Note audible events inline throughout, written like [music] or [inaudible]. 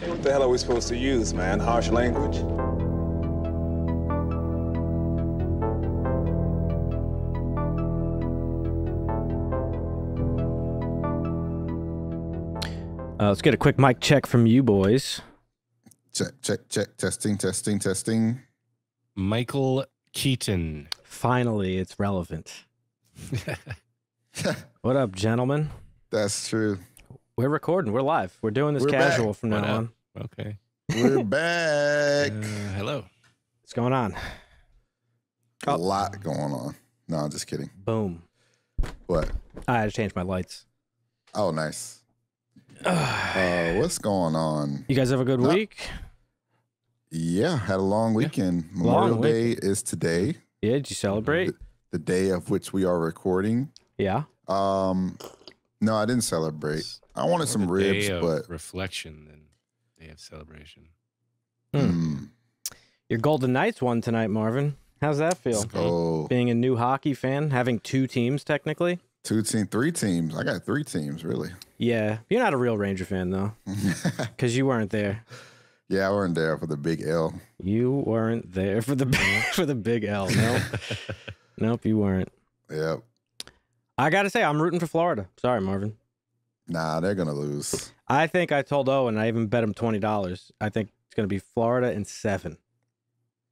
What the hell are we supposed to use, man? Harsh language? Uh, let's get a quick mic check from you boys. Check, check, check. Testing, testing, testing. Michael Keaton. Finally, it's relevant. [laughs] What up, gentlemen? That's true. We're recording. We're live. We're doing this We're casual back. from now on. Okay. We're [laughs] back. Uh, hello. What's going on? A oh. lot going on. No, I'm just kidding. Boom. What? I had to change my lights. Oh, nice. [sighs] Uh, what's going on? You guys have a good No. week? Yeah, had a long weekend. Memorial Long Day is today, Yeah, did you celebrate? the day of which we are recording. Yeah. Um, no, I didn't celebrate. I wanted some ribs, day of but reflection than day of celebration. Hmm. mm, Your Golden Knights won tonight, Marvin. How's that feel? Oh, Being a new hockey fan, having two teams technically. two team, three teams. I got three teams, really. Yeah, you're not a real Ranger fan though, [laughs] because you weren't there. yeah, I weren't there for the big L. You weren't there for the [laughs] for the big L. Nope. [laughs] nope, you weren't. Yep. I gotta say, I'm rooting for Florida. Sorry, Marvin. Nah, they're gonna lose. I think I told Owen. I even bet him twenty dollars. I think it's gonna be Florida in seven.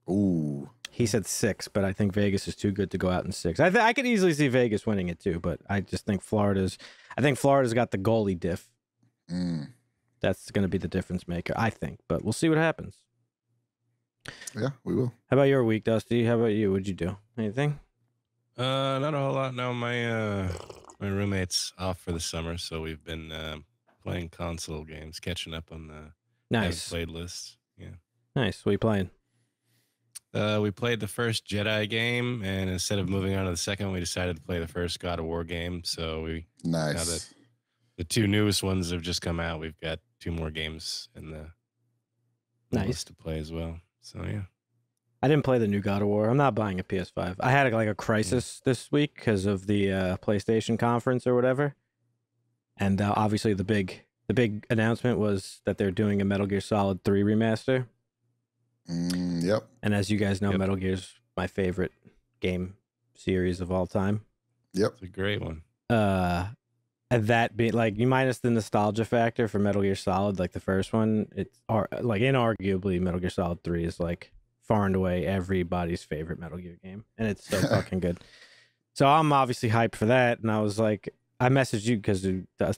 Ooh. He said six, but I think Vegas is too good to go out in six. I th- I could easily see Vegas winning it too, but I just think Florida's. I think Florida's got the goalie diff. Mm. That's going to be the difference maker, I think. But we'll see what happens. Yeah, we will. How about your week, Dusty? How about you? What'd you do? Anything? Uh, not a whole lot. No, my uh, my roommate's off for the summer, so we've been uh, playing console games, catching up on the Nice, played list. Yeah. nice. What you playing? Uh, we played the first Jedi game, and instead of moving on to the second, we decided to play the first God of War game. So we Nice. that- the two newest ones have just come out. We've got two more games in the, the Nice. list to play as well. So yeah. I didn't play the new God of War. I'm not buying a PS5. I had like a crisis this week because of the uh, PlayStation conference or whatever, and uh, obviously the big the big announcement was that they're doing a Metal Gear Solid 3 remaster. Mm, yep. And as you guys know, Yep. Metal Gear's my favorite game series of all time. Yep. It's a great one. Uh, and that being like you minus the nostalgia factor for Metal Gear Solid, like the first one, it's ar- like inarguably Metal Gear Solid Three is like far and away everybody's favorite Metal Gear game, and it's so [laughs] fucking good. So I'm obviously hyped for that, and I was like, I messaged you because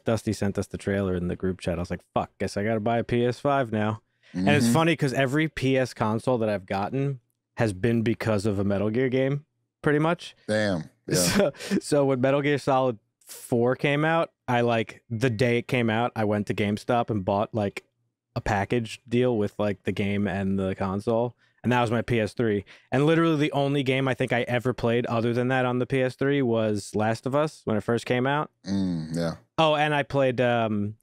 Dusty sent us the trailer in the group chat. I was like, fuck, guess I gotta buy a PS5 now. And it's Mhm. funny because every PS console that I've gotten has been because of a Metal Gear game, pretty much. Damn. [laughs] Yeah. So, so when Metal Gear Solid 4 came out, I like the day it came out, I went to GameStop and bought like a package deal with like the game and the console. And that was my PS3. And literally the only game I think I ever played other than that on the PS3 was Last of Us when it first came out. Mm, yeah. Oh, and I played um,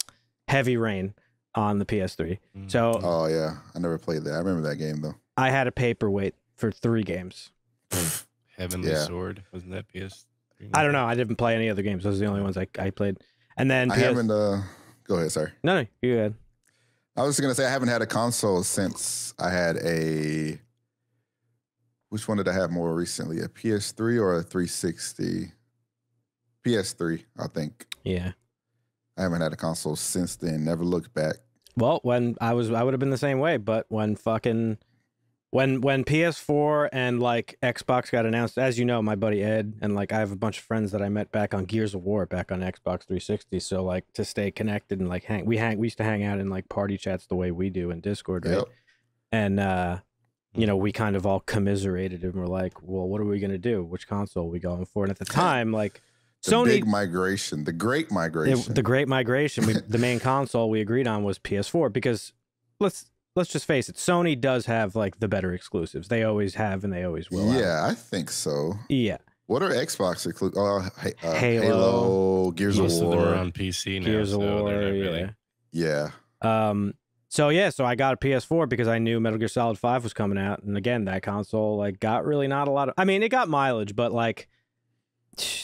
Heavy Rain on the PS3. Mm. So Oh yeah. I never played that. I remember that game though. I had a paperweight for three games. [laughs] Heavenly Yeah. Sword wasn't that PS? I don't know. I didn't play any other games. Those are the only ones I, I played. And then I PS- haven't. Uh, go ahead. Sorry. No, no, you good. I was gonna say I haven't had a console since I had a. Which one did I have more recently? A PS3 or a 360? PS3, I think. Yeah. I haven't had a console since then. Never looked back. Well, when I was, I would have been the same way. But when fucking, when when PS4 and like Xbox got announced, as you know, my buddy Ed and like I have a bunch of friends that I met back on Gears of War, back on Xbox 360. So like to stay connected and like hang, we hang, we used to hang out in like party chats the way we do in Discord, right? Yep. And uh, you know, we kind of all commiserated and we're like, well, what are we gonna do? Which console are we going for? And at the time, like [laughs] The Sony, big migration, the great migration. the great migration we, the main [laughs] console we agreed on was ps4 because let's let's just face it sony does have like the better exclusives they always have and they always will have. yeah, I think so. yeah What are Xbox exclusive? Oh, Ha- uh, Halo. Halo, Gears Most of of them are War. on PC now. gears so of they're war not yeah. Yeah. um so yeah so i got a ps4 because i knew metal gear solid 5 was coming out and again that console like got really not a lot of i mean it got mileage but like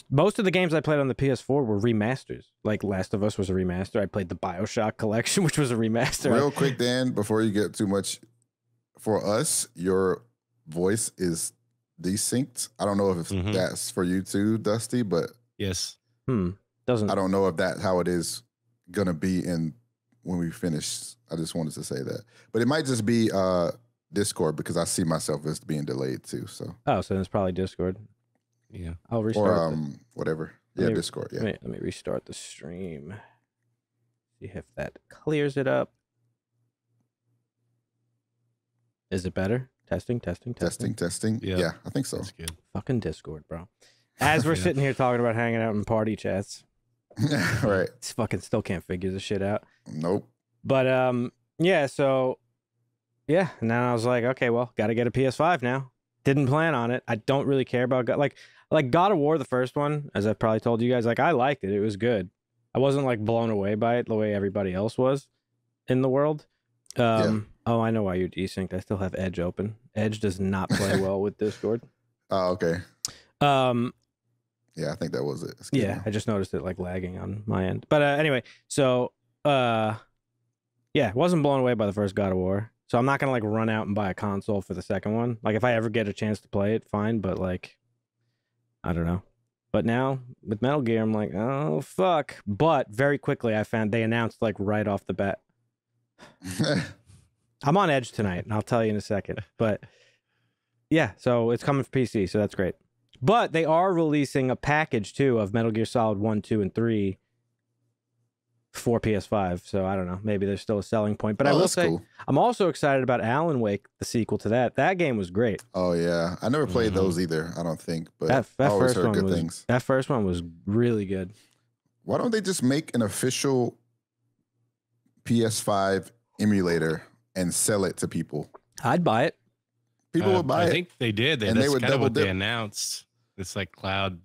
most of the games I played on the PS4 were remasters. Like Last of Us was a remaster. I played the BioShock collection, [laughs] which was a remaster. Real quick, Dan, before you get too much, for us, your voice is desynced. I don't know if Mhm. that's for you too, Dusty, but Yes. hmm. Doesn't I don't know if that's how it is gonna be in when we finish. I just wanted to say that, but it might just be uh Discord because I see myself as being delayed too. So Oh, so it's probably Discord. Yeah. I'll restart. or the- um whatever. Let Yeah, me- Discord. Yeah. let, me, let me restart the stream. See if that clears it up. Is it better? Testing, testing, testing. Testing, testing. Yeah. Yeah, I think so. That's good. Fucking Discord, bro. As we're [laughs] Yeah. sitting here talking about hanging out in party chats, [laughs] right. it's fucking still can't figure this shit out. Nope. But um, yeah. So yeah, and then I was like, okay, well, got to get a PS5 now. Didn't plan on it. I don't really care about God, like like God of War, the first one, as I've probably told you guys. Like I liked it. It was good. I wasn't like blown away by it the way everybody else was in the world. Um, Oh, I know why you're desynced. I still have Edge open. Edge does not play [laughs] well with Discord. Oh, okay. Um, Yeah, I think that was it. Excuse yeah, me. I just noticed it like lagging on my end. But uh, anyway, so uh, yeah, wasn't blown away by the first God of War. So I'm not gonna like run out and buy a console for the second one. Like if I ever get a chance to play it, fine. But like, I don't know. But now with Metal Gear, I'm like, oh fuck. But very quickly, I found they announced like right off the bat. [laughs] I'm on Edge tonight, and I'll tell you in a second. But yeah, so it's coming for PC, so that's great. But they are releasing a package too of Metal Gear Solid 1, 2, and 3 for PS5. So I don't know. Maybe there's still a selling point. But I Oh, will that's say, cool. I'm also excited about Alan Wake, the sequel to that. That game was great. Oh yeah, I never played Mhm. those either. I don't think, but That, I always first heard one good was things. that first one was really good. Why don't they just make an official PS5 emulator and sell it to people? I'd buy it. People Uh, would buy I it. I think they did. They, And they would kind of double what they dip. announced. It's like cloud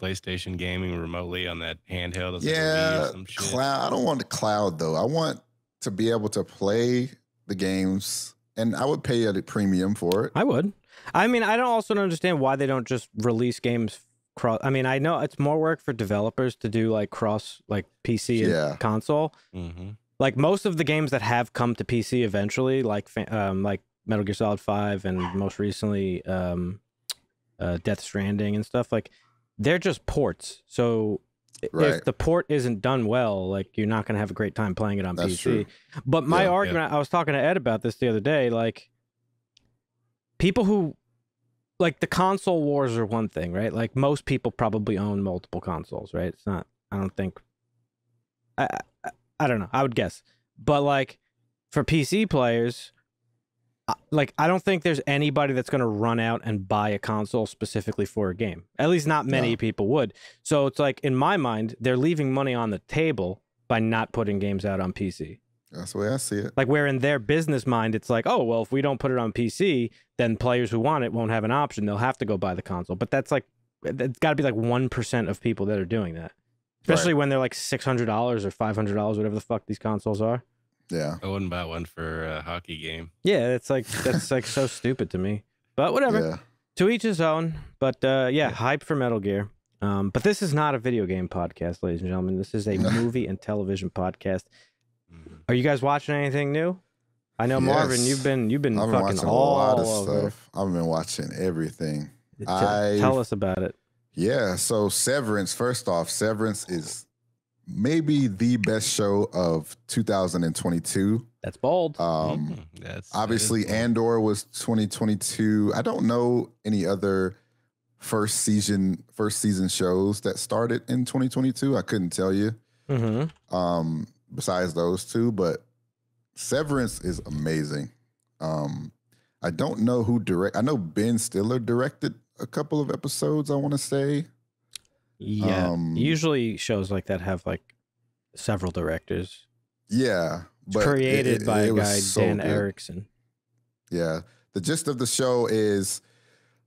PlayStation gaming remotely on that handheld. It's like a Wii or yeah, some shit. cloud. I don't want the cloud though. I want to be able to play the games, and I would pay a premium for it. I would. I mean, I don't also don't understand why they don't just release games cross. I mean, I know it's more work for developers to do like cross, like PC and Yeah. console. hmm Like most of the games that have come to PC eventually, like um, like Metal Gear Solid Five and most recently um, uh, Death Stranding and stuff. Like they're just ports. So Right. if the port isn't done well, like you're not gonna have a great time playing it on That's PC. true. But my Yeah, yeah. argument, I was talking to Ed about this the other day. Like, people who, like, the console wars are one thing, right? Like, most people probably own multiple consoles, right? It's not. I don't think. I I, I don't know. I would guess, but like, for PC players. Like I don't think there's anybody that's going to run out and buy a console specifically for a game. At least not many No. people would. So it's like in my mind, they're leaving money on the table by not putting games out on PC. That's the way I see it. Like where in their business mind, it's like, oh well, if we don't put it on PC, then players who want it won't have an option. They'll have to go buy the console. But that's like, it's got to be like one percent of people that are doing that. Especially when they're like six hundred dollars or five hundred dollars, whatever the fuck these consoles are. Yeah. I wouldn't buy one for a hockey game. Yeah, it's like that's like so [laughs] stupid to me. But whatever. Yeah. To each his own. But uh, yeah, hype for Metal Gear. Um, but this is not a video game podcast, ladies and gentlemen. This is a [laughs] movie and television podcast. Mhm. Are you guys watching anything new? I know Marvin, you've been you've been I've been fucking watching a all lot of over. stuff. I've been watching everything. T- I've- Tell us about it. Yeah. So Severance, first off, Severance is maybe the best show of 2022. That's bold. Um, Mhm. That's obviously, cool. Andor was 2022. I don't know any other first season first season shows that started in 2022. I couldn't tell you. mm-hmm. um, besides those two, but Severance is amazing. Um, I don't know who direct. I know Ben Stiller directed a couple of episodes. I want to say, Yeah. um, Usually shows like that have like several directors. yeah, but created it- by it a guy, so Dan good. Erickson. Yeah, the gist of the show is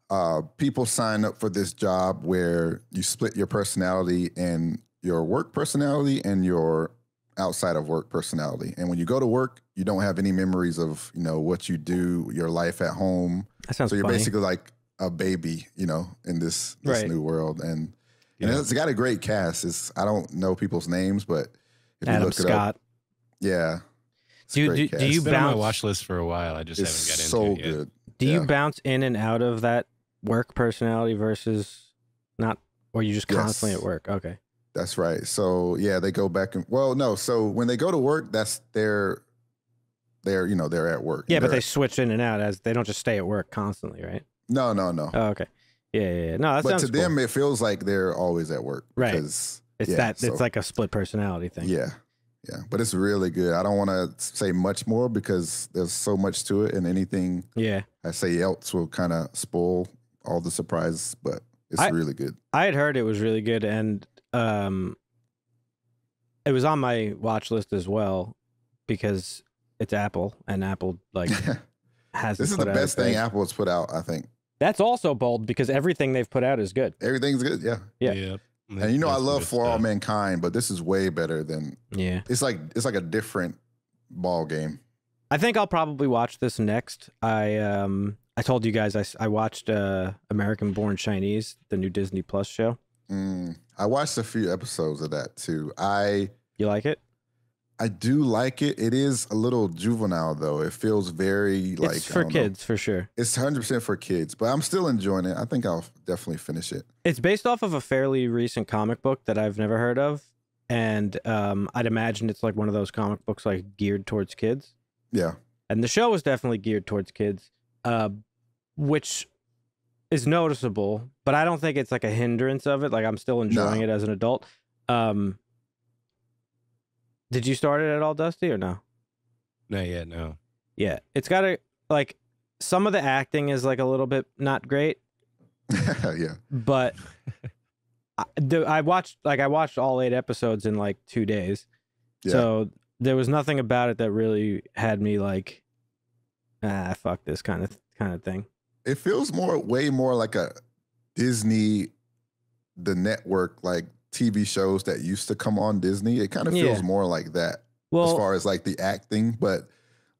uh, people sign up for this job where you split your personality and your work personality and your outside of work personality. And when you go to work, you don't have any memories of you know what you do, your life at home. That sounds so you're funny. basically like a baby, you know, in this this Right. new world. And And Yeah. it's got a great cast. It's I don't know people's names, but if you Adam look it up, Scott. yeah. it's a Do- great do- do you It's been on my bounce- watch list for a while. I just It's haven't so got into it yet. good. Do you bounce in and out of that work personality versus not, or you just constantly Yes. at work? Okay. That's right. So yeah, they go back and well, no. So when they go to work, that's their, they're you know they're at work. Yeah, but They're- they switch in and out as they don't just stay at work constantly, right? no no no. Oh, okay. Yeah, yeah, yeah. No, that but to cool. them, it feels like they're always at work. Right. Because, it's yeah, that so- it's like a split personality thing. Yeah. Yeah. But it's really good. I don't want to say much more because there's so much to it, and anything Yeah. I say else will kind of spoil all the surprises. But it's I- really good. I had heard it was really good, and um, it was on my watch list as well because it's Apple, and Apple like [laughs] has this is the best thing Apple's put out. I think That's also bold because everything they've put out is good. everything's good. Yeah. Yeah. Yep. And you know I love good For All. Mankind, but this is way better than Yeah. it's like it's like a different ball game. I think I'll probably watch this next. I um I told you guys I, I watched uh American Born Chinese, the new Disney Plus show. Mm, I watched a few episodes of that too. I You like it? I do like it. It is a little juvenile though. It feels very like it's I for don't know. kids for sure. It's hundred percent for kids, but I'm still enjoying it. I think I'll definitely finish it. It's based off of a fairly recent comic book that I've never heard of, and um I'd imagine it's like one of those comic books like geared towards kids. Yeah, and the show is definitely geared towards kids, uh, which is noticeable. But I don't think it's like a hindrance of it. Like I'm still enjoying No. it as an adult. Um, did you start it at all, Dusty, or no? Not yet. No. Yeah, it's got a like some of the acting is like a little bit not great, [laughs] yeah. but I, the, I watched like I watched all eight episodes in like two days. Yeah. So there was nothing about it that really had me like, ah, fuck this kind of kind of thing. It feels more, way more like a Disney, the network, like TV shows that used to come on Disney. It kind of feels Yeah. more like that as far as like the acting, but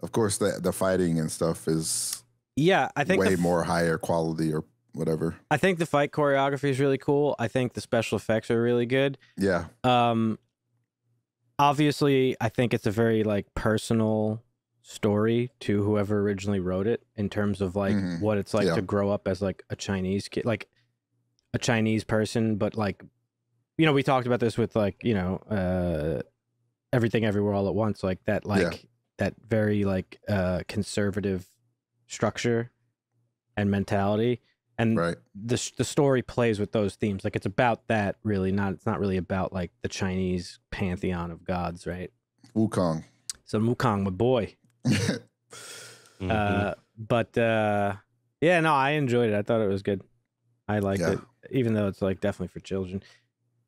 of course the the fighting and stuff is yeah, I think way f- more higher quality or whatever. I think the fight choreography is really cool. I think the special effects are really good. Yeah, Um, obviously, I think it's a very like personal story to whoever originally wrote it in terms of like Mhm. what it's like Yeah. to grow up as like a Chinese kid, like a Chinese person, but like, you know, we talked about this with like you know, uh, everything everywhere all at once, like that, like that very like uh conservative structure and mentality, and right. the the story plays with those themes. Like it's about that really, not it's not really about like the Chinese pantheon of gods, right? Wukong. So Mukong, my boy. [laughs] Uh, but uh, yeah, no, I enjoyed it. I thought it was good. I liked Yeah. it, even though it's like definitely for children.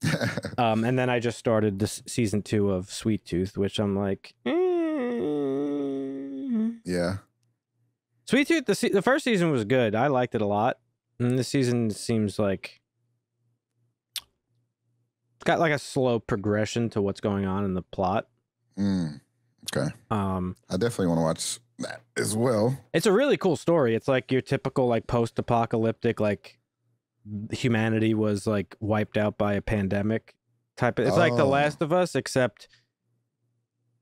[laughs] Um, and then I just started this season two of Sweet Tooth, which I'm like, mm. yeah. Sweet Tooth. The se- the first season was good. I liked it a lot. And this season seems like it's got like a slow progression to what's going on in the plot. Mm, okay. Um, I definitely want to watch that as well. it's a really cool story. It's like your typical like post-apocalyptic like humanity was like wiped out by a pandemic type of. It's like The Oh. Last of Us, except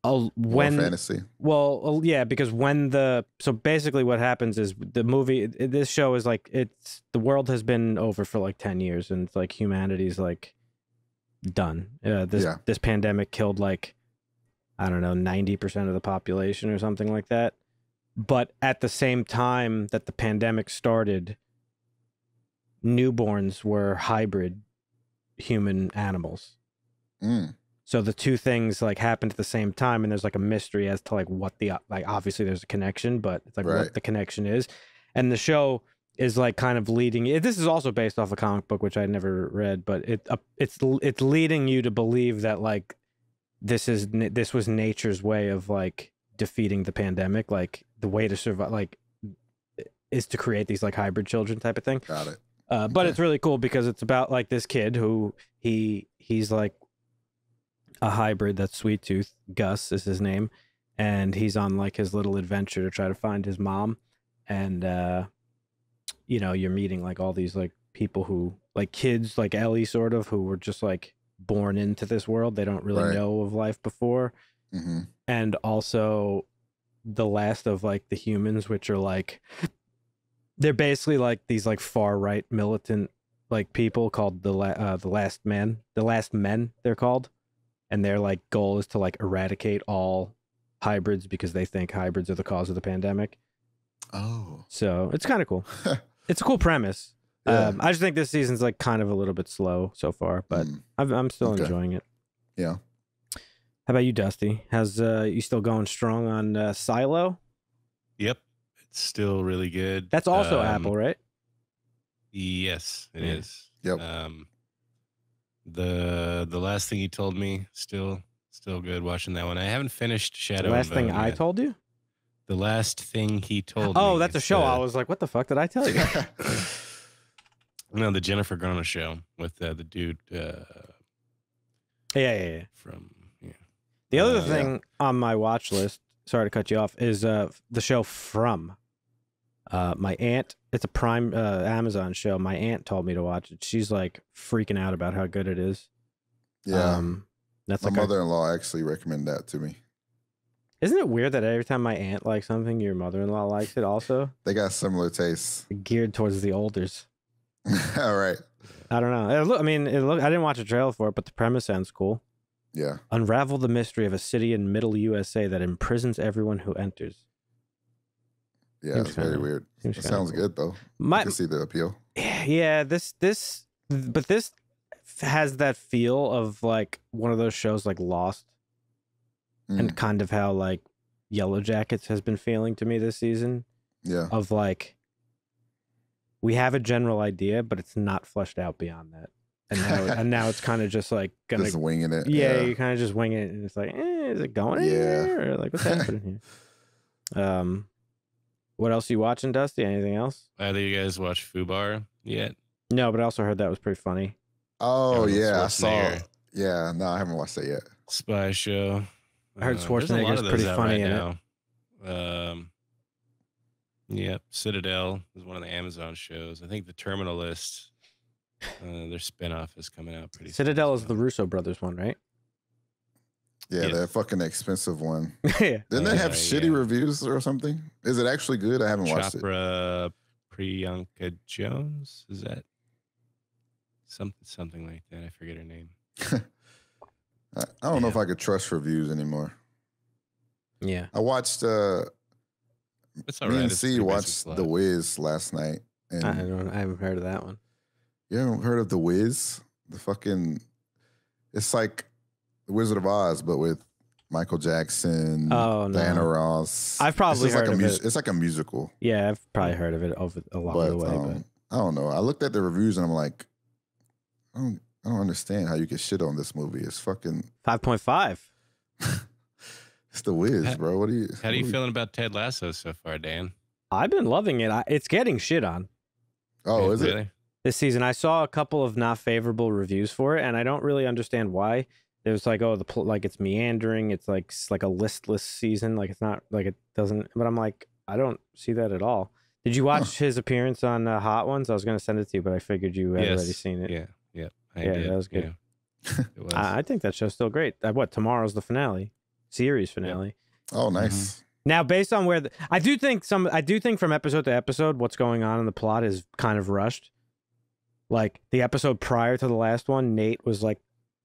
uh, More when fantasy. Well, yeah, because when the so basically what happens is the movie this show is like it's the world has been over for like 10 years and it's like humanity's like done. Uh, this Yeah. this pandemic killed like I don't know, 90% of the population or something like that. But at the same time that the pandemic started, newborns were hybrid human animals. Mm, So the two things like happened at the same time, and there's like a mystery as to like what the like. Obviously, there's a connection, but it's like Right. what the connection is, and the show is like kind of leading. This is also based off a comic book which I never read, but it uh, it's it's leading you to believe that like this is this was nature's way of like defeating the pandemic. Like the way to survive, like is to create these like hybrid children type of thing. got it. Uh, but Okay. it's really cool because it's about like this kid who he he's like a hybrid that's sweet tooth gus is his name and he's on like his little adventure to try to find his mom and uh you know you're meeting like all these like people who like kids like Ellie sort of who were just like born into this world. They don't really Right. know of life before. hmm And also the last of like the humans, which are like they're basically like these like far right militant like people called the la- uh, the last man, the last men they're called, and their like goal is to like eradicate all hybrids because they think hybrids are the cause of the pandemic. Oh. So it's kind of cool. [laughs] it's a cool premise. Yeah. Um, I just think this season's like kind of a little bit slow so far, but Mm. I'm, I'm still Okay. enjoying it. Yeah. How about you, Dusty? How's uh, you still going strong on uh, Silo? Yep. It's still really good. That's also Um, Apple, right? Yes, it Yeah. is. Yep. Um, the the last thing he told me still still good watching that one. I haven't finished Shadow. The last and thing Bone I told you. The last thing he told me. Oh, that's a show. the- I was like, what the fuck did I tell you? [laughs] no, the Jennifer Garner show with uh, the dude uh, yeah, yeah, yeah. from yeah. The other Uh, thing on my watch list, sorry to cut you off, is uh the show From. Uh, my aunt, it's a Prime uh, Amazon show. My aunt told me to watch it. She's like freaking out about how good it is. yeah. Um, that's My like, mother-in-law actually recommended that to me. isn't it weird that every time my aunt likes something, your mother-in-law likes it also? [laughs] They got similar tastes. Geared towards the olders. [laughs] All right. I don't know. Look, I mean, it look. I didn't watch a trailer for it, but the premise sounds cool. Yeah. Unravel the mystery of a city in middle USA that imprisons everyone who enters. Yeah. Seems It's very kinda- weird. It sounds cool. good though. I can see the appeal. yeah, this this, but this has that feel of like one of those shows like Lost, Mm, and kind of how like Yellow Jackets has been feeling to me this season. yeah. Of like, we have a general idea, but it's not fleshed out beyond that. And now, and now it's [laughs] kind of just like gonna Just winging it. yeah, you kind of just wing it, and it's like, eh, is it going Yeah. anywhere? Or like, what's [laughs] happening here? Um, what else you watching, Dusty? Anything else? Either you guys watch Fubar yet? No, but I also heard that was pretty funny. Oh Arnold yeah, I saw. Yeah, no, I haven't watched that yet. Spy show. I heard Uh, there's a lot Schwarzenegger's of those pretty funny right in now. Um, yep, Citadel is one of the Amazon shows. I think the Terminal List, uh, their spinoff is coming out pretty. Citadel as is the. Russo brothers one, right? Yeah, Yes. that fucking expensive one. [laughs] yeah. Didn't they have Uh, shitty yeah. reviews or something? Is it actually good? I haven't watched it. Chopra Priyanka Jones. Is that something something like that? I forget her name. [laughs] I, I don't know if I could trust reviews anymore. Yeah. I watched uh It's all me right. and C watched The plot. Wiz last night. And I don't. I haven't heard of that one. you haven't heard of The Wiz? The fucking it's like The Wizard of Oz, but with Michael Jackson, Oh, no. Diana Ross. I've probably just like heard a of mus- it. It's like a musical. Yeah, I've probably heard of it over along but the way. um, I don't know. I looked at the reviews and I'm like, I don't, I don't understand how you can shit on this movie. It's fucking, five point five. [laughs] it's the Wiz, How- bro. What do you? How are you what feeling about Ted Lasso so far, Dan? I've been loving it. I, it's getting shit on Oh, Yeah, is it? this season. I saw a couple of not favorable reviews for it, and I don't really understand why. There's like, oh, the pl- like it's meandering. It's like s- like a listless season. Like it's not like it doesn't. But I'm like, I don't see that at all. Did you watch his appearance on uh, Hot Ones? I was gonna send it to you, but I figured you had already seen it. Yeah, yeah. I Yeah, did. that was good. yeah. [laughs] It was. I, I think that show's still great. Uh, what tomorrow's the finale, series finale. Oh, nice. Now, based on where the, I do think some, I do think from episode to episode, what's going on in the plot is kind of rushed. Like the episode prior to the last one, Nate was like,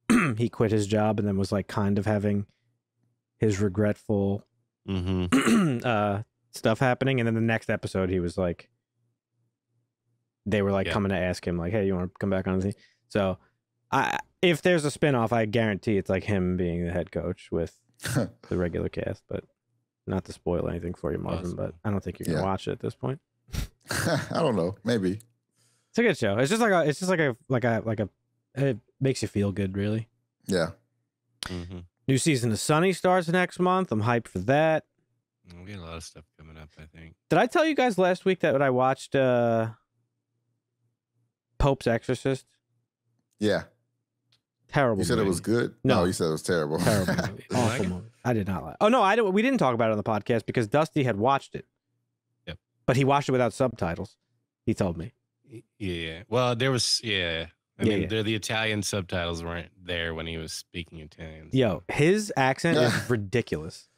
[clears throat] he quit his job and then was like kind of having his regretful mm-hmm. [clears throat] uh, stuff happening, and then the next episode, he was like, they were like Yeah. coming to ask him like, hey, you want to come back on the team? So, I if there's a spinoff, I guarantee it's like him being the head coach with [laughs] the regular cast, but not to spoil anything for you, Marvin. But I don't think you can Yeah. watch it at this point. [laughs] I don't know. Maybe. It's a good show. It's just like a, it's just like a, like a, like a, it makes you feel good, really. Yeah. Mm-hmm. New season of Sunny starts next month. I'm hyped for that. We got a lot of stuff coming up. I think. Did I tell you guys last week that I watched uh Pope's Exorcist? Yeah. Terrible. You said it was good? No. you said it was terrible. terrible [laughs] movie. Didn't like Awful movie. I did not like. Oh no, I don't. We didn't talk about it on the podcast because Dusty had watched it. Yep. But he watched it without subtitles. He told me. Yeah. Well, there was yeah. I Yeah, mean, yeah. there the Italian subtitles weren't there when he was speaking Italian. so- Yo, his accent is [laughs] ridiculous.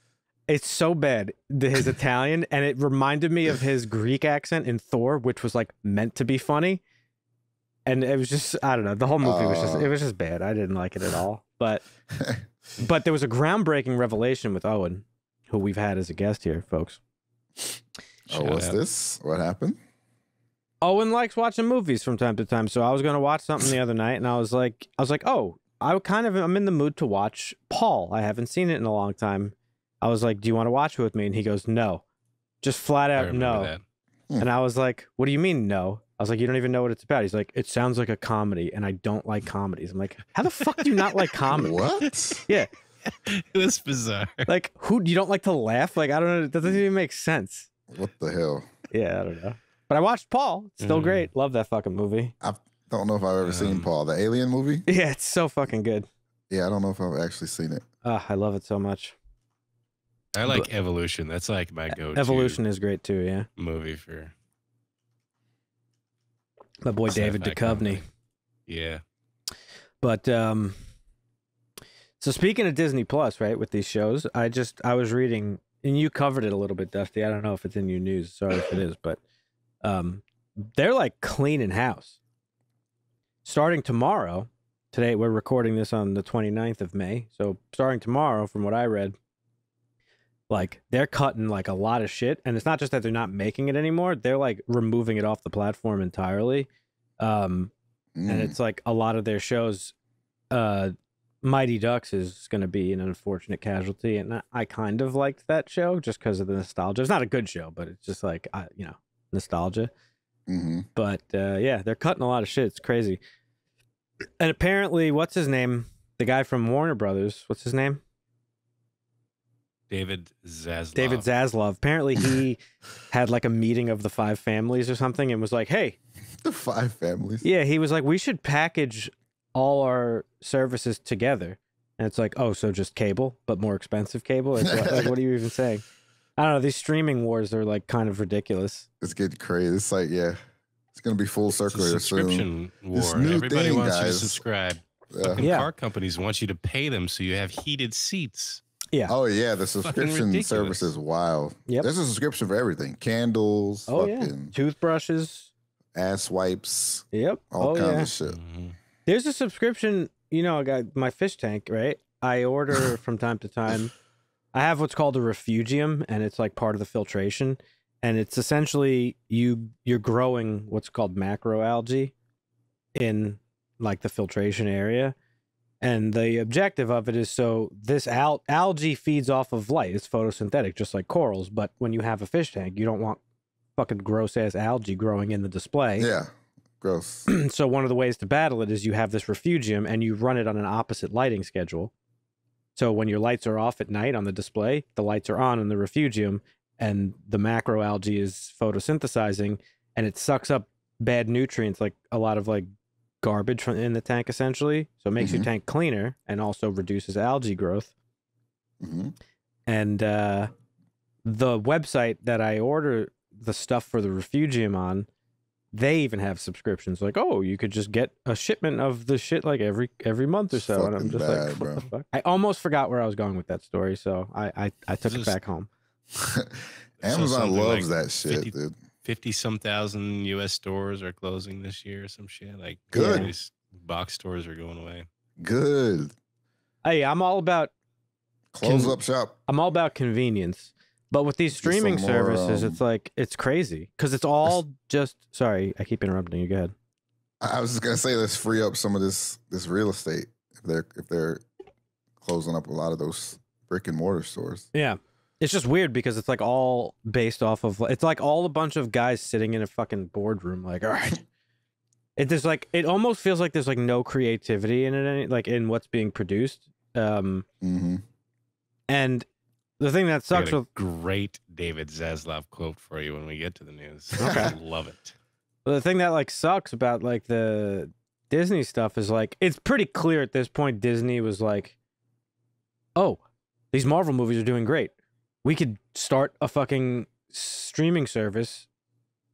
It's so bad, the, his [laughs] Italian, and it reminded me of his Greek accent in Thor, which was like meant to be funny. And it was just, I don't know, the whole movie was just, it was just bad. I didn't like it at all. But, [laughs] but there was a groundbreaking revelation with Owen, who we've had as a guest here, folks. oh, Shout what's out. this? What happened? Owen likes watching movies from time to time, so I was gonna watch something the other night, and I was like, I was like, oh, I kind of I'm in the mood to watch Paul. I haven't seen it in a long time. I was like, do you want to watch it with me? And he goes, no, just flat out no. that. Hmm. And I was like, what do you mean no? I was like, you don't even know what it's about. He's like, it sounds like a comedy, and I don't like comedies. I'm like, how the fuck do you not like comedy? What? [laughs] Yeah. [laughs] It was bizarre. Like, who you don't like to laugh? Like, I don't know. It doesn't even make sense. What the hell? Yeah, I don't know. But I watched Paul. Still Mhm. great. Love that fucking movie. I don't know if I've ever seen Um, Paul, the Alien movie. [laughs] Yeah, it's so fucking good. Yeah, I don't know if I've actually seen it. Ah, I love it so much. I like Evolution. That's like my go-to Evolution is great too, yeah. movie for My boy David sci-fi Duchovny. Yeah. But um so speaking of Disney Plus, right, with these shows, I just I was reading and you covered it a little bit, Dusty. I don't know if it's in your news. Sorry if it is, but um they're like cleaning house. Starting tomorrow, today we're recording this on the 29th of May. So starting tomorrow, from what I read, like they're cutting like a lot of shit. And it's not just that they're not making it anymore, they're like removing it off the platform entirely. Um and Mm. it's like a lot of their shows uh mighty ducks is going to be an unfortunate casualty and I, I kind of liked that show just because of the nostalgia it's not a good show but it's just like I, you know nostalgia Mhm. but uh yeah they're cutting a lot of shit it's crazy and apparently what's his name the guy from warner brothers what's his name David Zaslav. david zaslav apparently he [laughs] had like a meeting of the five families or something and was like hey The Five Families. Yeah, he was like, we should package all our services together. And it's like, oh, so just cable, but more expensive cable? Like, like, what are you even saying? I don't know. These streaming wars are like kind of ridiculous. It's getting crazy. It's like, yeah, it's gonna be full It's a circle here soon. subscription This war. new Everybody thing, wants you to guys. subscribe. Yeah. Yeah. car companies want you to pay them so you have heated seats. Yeah. Oh yeah, the subscription service is wild. Yep. There's a subscription for everything: candles, Oh, yeah. Toothbrushes. ass wipes, Yep. all oh, kinds yeah. of shit. Mhm. There's a subscription. You know, I got my fish tank, right? I order [laughs] from time to time. I have what's called a refugium, and it's like part of the filtration. And it's essentially you you're growing what's called macroalgae in like the filtration area. And the objective of it is so this al- algae feeds off of light. It's photosynthetic, just like corals. But when you have a fish tank, you don't want fucking gross ass algae growing in the display. Yeah, gross. [clears throat] so one of the ways to battle it is you have this refugium and you run it on an opposite lighting schedule. So when your lights are off at night on the display, the lights are on in the refugium and the macroalgae is photosynthesizing and it sucks up bad nutrients like a lot of like garbage from in the tank essentially. So it makes your Mhm. tank cleaner and also reduces algae growth hmm and uh, the website that I order the stuff for the refugium on, they even have subscriptions. Like, oh, you could just get a shipment of the shit like every every month or It's so. And I'm just bad, like, what bro. the fuck? I almost forgot where I was going with that story, so I I, I took it back home. [laughs] Amazon something loves like that shit, 50 dude. 50 some thousand US stores are closing this year or some shit. Like, Good. these box stores are going away. Good. Hey, I'm all about Close Can- up shop. I'm all about convenience. But with these streaming more, services, um, it's like it's crazy because it's all just. Sorry, I keep interrupting you. Go ahead. I I was just gonna say, let's free up some of this this real estate if they're if they're closing up a lot of those brick and mortar stores. Yeah. It's just weird because it's like all based off of it's like all a bunch of guys sitting in a fucking boardroom like all right. It just like it almost feels like there's like no creativity in it any, like in what's being produced. Um mm-hmm. and the thing that sucks a with great David Zaslav quote for you when we get to the news. [laughs] Okay. I love it. the thing that like sucks about like the Disney stuff is like it's pretty clear at this point Disney was like oh, these Marvel movies are doing great. We could start a fucking streaming service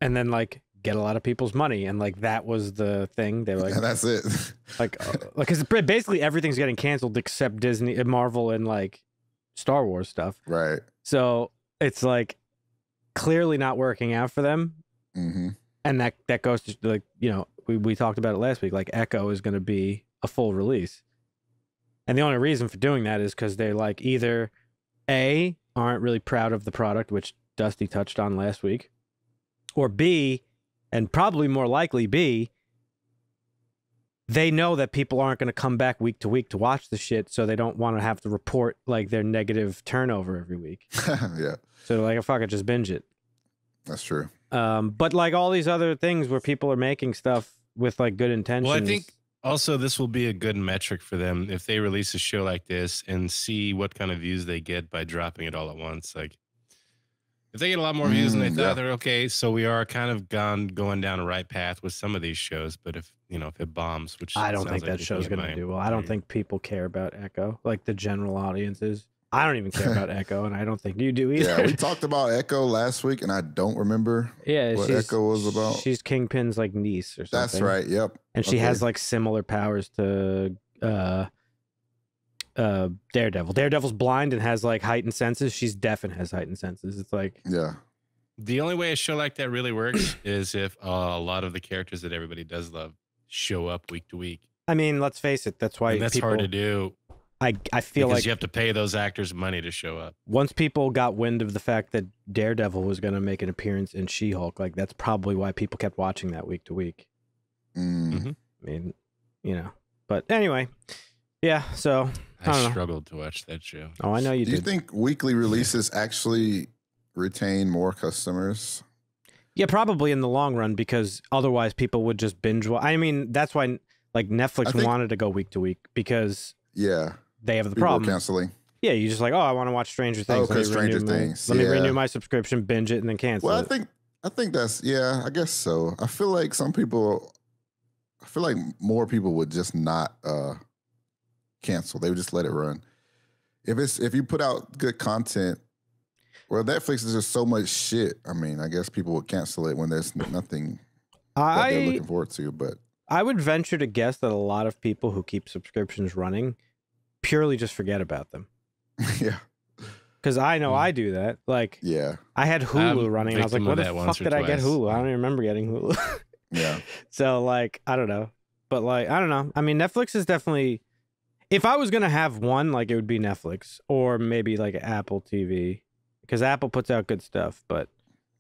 and then like get a lot of people's money, and like that was the thing. They were [laughs] like, and that's it. like, uh, like, because basically everything's getting canceled except Disney, uh, Marvel, and like Star Wars stuff. right. So it's like clearly not working out for them, hmm and that that goes to like you know we we talked about it last week. Like Echo is going to be a full release, and the only reason for doing that is because they're like either a aren't really proud of the product, which Dusty touched on last week, or b, and probably more likely b. They know that people aren't going to come back week to week to watch the shit, so they don't want to have to report like their negative turnover every week. [laughs] yeah, So they're like, fuck it, just binge it. that's true. Um, but like all these other things where people are making stuff with like good intentions. Well, I think also this will be a good metric for them if they release a show like this and see what kind of views they get by dropping it all at once. Like if they get a lot more views than they Mm, thought, yeah. they're okay. So we are kind of gone going down the right path with some of these shows. But if you know if it bombs, which I don't think like that show's gonna do well. I don't think people care about Echo, like the general audiences. I don't even care about [laughs] Echo, and I don't think you do either. Yeah, we talked about Echo last week, and I don't remember. Yeah, what Echo was about. She's Kingpin's like niece or something. That's right. Yep. and she has like similar powers to uh uh Daredevil. Daredevil's blind and has like heightened senses. She's deaf and has heightened senses. It's like Yeah. The only way a show like that really works [coughs] is if uh, a lot of the characters that everybody does love show up week to week. I mean, let's face it, that's why and that's people hard to do I I feel because like you have to pay those actors money to show up. once people got wind of the fact that Daredevil was going to make an appearance in She-Hulk, like that's probably why people kept watching that week to week. Mm. Mhm. I mean, you know. But anyway, yeah. So, I I, don't know. struggled to watch that show. oh, I know you Do Do you think weekly releases actually retain more customers? yeah, probably in the long run because otherwise people would just binge. Wa- I mean, that's why like Netflix think- wanted to go week to week because Yeah. they have the People problem. canceling. Yeah, you just like, oh, I want to watch Stranger Things. Oh, Let Stranger renew my- Things, Let me renew my subscription, binge it, and then cancel Well, I it. think I think that's yeah, I guess so. I feel like some people I feel like more people would just not uh cancel. They would just let it run. If it's if you put out good content, well, Netflix is just so much shit. I mean, I guess people would cancel it when there's nothing that they're looking forward to. But I would venture to guess that a lot of people who keep subscriptions running purely just forget about them. [laughs] yeah, Because I know Hmm. I do that. Like yeah, I had Hulu I'm running, and I was like, "What the fuck once or did I get. Hulu? I don't even remember getting Hulu." [laughs] yeah. so like, I don't know, but like, I don't know. I mean, Netflix is definitely. If I was gonna have one, like it would be Netflix or maybe like Apple TV, because Apple puts out good stuff. But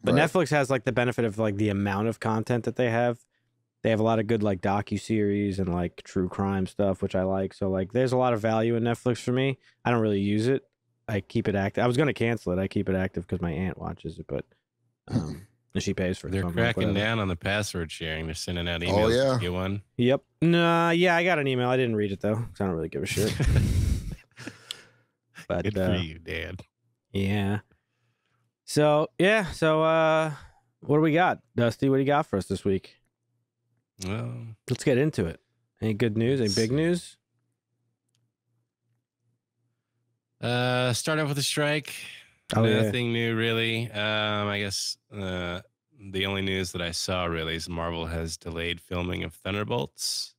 but Right. Netflix has like the benefit of like the amount of content that they have. They have a lot of good like docu series and like true crime stuff, which I like. So like, there's a lot of value in Netflix for me. I don't really use it. I keep it active. I was gonna cancel it. I keep it active because my aunt watches it, but um, and she pays for it. They're so like, cracking down on the password sharing. They're sending out emails. Oh, emails. yeah. to Get one. Yep. Nah. Yeah, I got an email. I didn't read it though, 'cause I don't really give a shit. [laughs] But Good uh, for you, Dad. yeah. So yeah. So uh, what do we got, Dusty? What do you got for us this week? Well, Let's get into it. Any good news? Any big news? uh, start off with a strike. Oh, yeah. Nothing new, really. Um, I guess uh, the only news that I saw really is Marvel has delayed filming of Thunderbolts,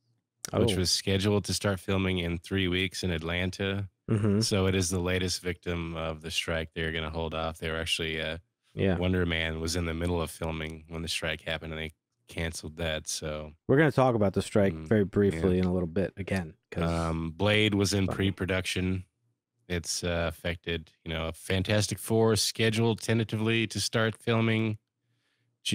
which Oh. was scheduled to start filming in three weeks in Atlanta. Mm-hmm. So it is the latest victim of the strike. They're going to hold off. They were actually uh, Yeah. Wonder Man was in the middle of filming when the strike happened, and they canceled that. So We're gonna talk about the strike Mm, very briefly in a little bit again. um, Blade was in pre-production. It's uh, affected. You know, Fantastic Four scheduled tentatively to start filming,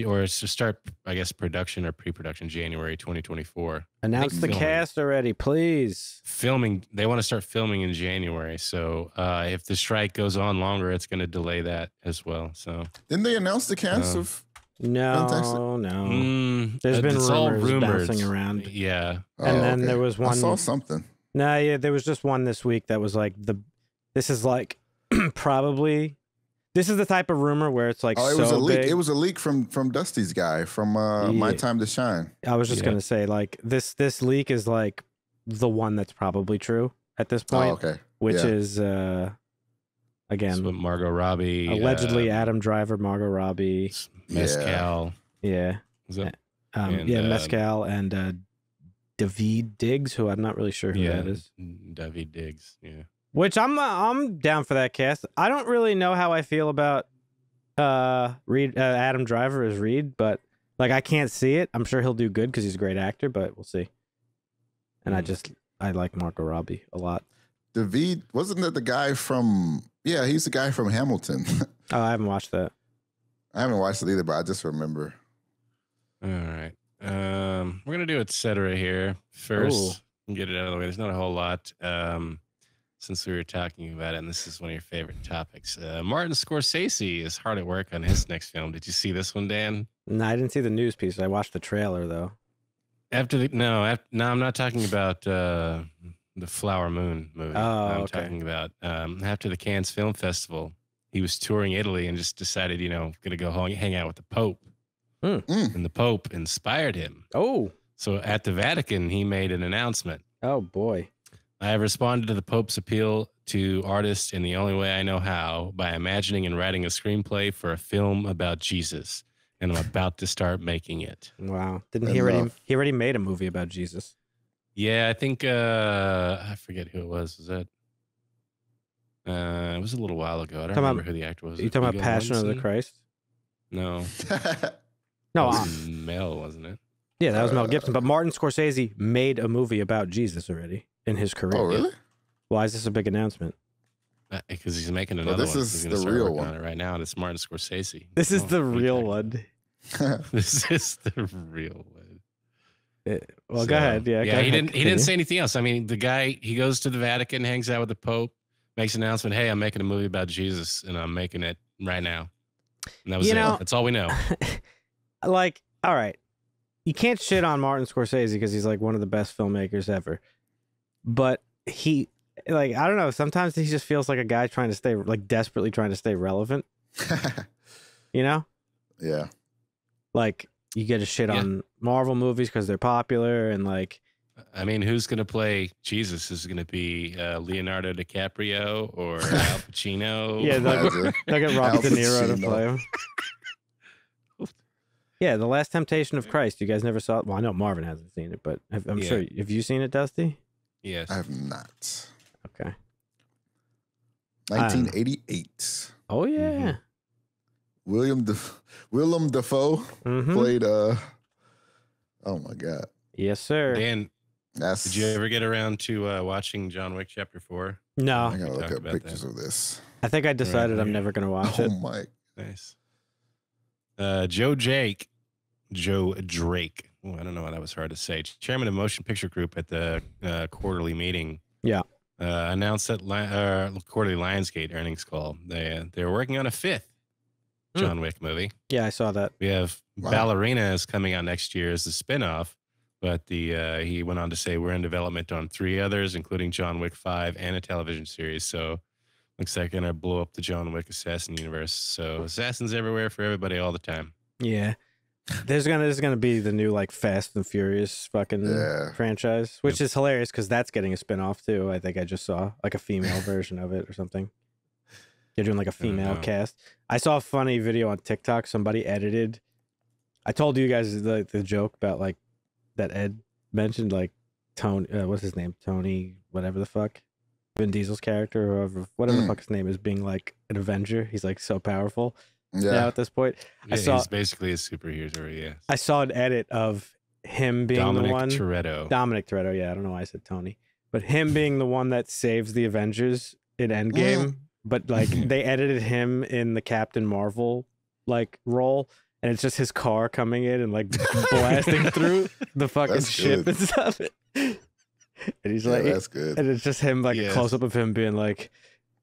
or it's to start, I guess, production or pre-production January 2024. announce the filming. cast already, please. Filming, they want to start filming in January. So uh, if the strike goes on longer, it's going to delay that as well. So Didn't they announce the cast Um, of? No, Fantastic. no. mm, There's uh, been it's all rumors bouncing around. Yeah, and Oh, then okay. there was one. I saw one- something. No, yeah, there was just one this week that was like the. This is like [clears throat] probably. This is the type of rumor where it's like Oh, it so was a leak. big. It was a leak from from Dusty's guy from uh, My Time to Shine. I was just Yeah. gonna say like this. This leak is like the one that's probably true at this Oh, point, okay. which yeah. is uh again what Margot Robbie allegedly uh, Adam Driver, Margot Robbie. Mescal. Yeah, Is that? Um, And, yeah, uh, Mescal and uh, David Diggs, who I'm not really sure who yeah, that is. David Diggs. Yeah. Which I'm uh, I'm down for that cast. I don't really know how I feel about uh Reed uh, Adam Driver as Reed, but like I can't see it. I'm sure he'll do good because he's a great actor, but we'll see. And I Hmm. just I like Margot Robbie a lot. David wasn't that the guy from? Yeah, he's the guy from Hamilton. [laughs] Oh, I haven't watched that. I haven't watched it either, but I just remember. All right. Um, we're gonna do et cetera here first. and Get it out of the way. There's not a whole lot. Um, since we were talking about it, and this is one of your favorite topics. Uh, Martin Scorsese is hard at work on his next film. Did you see this one, Dan? No, I didn't see the news piece. I watched the trailer though. After the no, after, no, I'm not talking about uh, the Flower Moon movie. Oh, I'm okay. talking about um, after the Cannes Film Festival. He was touring Italy and just decided, you know, going to go hang hang out with the Pope, Hmm. Mm. and the Pope inspired him. Oh, So at the Vatican, he made an announcement. oh boy. I have responded to the Pope's appeal to artists in the only way I know how by imagining and writing a screenplay for a film about Jesus, and I'm about to start making it. Wow. Didn't he already Enough. he already made a movie about Jesus? Yeah, I think uh I forget who it was. Was that? Uh, it was a little while ago. I don't Talking about- remember who the actor was. you talking about Viggo Passion of the Christ? No, No, that uh, was Mel, wasn't it? yeah, that was Mel Gibson. Uh, But Martin Scorsese made a movie about Jesus already in his career. oh, really? Why is this a big announcement? Because he's making Well, another this one. is He's the start real one. on it right now, and it's Martin Scorsese. This is Oh, the what are you real talking- [laughs] one. [laughs] This is the real one. Eh, well, So, go ahead. Yeah, go yeah. ahead, He didn't. He didn't say anything else. I mean, the guy he goes to the Vatican, hangs out with the Pope, makes an announcement. Hey, I'm making a movie about Jesus, and I'm making it right now. And that was You it. know- That's all we know. [laughs] like, all right, you can't shit on Martin Scorsese because he's like one of the best filmmakers ever. But he, like, I don't know. Sometimes he just feels like a guy trying to stay, like, desperately trying to stay relevant. [laughs] You know, yeah. like you get a shit Yeah. on Marvel movies because they're popular and like, I mean, who's going to play Jesus? Is it going to be uh, Leonardo DiCaprio or [laughs] Al Pacino? Yeah, they'll- Imagine. they'll get Robert Al De Niro to play him. Yeah, the Last Temptation of Christ. You guys never saw it. Well, I know Marvin hasn't seen it, but have- I'm Yeah. sure. Have you seen it, Dusty? Yes. I have not. Okay. 1988. Oh yeah. William Def- Willem Dafoe Mm-hmm. played. uh Oh my god, Yes, sir. Dan, that's. did you ever get around to uh, watching John Wick Chapter Four? No, I gotta look talked up about pictures of this. I think I decided I'm never gonna watch Oh it. my! Nice. Uh, Joe Jake, Joe Drake. Oh, I don't know why that was hard to say. Chairman of Motion Picture Group at the uh, quarterly meeting. Yeah. Uh, announced at Li- uh, quarterly Lionsgate earnings call. They they're working on a fifth Hmm. John Wick movie. Yeah, I saw that. We have Wow. Ballerina is coming out next year as a spinoff, but the uh, he went on to say we're in development on three others, including John Wick Five and a television series. So looks like gonna blow up the John Wick assassin universe. So assassins everywhere for everybody all the time. Yeah. There's gonna there's gonna be the new like Fast and Furious fucking Yeah. franchise, which is hilarious because that's getting a spin-off too. I think I just saw like a female [laughs] version of it or something. They're doing like a female know. cast. I saw a funny video on TikTok. Somebody edited. I told you guys the the joke about like that Ed mentioned like Tony. Uh, what's his name? Tony, whatever the fuck. Vin Diesel's character, or whoever, whatever the Mm. fuck his name is, being like an Avenger. He's like so powerful now Yeah, at this point. Yeah, saw- he's basically a superhero. Yeah, I saw an edit of him being Dominic the one. Toretto. Dominic Toretto. Yeah, I don't know why I said Tony, but him [laughs] being the one that saves the Avengers in Endgame. Mm. But like [laughs] they edited him in the Captain Marvel like role, and it's just his car coming in and like [laughs] blasting through the fucking That's ship good. and stuff. and he's yeah, like, that's good. and it's just him like a close up of him being like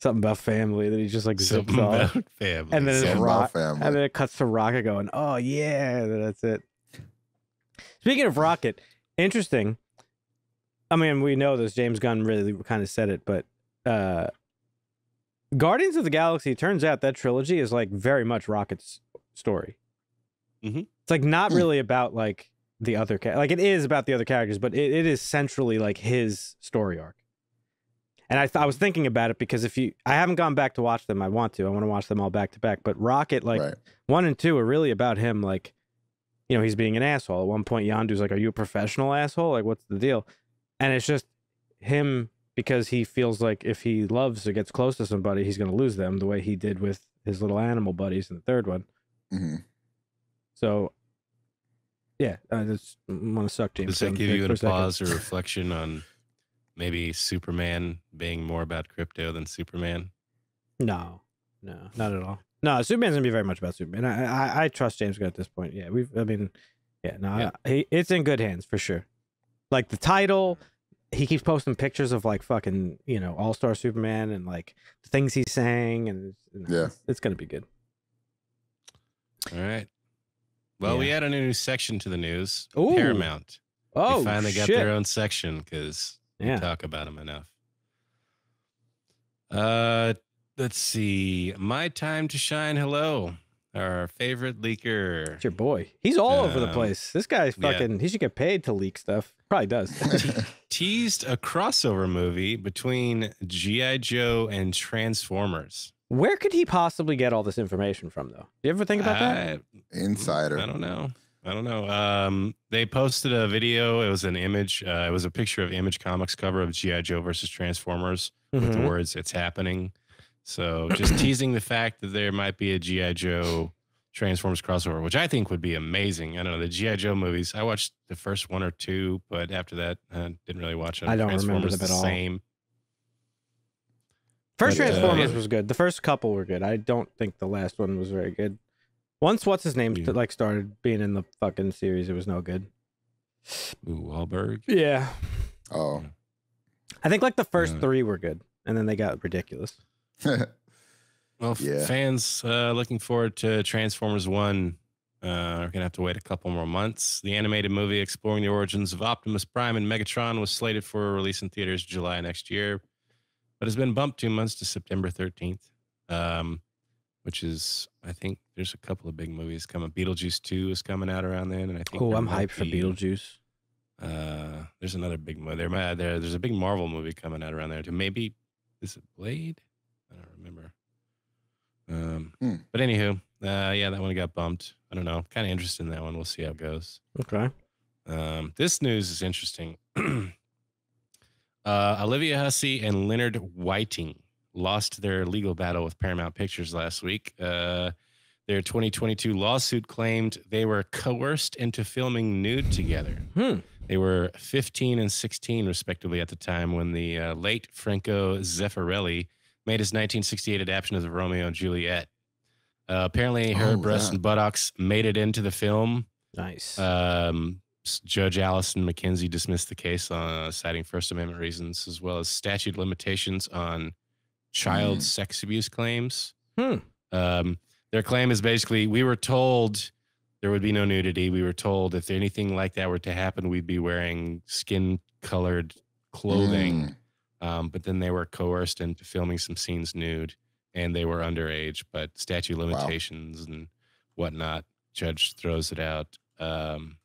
something about family that he just like zips Something off. about [laughs] family. And then it's Something rock- family. And then it cuts to Rocket going, "Oh yeah, that's it." Speaking of Rocket, interesting. I mean, we know this. James Gunn really kind of said it, but uh Guardians of the Galaxy. Turns out that trilogy is like very much Rocket's story. Mhm. It's like not Hmm. really about like the other cha- like it is about the other characters, but it, it is centrally like his story arc. And I, th- I was thinking about it because if you, I haven't gone back to watch them. I want to. I want to watch them all back to back. But Rocket, like right. one and two, are really about him like you know, he's being an asshole. At one point, Yondu's like, "Are you a professional asshole? Like, what's the deal?" And it's just him because he feels like if he loves or gets close to somebody, he's going to lose them, the way he did with his little animal buddies in the third one. hmm So, yeah, I just want to suck James. Does that give you for a a second. pause or reflection on maybe Superman being more about Krypto than Superman? No, no, not at all. No, Superman's gonna be very much about Superman. I, I, I trust James Gunn at this point. Yeah, we've. I mean, yeah, no, Yeah. I- he, it's in good hands for sure. Like the title, he keeps posting pictures of like fucking you know All Star Superman and like the things he's saying, and it's, Yeah. it's, it's gonna be good. All right. Well, we Yeah. added a new section to the news. Ooh. Paramount. Oh, they finally shit. got their own section because Yeah. we talk about them enough. Uh, let's see. My time to shine. Hello, our favorite leaker. It's your boy. He's all over the Um, place. This guy's yeah. fucking. He should get paid to leak stuff. Probably does. [laughs] teased a crossover movie between GI Joe and Transformers. Where could he possibly get all this information from, though? Do you ever think about that? Insider. I don't know. I don't know. Um, they posted a video. It was an image. Uh, it was a picture of Image Comics cover of GI Joe versus Transformers with the Mhm. words "It's happening." So just [clears throat] teasing the fact that there might be a GI Joe Transformers crossover, which I think would be amazing. I don't know the GI Joe movies. I watched the first one or two, but after that, I didn't really watch them. I don't remember Transformers them at the all. Same. First But, uh, Transformers yeah. was good. The first couple were good. I don't think the last one was very good. Once what's his name Yeah. like started being in the fucking series, it was no good. Ooh, Wahlberg. Yeah, Oh. I think like the first Uh, three were good, and then they got ridiculous. [laughs] Well, Yeah. fans uh, looking forward to Transformers 1 uh, are going to have to wait a couple more months. The animated movie exploring the origins of Optimus Prime and Megatron was slated for release in theaters July next year, but has been bumped two months to September 13th, um, which is, I think, there's a couple of big movies coming. Beetlejuice 2 is coming out around then. And I think Oh, I'm might hyped for Beetlejuice. Uh, there's another big movie. There, might- there, there's a big Marvel movie coming out around there too. Maybe is it Blade? I don't remember. Um, Hmm. but anywho, uh, yeah, that one got bumped. I don't know. Kind of interested in that one. We'll see how it goes. Okay. Um, this news is interesting. [clears throat] uh, Olivia Hussey and Leonard Whiting lost their legal battle with Paramount Pictures last week. Uh, their 2022 lawsuit claimed they were coerced into filming nude together. Hmm. They were 15 and 16, respectively, at the time when the uh, late Franco Zeffirelli made his 1968 adaptation of the Romeo and Juliet. Uh, apparently, her Oh, breasts that. and buttocks made it into the film. Nice. Um, Judge Allison McKenzie dismissed the case, uh, citing First Amendment reasons as well as statute limitations on child Mm. sex abuse claims. Hmm. Um, their claim is basically we were told there would be no nudity. We were told if anything like that were to happen, we'd be wearing skin colored clothing. Mm. Um, but then they were coerced into filming some scenes nude and they were underage, but statute limitations and whatnot, judge throws it out. Um,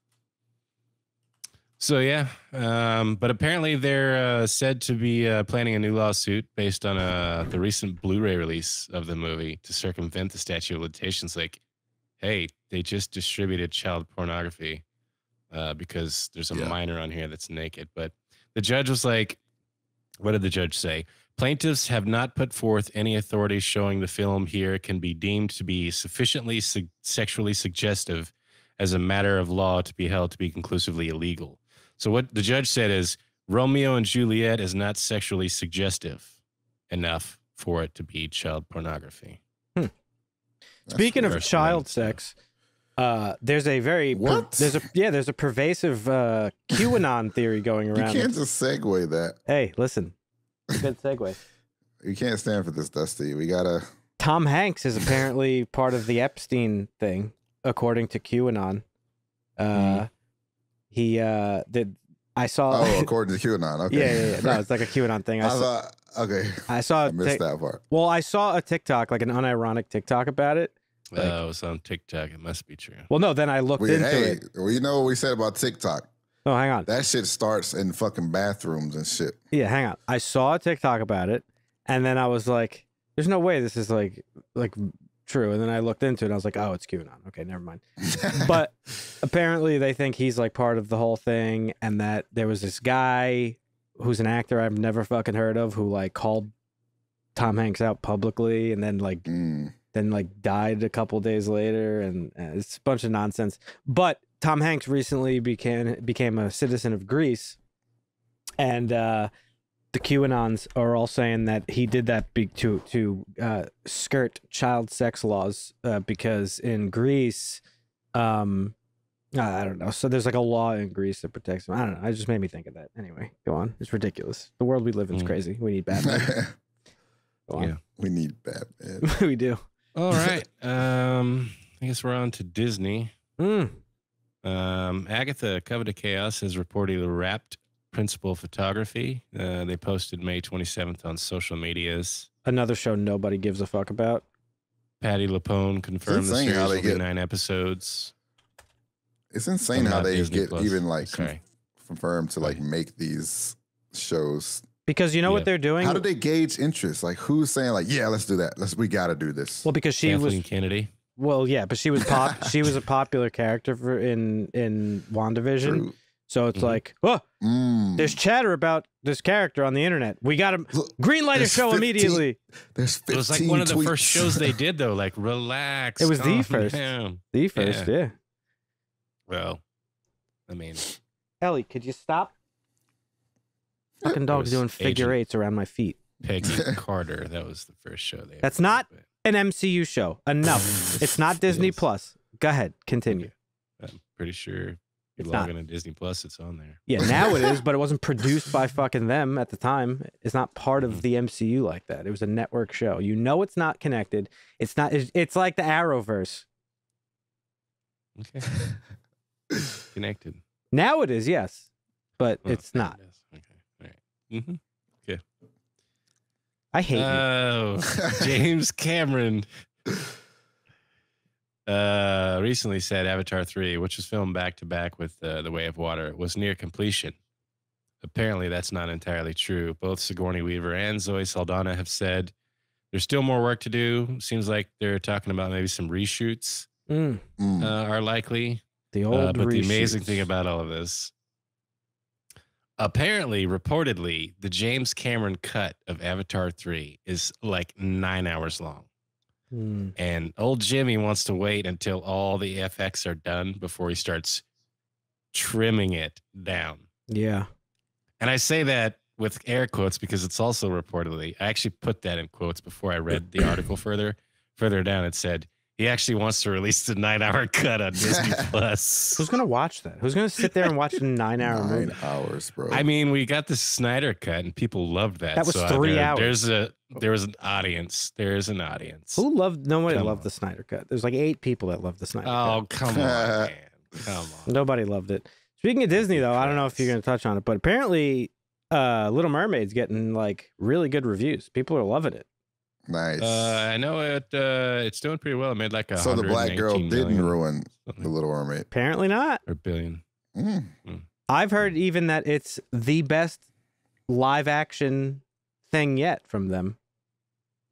so yeah, um, but apparently they're uh, said to be uh, planning a new lawsuit based on uh, the recent Blu-ray release of the movie to circumvent the statute of limitations. Like, hey, they just distributed child pornography uh, because there's a Yeah. minor on here that's naked. But the judge was like, what did the judge say? Plaintiffs have not put forth any authority showing the film here can be deemed to be sufficiently su- sexually suggestive as a matter of law to be held to be conclusively illegal. So, what the judge said is Romeo and Juliet is not sexually suggestive enough for it to be child pornography. That's Speaking of child sex, uh, there's a very per- there's a yeah there's a pervasive uh, QAnon theory going around. you can't just segue that. Hey, listen, [laughs] good segue. You can't stand for this, Dusty. We gotta. Tom Hanks is apparently part of the Epstein thing, according to QAnon. Uh, he uh did. I saw. Oh, [laughs] according to QAnon. Okay. yeah, yeah, yeah. No, it's like a QAnon thing. I I saw. thought. Okay. I saw. I a missed tic- that part. well, I saw a TikTok, like an unironic TikTok about it. Like- uh, it was on TikTok. It must be true. Well, no, then I looked We, into hey, it. well, you know what we said about TikTok? Oh, hang on. That shit starts in fucking bathrooms and shit. Yeah, hang on. I saw a TikTok about it, and then I was like, "There's no way this is like like true. And then I looked into it. and I was like, oh, it's QAnon. Okay, never mind. [laughs] But apparently, they think he's like part of the whole thing, and that there was this guy who's an actor I've never fucking heard of who like called Tom Hanks out publicly, and then like Mm. then like died a couple days later, and uh, it's a bunch of nonsense. But Tom Hanks recently became became a citizen of Greece, and uh, the QAnons are all saying that he did that be- to to uh, skirt child sex laws uh, because in Greece, um, I don't know. So there's like a law in Greece that protects him. I don't know. It just made me think of that. Anyway, go on. It's ridiculous. The world we live in is Mm. crazy. We need Batman. [laughs] Go on. Yeah. we need Batman. [laughs] we do. All right. Um, I guess we're on to Disney. Mm. Um, Agatha Coven of Chaos has reportedly wrapped principal photography. Uh, they posted May 27th on social medias. Another show nobody gives a fuck about. Patti LuPone confirmed the insane series how will they be get- nine episodes. It's insane how they Disney get Plus. even like con- confirmed to like make these shows. Because you know Yeah. what they're doing? How do they gauge interest? Like who's saying like, yeah, let's do that. Let's we got to do this. well, because she Kathleen was Kennedy. well, yeah, but she was pop. [laughs] she was a popular character for in in Wandavision. True. So it's Mhm. like, oh, Mm. there's chatter about this character on the internet. We got to Look, green light a show 15 immediately. There's 15 It was like one of the first shows they did, though. Like, relax. It was the first. down. The first, yeah. Well, I mean, Ellie, could you stop? Fucking dog's doing figure Agent- eights around my feet. Peggy [laughs] Carter. That was the first show they. That's ever not- did, An MCU show. Enough. [laughs] it's not Disney Yes. Plus. Go ahead, continue. but I'm pretty sure you It's log not. in to Disney Plus, it's on there. Yeah, now it is, but it wasn't [laughs] produced by fucking them at the time. It's not part of Mhm. the MCU like that. It was a network show. You know it's not connected. It's not it's, it's like the Arrowverse. Okay. [laughs] Connected. Now it is, yes. But Oh, it's not. it is. Okay. All right. Mm-hmm. Okay. I hate you. Oh, [laughs] James Cameron uh, recently said Avatar 3, which was filmed back to back with uh, The Way of Water, was near completion. Apparently, that's not entirely true. Both Sigourney Weaver and Zoe Saldana have said there's still more work to do. Seems like they're talking about maybe some reshoots Mm, Mm. uh, are likely. the old Uh, but the amazing thing about all of this, apparently, reportedly, the James Cameron cut of Avatar 3 is like nine hours long. Mm, And old Jimmy wants to wait until all the FX are done before he starts trimming it down. yeah. And I say that with air quotes because it's also reportedly, I actually put that in quotes before I read the article [clears throat] further. Further down, it said he actually wants to release the nine hour [laughs] cut on Disney [laughs] Plus. Who's gonna watch that? Who's gonna sit there and watch a nine hour Nine movie? hours, bro. I mean, we got the Snyder cut, and people loved that. That was So, uh, three there- hours. There's a there was an audience. There's an audience. Who loved nobody Come loved on. the Snyder cut. There's like eight people that loved the Snyder cut. Oh come on, [laughs] man. come on. Nobody loved it. Speaking of Disney though, I don't know if you're gonna touch on it, but apparently uh Little Mermaid's getting like really good reviews. People are loving it. Nice. Uh, I know it. Uh, it's doing pretty well. It made like a. so the black girl didn't million, ruin the Little Mermaid. Apparently not. or billion. Mm. I've heard even that it's the best live action thing yet from them.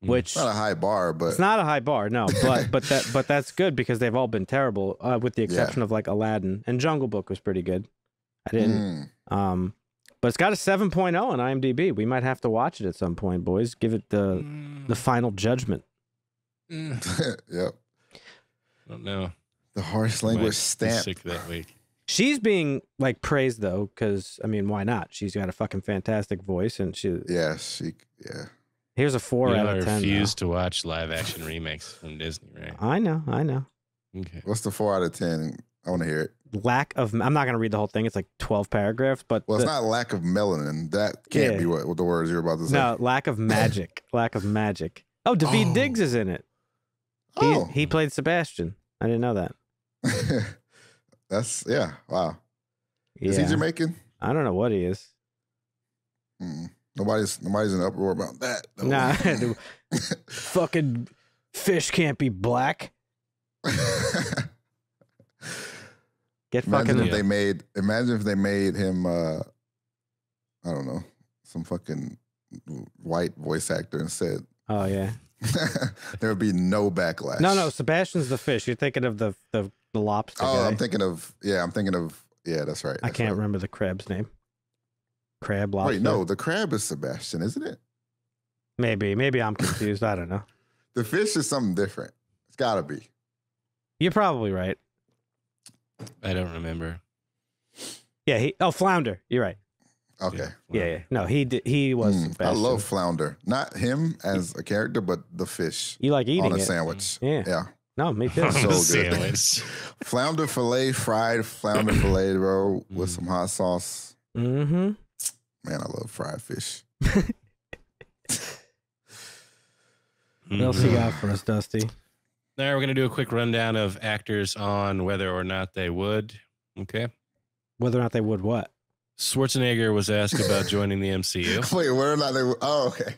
Mm. Which It's not a high bar, but it's not a high bar, no, but [laughs] but that but that's good because they've all been terrible, uh, with the Yeah. exception of like Aladdin and Jungle Book was pretty good. I didn't, Mm. um, but it's got a 7.0 on IMDb. We might have to watch it at some point, boys. Give it the Mm, the final judgment. mm, [laughs] yep. I don't know. The harsh language stamp. Sick that week. She's being like praised though, because I mean, why not? She's got a fucking fantastic voice, and she Yeah, she. Yeah. here's a four you out of ten. though. refuse to watch live action remakes from Disney, right? I know, I know. Okay. What's the four out of ten? I want to hear it. Lack of. I'm not gonna read the whole thing. It's like 12 paragraphs, but Well, it's the- not lack of melanin. That can't Yeah. be what, what the words you're about to say. no lack of magic. [laughs] lack of magic. Oh, David Oh. Diggs is in it. He Oh, he played Sebastian. I didn't know that. [laughs] that's yeah. Wow. Yeah. Is he Jamaican? I don't know what he is. Mm. Nobody's nobody's in uproar about that. though. Nah, [laughs] fucking fish can't be black. Get imagine fucking. if they made. Imagine if they made him. uh I don't know, some fucking white voice actor instead. Oh yeah. [laughs] there would be no backlash. No, no. Sebastian's the fish. You're thinking of the the, the lobster Oh, guy. I'm thinking of yeah. I'm thinking of yeah. That's right. I can't right. remember the crab's name. Crab lobster. Wait, no. The crab is Sebastian, isn't it? Maybe. Maybe I'm confused. I don't know. [laughs] The fish is something different. It's got to be. You're probably right. I don't remember. Yeah. He. Oh, flounder. You're right. Okay. Yeah. Yeah. No, he did. He was. Mm, I love flounder. Not him as a character, but the fish You like eating on a it. sandwich. Yeah. Yeah. No, me too. [laughs] So good. Sandwich. [laughs] Flounder fillet, fried flounder fillet, bro, with Mm. some hot sauce. mm-hmm. Man, I love fried fish. [laughs] What else you got for us, Dusty? Now we're going to do a quick rundown of actors on whether or not they would. Okay. Whether or not they would what? Schwarzenegger was asked about joining the MCU. [laughs] Wait, where or not they were? Oh, okay.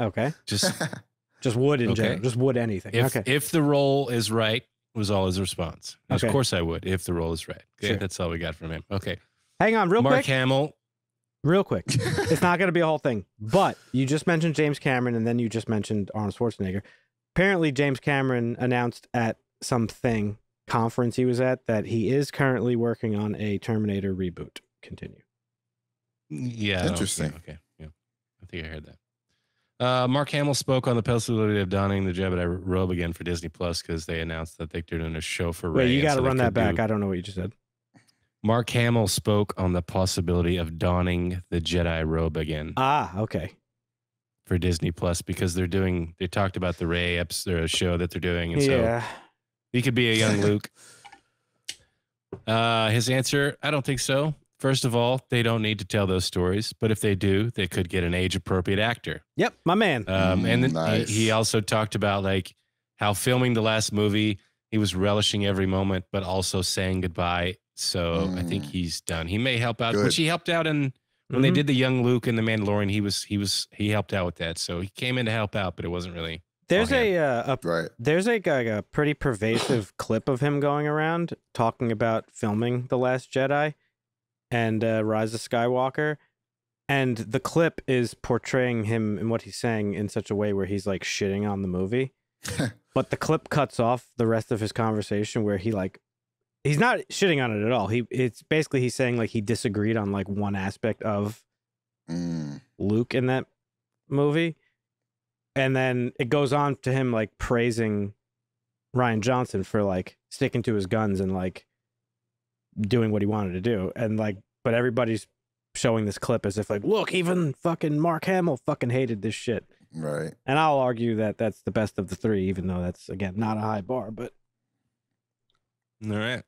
Okay. Just [laughs] Just would in Okay. general. Just would anything. if okay. if the role is right, was all his response. Okay. Of course I would if the role is right. Okay, Sure. that's all we got from him. Okay, Hang on, real Mark quick. Mark Hamill. Real quick. [laughs] it's not going to be a whole thing, but you just mentioned James Cameron and then you just mentioned Arnold Schwarzenegger. Apparently, James Cameron announced at something conference he was at that he is currently working on a Terminator reboot. Continue. Yeah, Interesting. okay, yeah, I think I heard that. Uh, Mark Hamill spoke on the possibility of donning the Jedi robe again for Disney Plus because they announced that they're doing a show for Rey. Wait, you got to so run that back. do- I don't know what you just said. Mark Hamill spoke on the possibility of donning the Jedi robe again Ah, okay. For Disney Plus because they're doing. They talked about the Rey episode show that they're doing, and so he could be a young [laughs] Luke. Uh, his answer: I don't think so. First of all, they don't need to tell those stories, but if they do, they could get an age-appropriate actor. Yep, my man. Um, and then Mm, nice. he, he also talked about like how filming the last movie, he was relishing every moment, but also saying goodbye. So I think Mm. he's done. He may help out, Good. which he helped out in when they Mhm. did the young Luke and the Mandalorian. He was he was he helped out with that. So he came in to help out, but it wasn't really. There's a, uh, a right. there's a, like a pretty pervasive [clears throat] clip of him going around talking about filming The Last Jedi and uh, Rise of Skywalker. And the clip is portraying him and what he's saying in such a way where he's like shitting on the movie. [laughs] but the clip cuts off the rest of his conversation where he like he's not shitting on it at all. He it's basically he's saying like he disagreed on like one aspect of Mm, Luke in that movie. And then it goes on to him like praising Rian Johnson for like sticking to his guns and like doing what he wanted to do. And like, but everybody's showing this clip as if like, look, even fucking Mark Hamill fucking hated this shit. right. And I'll argue that that's the best of the three, even though that's again not a high bar, but All right.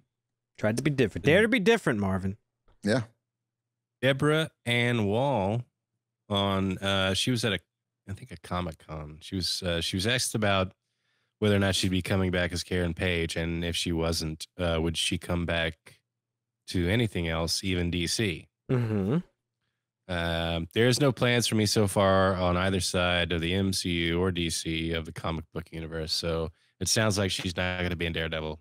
Tried to be different. Dare to be different, Marvin. Yeah. Deborah Ann Woll on uh she was at a I think a Comic Con. She was uh, she was asked about whether or not she'd be coming back as Karen Page and if she wasn't, uh, would she come back to anything else, even DC? Mm-hmm. Um, there's no plans for me so far on either side of the MCU or DC of the comic book universe. So it sounds like she's not going to be in Daredevil.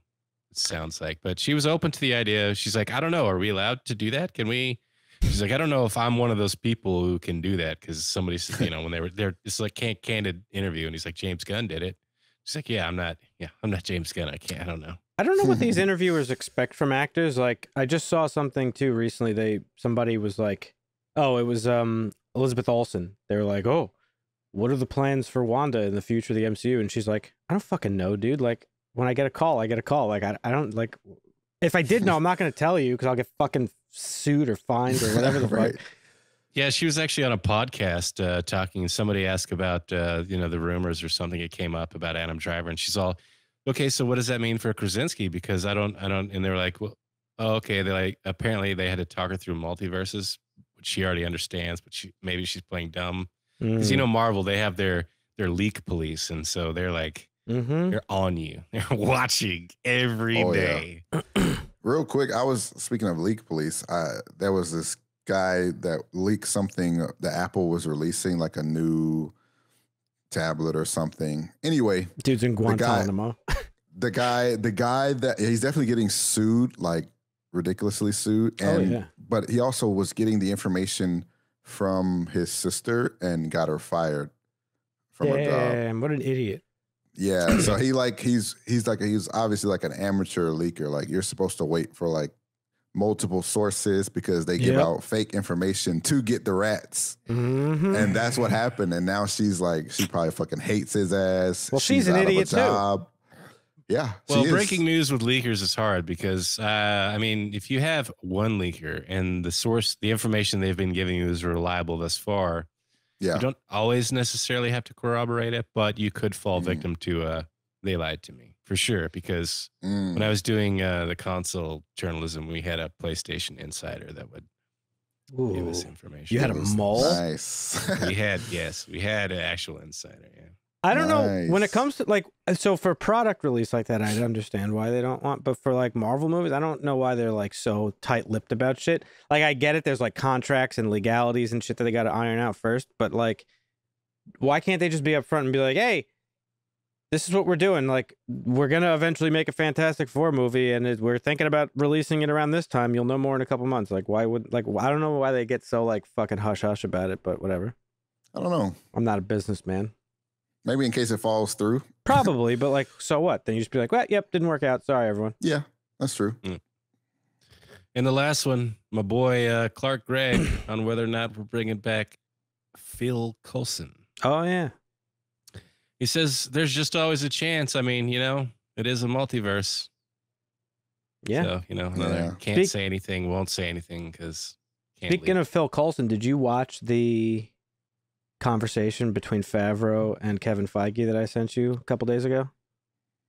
It sounds like, but she was open to the idea. She's like, I don't know. Are we allowed to do that? Can we? She's like, I don't know if I'm one of those people who can do that because somebody said, you know, when they were there, it's like can candid interview, and he's like, James Gunn did it. She's like, Yeah, I'm not. Yeah, I'm not James Gunn. I can't. I don't know. I don't know what these [laughs] interviewers expect from actors. Like I just saw something too recently. They somebody was like, "Oh, it was um Elizabeth Olsen." They were like, "Oh, what are the plans for Wanda in the future of the MCU?" And she's like, "I don't fucking know, dude. Like when I get a call, I get a call. Like I I don't like if I did know, I'm not going to tell you because I'll get fucking sued or fined or whatever the [laughs] right. fuck." Yeah, she was actually on a podcast uh, talking. Somebody asked about uh, you know the rumors or something. It came up about Adam Driver, and she's all, "Okay, so what does that mean for Krasinski? Because I don't, I don't." And they're like, "Well, oh, okay." They like apparently they had to talk her through multiverses, which she already understands, but she maybe she's playing dumb because you know Marvel they have their their leak police, and so they're like Mm-hmm. they're on you, [laughs] they're watching every Oh, yeah. [clears throat] Real quick, I was speaking of leak police. I, there was this guy that leaked something that Apple was releasing, like a new tablet or something. Anyway, Dude's in Guantanamo. [laughs] the guy, the guy that he's definitely getting sued, like ridiculously sued, Oh, yeah. but he also was getting the information from his sister and got her fired from a job. Damn, what an idiot. Yeah, [clears throat] so he like he's he's like he's obviously like an amateur leaker. Like you're supposed to wait for like multiple sources because they give Yep. out fake information to get the rats. Mhm. And that's what happened. And now she's like, she probably fucking hates his ass. Well, she's an out of idiot too. Yeah. Well, breaking news with leakers is hard because, uh, I mean, if you have one leaker and the source, the information they've been giving you is reliable thus far, Yeah. you don't always necessarily have to corroborate it, but you could fall Mm. victim to uh, they lied to me for sure. Because Mm. when I was doing uh, the console journalism, we had a PlayStation insider that would give us information. You had a mole? Nice. we had [laughs] yes, we had an actual insider. Yeah. I don't know when it comes to like uh, so for product release like that, I understand why they don't want, but for like Marvel movies, I don't know why they're like so tight-lipped about shit. Like I get it, there's like contracts and legalities and shit that they got to iron out first, but like, why can't they just be upfront and be like, hey, this is what we're doing. Like, we're gonna eventually make a Fantastic Four movie, and we're thinking about releasing it around this time. You'll know more in a couple months. Like, why would like I don't know why they get so like fucking hush hush about it, but whatever. I don't know. I'm not a businessman. Maybe in case it falls through. [laughs] Probably, but like, so what? Then you just be like, well, yep, didn't work out. Sorry, everyone. Yeah, that's true. And the last one, my boy uh, Clark Gregg, [clears throat] on whether or not we're bringing back Phil Coulson. Oh yeah, He says there's just always a chance. I mean, you know, it is a multiverse. yeah. So, you know, another Yeah. can't Speak- say anything, won't say anything because Speaking of Phil Coulson, did you watch the conversation between Favreau and Kevin Feige that I sent you a couple days ago?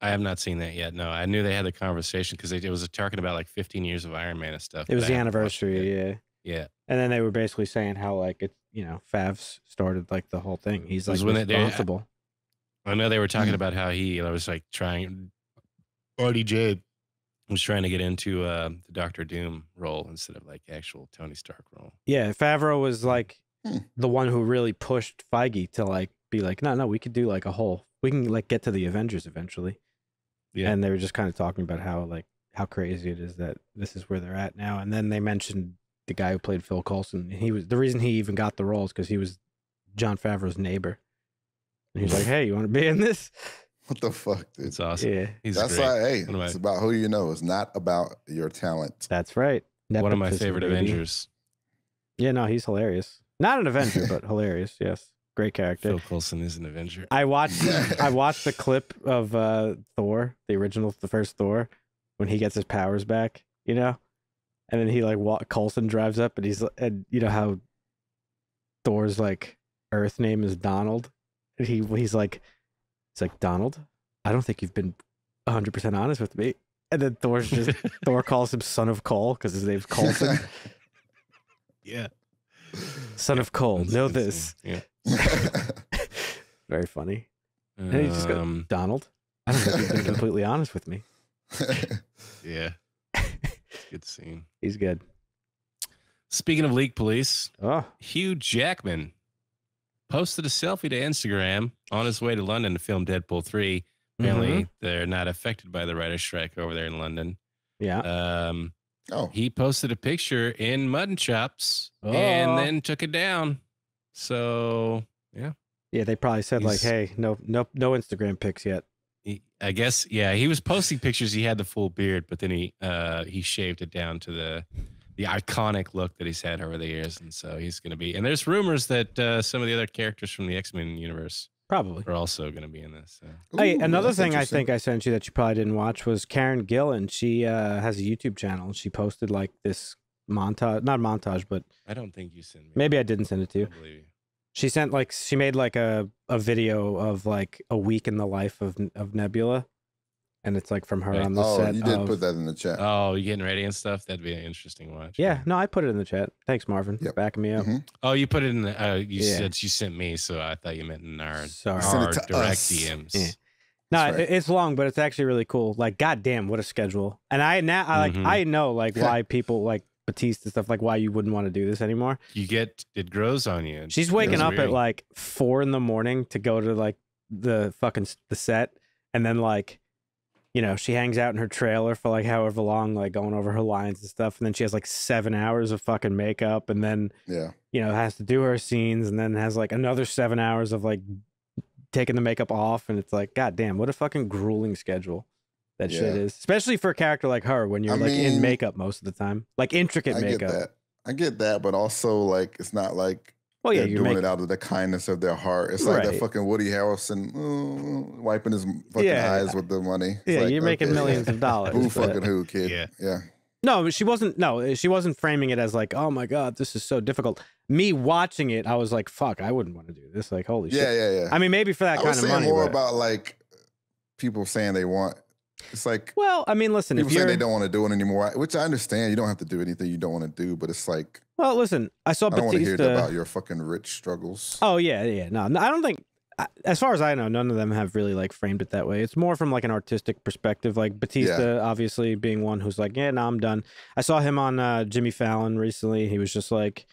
I have not seen that yet. No, I knew they had the conversation because it was talking about like 15 years of Iron Man and stuff. It was the I haven't watched it anniversary, yeah. Yeah. And then they were basically saying how like it's you know Favs started like the whole thing. He's like when it- they- responsible. I know they were talking Mm. about how he I was like trying RDJ was trying to get into uh, the Doctor Doom role instead of like actual Tony Stark role. Yeah, Favreau was like Hmm. the one who really pushed Feige to like be like, no, no, we could do like a whole, we can like get to the Avengers eventually. Yeah. And they were just kind of talking about how like how crazy it is that this is where they're at now. And then they mentioned the guy who played Phil Coulson. He was the reason he even got the role is because he was Jon Favreau's neighbor. And he's like, [laughs] hey, you want to be in this? What the fuck, dude? It's awesome. Yeah, He's That's great. why, hey, One of my- it's about who you know. It's not about your talent. that's right. One of my favorite baby. Avengers. Yeah, no, he's hilarious. Not an Avenger, but hilarious. Yes, great character. Phil Coulson is an Avenger. I watched [laughs] I watched the clip of uh Thor, the original, the first Thor, when he gets his powers back, you know, and then he like wa- Coulson drives up and he's and you know how Thor's like Earth name is Donald, and he he's like, it's like Donald. I don't think you've been hundred percent honest with me. And then Thor's just [laughs] Thor calls him son of Cole because his name's Coulson, [laughs] yeah. Son of Cole. Know this. Yeah. [laughs] Very funny. And he just goes, Um, Donald. I don't know if you've been [laughs] completely honest with me. [laughs] yeah. It's a good scene. He's good. Speaking of leak police, Oh, Hugh Jackman posted a selfie to Instagram on his way to London to film Deadpool 3. Apparently, mhm. they're not affected by the writer's strike over there in London. yeah. Um, oh, he posted a picture in mutton chops and Oh. then took it down. So, yeah, Yeah, they probably said like, "Hey, no, no, no Instagram pics yet." he, I guess, yeah, he was posting pictures. He had the full beard, but then he uh, he shaved it down to the the iconic look that he's had over the years, and so he's going to be. And there's rumors that uh, some of the other characters from the X Men universe Probably. We're also going to be in this. So. Hey, Ooh, another thing I think I sent you that you probably didn't watch was Karen Gillan. She uh, has a YouTube channel. She posted like this montage, not montage, but I don't think you sent me. maybe I didn't send it to I you. believe you. She sent like she made like a, a video of like a week in the life of of Nebula, and it's like from her Right. on the Oh, set. you did of- put that in the chat. Oh, you getting ready and stuff? That'd be an interesting watch. Yeah, no, I put it in the chat. Thanks, Marvin, for Yep. backing me up. Mhm. Oh, you put it in the. Uh, you Yeah. said you sent me, so I thought you meant in our, Sorry. Send it our to direct us. DMs. Yeah. No, That's right. it- it's long, but it's actually really cool. Like, goddamn, what a schedule! And I now, I like, Mhm. I know like why people like Batista and stuff, like why you wouldn't want to do this anymore. You get it grows on you. She's waking It's up at like four in the morning to go to like the fucking the set, and then like, you know, she hangs out in her trailer for like however long, like going over her lines and stuff, and then she has like seven hours of fucking makeup, and then Yeah. you know has to do her scenes, and then has like another seven hours of like taking the makeup off, and it's like, god damn, what a fucking grueling schedule that shit is. Especially for a character like her, when you're I like in makeup most of the time, like intricate I get makeup. that. I get that, but also like it's not like Well, yeah, they're you're doing making it out of the kindness of their heart. It's like Right. that fucking Woody Harrelson uh, wiping his fucking Yeah. eyes with the money. It's yeah, like, you're making okay, millions of dollars. [laughs] Who but- fucking who, kid? Yeah. yeah. No, she wasn't. No, she wasn't framing it as like, oh my god, this is so difficult. Me watching it, I was like, fuck, I wouldn't want to do this. Like, holy Yeah, shit. yeah, yeah. Yeah. I mean, maybe for that I kind was of saying money. more but- about like people saying they want. It's like well, I mean, listen, people if you're saying they don't want to do it anymore, which I understand. You don't have to do anything you don't want to do, but it's like well, listen, I saw I don't want to hear Batista. about your fucking rich struggles. Oh yeah, yeah. No, no, I don't think. As far as I know, none of them have really like framed it that way. It's more from like an artistic perspective. Like Batista, obviously being one who's like, yeah, no, I'm done. I saw him on uh, Jimmy Fallon recently. He was just like,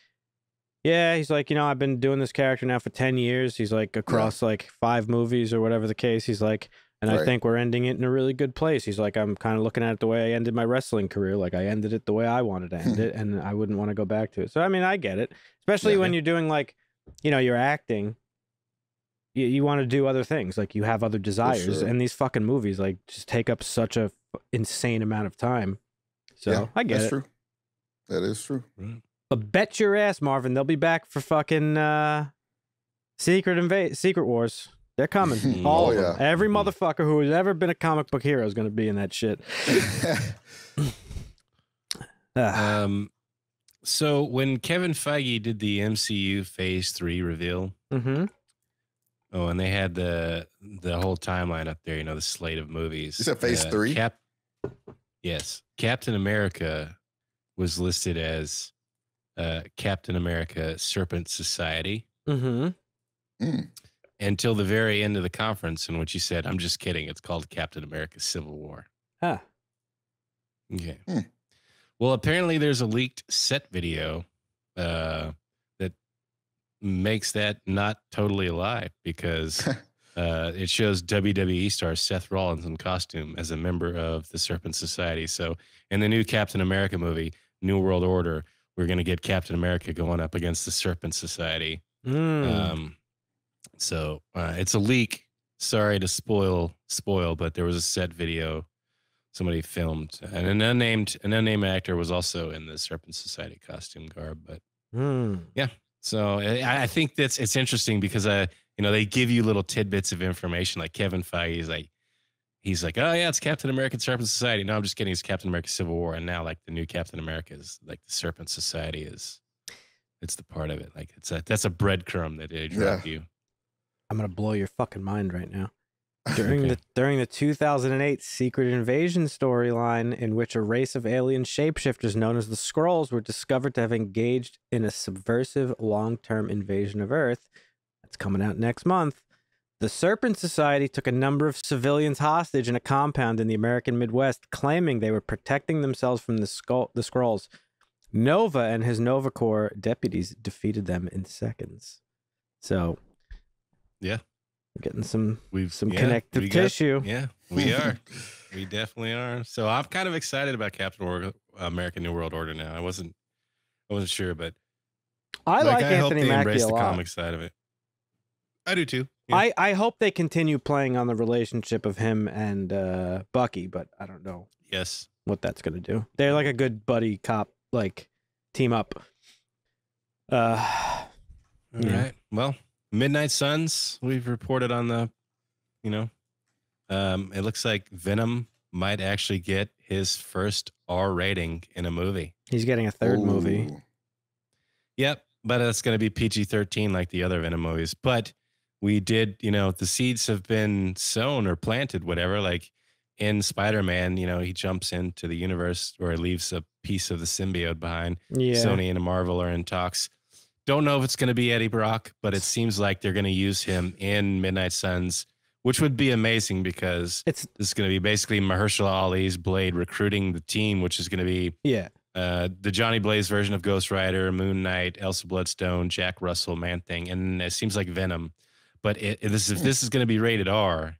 yeah, he's like, you know, I've been doing this character now for ten years. He's like across like five movies or whatever the case. He's like, and I think we're ending it in a really good place. He's like, I'm kind of looking at it the way I ended my wrestling career. Like I ended it the way I wanted to end [laughs] it, and I wouldn't want to go back to it. So I mean, I get it, especially Yeah. when you're doing like, you know, you're acting. You, you want to do other things, like you have other desires, sure. and these fucking movies like just take up such a f- insane amount of time. So yeah, I get that's it. true. That is true. But bet your ass, Marvin, they'll be back for fucking uh, Secret Inva- Secret Wars. They're coming. [laughs] All Oh, of them. yeah. Every motherfucker who has ever been a comic book hero is going to be in that shit. [laughs] Ah, Um, so when Kevin Feige did the MCU Phase Three reveal, mm-hmm. oh, and they had the the whole timeline up there, you know, the slate of movies. You said Phase uh, three? Cap, yes, Captain America was listed as uh, Captain America Serpent Society Mm-hmm. Mm. Until the very end of the conference, in which he said, "I'm just kidding. It's called Captain America Civil War." Ah. Okay. Hmm. Well, apparently there's a leaked set video uh, that makes that not totally a lie because [laughs] uh, it shows WWE star Seth Rollins in costume as a member of the Serpent Society. So in the new Captain America movie, New World Order, we're going to get Captain America going up against the Serpent Society. Mm. Um, so uh, it's a leak. Sorry to spoil spoil, but there was a set video somebody filmed, and an unnamed an unnamed actor was also in the Serpent Society costume garb. But Mm. so I, I think that's it's interesting because uh you know they give you little tidbits of information like Kevin Feige is like he's like oh yeah it's Captain America Serpent Society. No I'm just kidding. It's Captain America Civil War. And now like the new Captain America is like the Serpent Society is it's the part of it. Like it's a that's a breadcrumb that they drop you I'm gonna blow your fucking mind right now. [laughs] During Okay. the during the 2008 Secret Invasion storyline, in which a race of alien shapeshifters known as the Skrulls were discovered to have engaged in a subversive long-term invasion of Earth, that's coming out next month. The Serpent Society took a number of civilians hostage in a compound in the American Midwest, claiming they were protecting themselves from the skull, the Skrulls. Nova and his Nova Corps deputies defeated them in seconds. So, Yeah. we're getting some we've some yeah, connective we got- tissue. yeah we are [laughs] we definitely are so I'm kind of excited about Captain Or- American New World Order now I wasn't I wasn't sure but I like, I hope Anthony they Mackie a the lot. comic side of it I do too yeah. I, I hope they continue playing on the relationship of him and uh, Bucky, but I don't know yes what that's gonna do. They're like a good buddy cop like team up. Uh, All right. Yeah. Well, Midnight Suns, we've reported on the, you know, um, it looks like Venom might actually get his first R rating in a movie. he's getting a third movie. Yep. But it's going to be PG 13 like the other Venom movies. But we did, you know, the seeds have been sown or planted, whatever. Like in Spider Man, you know, he jumps into the universe or leaves a piece of the symbiote behind. Yeah, Sony and Marvel are in talks. Don't know if it's going to be Eddie Brock, but it seems like they're going to use him in Midnight Suns, which would be amazing because it's this is going to be basically Mahershala Ali's Blade recruiting the team, which is going to be yeah. uh, the Johnny Blaze version of Ghost Rider, Moon Knight, Elsa Bloodstone, Jack Russell, Man Thing, and it seems like Venom. But it, it- this is this is going to be rated R.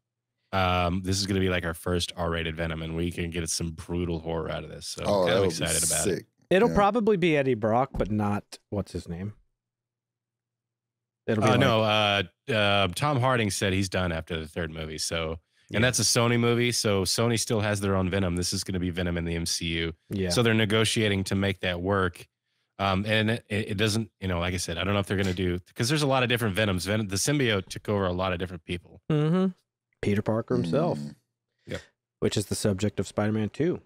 Um, this is going to be like our first R-rated Venom, and we can get some brutal horror out of this. So Oh, I'm kind that of would be excited about it. It'll Yeah. probably be Eddie Brock, but not what's his name. It'll be Uh, like- no, uh, uh, Tom Hardy said he's done after the third movie. So, Yeah. and that's a Sony movie. So Sony still has their own Venom. This is going to be Venom in the MCU. yeah. So they're negotiating to make that work. Um, and it, it doesn't, you know, like I said, I don't know if they're going to do because there's a lot of different Venoms. Venom, the symbiote took over a lot of different people. hmm Peter Parker himself, Mm. which is the subject of Spider-Man 2.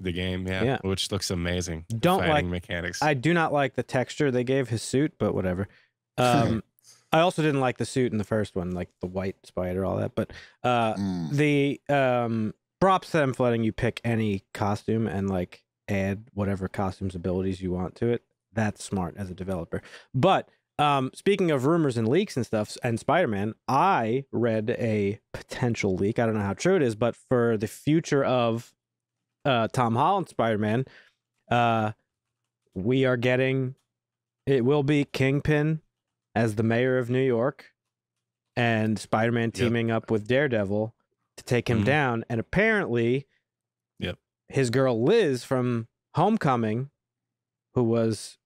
The game, yeah, Yeah. which looks amazing. Don't like- mechanics. I do not like the texture they gave his suit, but whatever. Um, [laughs] I also didn't like the suit in the first one, like the white spider, all that. But uh, Mm. the um, props them for letting you pick any costume and like add whatever costumes abilities you want to it. That's smart as a developer. But um, speaking of rumors and leaks and stuff, and Spider Man, I read a potential leak. I don't know how true it is, but for the future of uh, Tom Holland Spider Man, uh, we are getting it will be Kingpin as the mayor of New York and Spider Man Yep. teaming up with Daredevil to take him Mhm. down. And apparently, Yep. his girl Liz from Homecoming, who was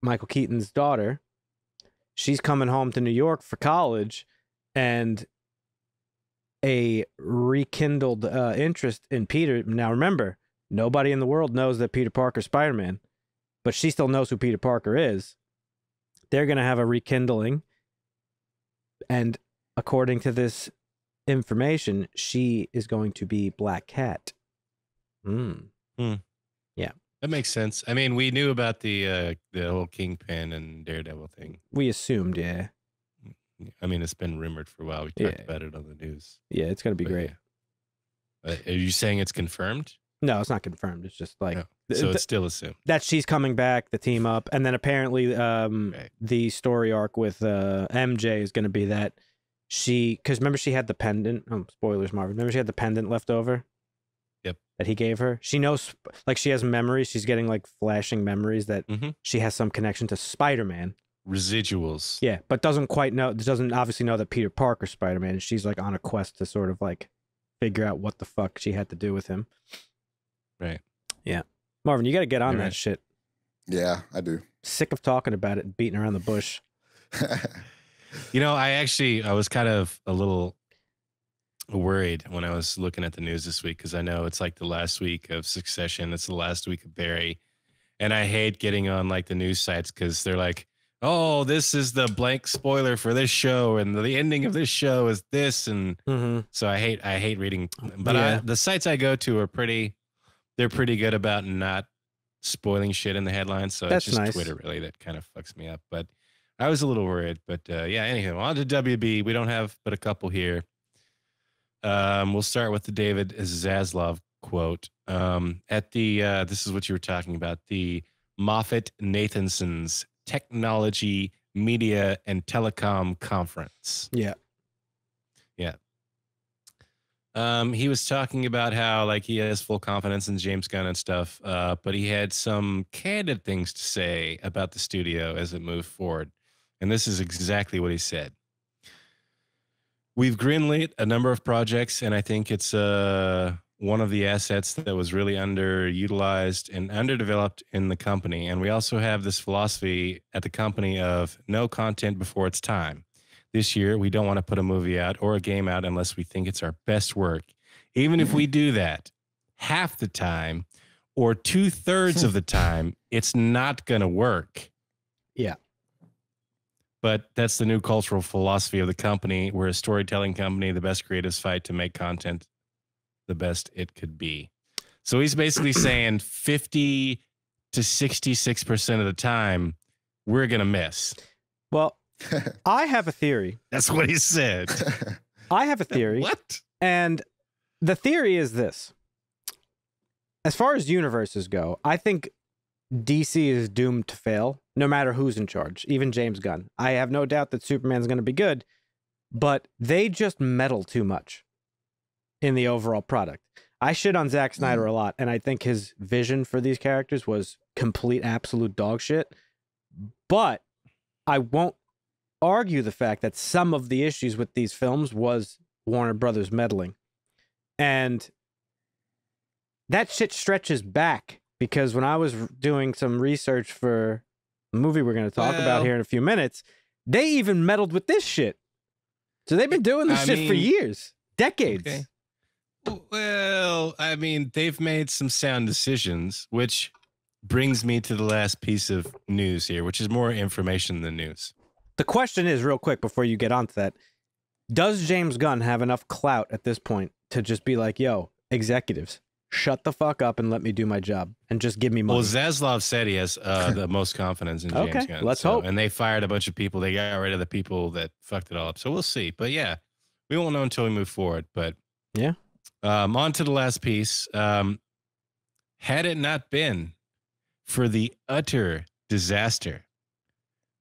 Michael Keaton's daughter, she's coming home to New York for college and a rekindled uh, interest in Peter. Now, remember, nobody in the world knows that Peter Parker's Spider Man, but she still knows who Peter Parker is. They're going to have a rekindling. And according to this information, she is going to be Black Cat. Mm. that makes sense. I mean, we knew about the uh, the whole Kingpin and Daredevil thing. We assumed, yeah. I mean, it's been rumored for a while. We talked Yeah. about it on the news. Yeah, it's going to be But great. yeah. Uh, are you saying it's confirmed? No, it's not confirmed. It's just like No. So it's still assumed. that she's coming back, the team up, and then apparently um Right. the story arc with uh MJ is going to be that she because remember she had the pendant. Oh, spoilers, Marvin. Remember she had the pendant left over. Yep. That he gave her. She knows, like she has memories. She's getting like flashing memories that Mhm. she has some connection to Spider Man. Residuals. Yeah, but doesn't quite know. Doesn't obviously know that Peter Parker Spider Man. And she's like on a quest to sort of like figure out what the fuck she had to do with him. Right. Yeah, Marvin, you got to get on You're that right. shit. Yeah, I do. Sick of talking about it and beating around the bush. [laughs] You know, I actually I was kind of a little worried when I was looking at the news this week because I know it's like the last week of Succession. It's the last week of Barry, and I hate getting on like the news sites because they're like, "Oh, this is the blank spoiler for this show, and the ending of this show is this," and Mm-hmm. so I hate I hate reading. But I, the sites I go to are pretty. They're pretty good about not spoiling shit in the headlines. So That's it's just nice. Twitter really that kind of fucks me up. But I was a little worried. But uh, yeah, anyway, on to WB. We don't have but a couple here. Um, we'll start with the David Zaslav quote. Um, at the uh, this is what you were talking about the MoffettNathanson's Technology, Media, and Telecom Conference. Yeah. Um, he was talking about how like he has full confidence in James Gunn and stuff, uh, but he had some candid things to say about the studio as it moved forward. And this is exactly what he said. We've greenlit a number of projects, and I think it's uh, one of the assets that was really underutilized and underdeveloped in the company. And we also have this philosophy at the company of no content before it's time. This year, we don't want to put a movie out or a game out unless we think it's our best work. Even if we mm-hmm. do that, half the time or two thirds of the [laughs] time, it's not going to work. Yeah. But that's the new cultural philosophy of the company. We're a storytelling company. The best creatives fight to make content the best it could be. So he's basically [clears throat] saying 50 to 66% of the time, we're going to miss. Well, [laughs] I have a theory. That's what he said. I have a theory. What? And the theory is this. As far as universes go, I think DC is doomed to fail no matter who's in charge, even James Gunn. I have no doubt that Superman's going to be good, but they just meddle too much in the overall product. I shit on Zack Snyder a lot, and I think his vision for these characters was complete, absolute dog shit. But I won't argue the fact that some of the issues with these films was Warner Brothers meddling. And that shit stretches back because when I was doing some research for the movie we're going to talk about here in a few minutes, They even meddled with this shit. So they've been doing this I shit for years, decades. Okay. Well, I mean, they've made some sound decisions, which brings me to the last piece of news here, which is more information than news. The question is, real quick, before you get onto that, does James Gunn have enough clout at this point to just be like, "Yo, executives, shut the fuck up and let me do my job and just give me money"? Well, Zaslav said he has uh, the [laughs] most confidence in James Okay, Gunn. let's so- hope. And they fired a bunch of people. They got rid of the people that fucked it all up. So we'll see. But yeah, we won't know until we move forward. But Yeah. Um, on to the last piece. Um, had it not been for the utter disaster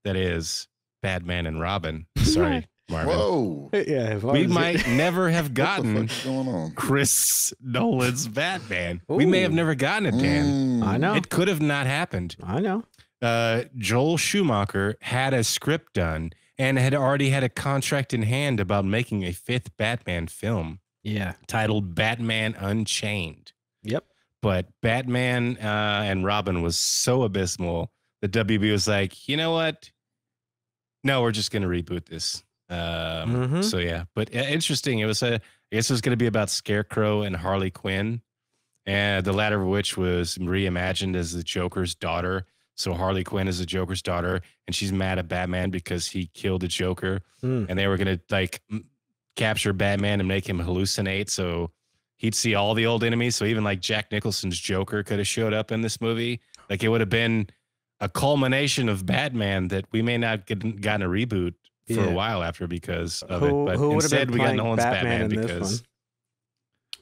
that is Batman and Robin, [laughs] sorry, Marvin, Whoa. [laughs] yeah, if we was- might never have [laughs] gotten fuck going on? Chris Nolan's Batman. We may have never gotten it, Dan. Mm. I know. It could have not happened. I know. uh, Joel Schumacher had a script done and had already had a contract in hand about making a fifth Batman film Yeah. titled Batman Unchained. Yep. But Batman uh, and Robin was so abysmal that WB was like, you know what? No, we're just going to reboot this. Um, Mhm. So yeah, but uh, interesting. It was a. I guess it was going to be about Scarecrow and Harley Quinn, and the latter of which was reimagined as the Joker's daughter. So Harley Quinn is the Joker's daughter, and she's mad at Batman because he killed the Joker, Mm. and they were going to like m- capture Batman and make him hallucinate. So he'd see all the old enemies. So even like Jack Nicholson's Joker could have showed up in this movie. Like it would have been a culmination of Batman that we may not get gotten a reboot for Yeah. a while after because of Who- it. But who would have been instead, we got playing Nolan's Batman Batman, in this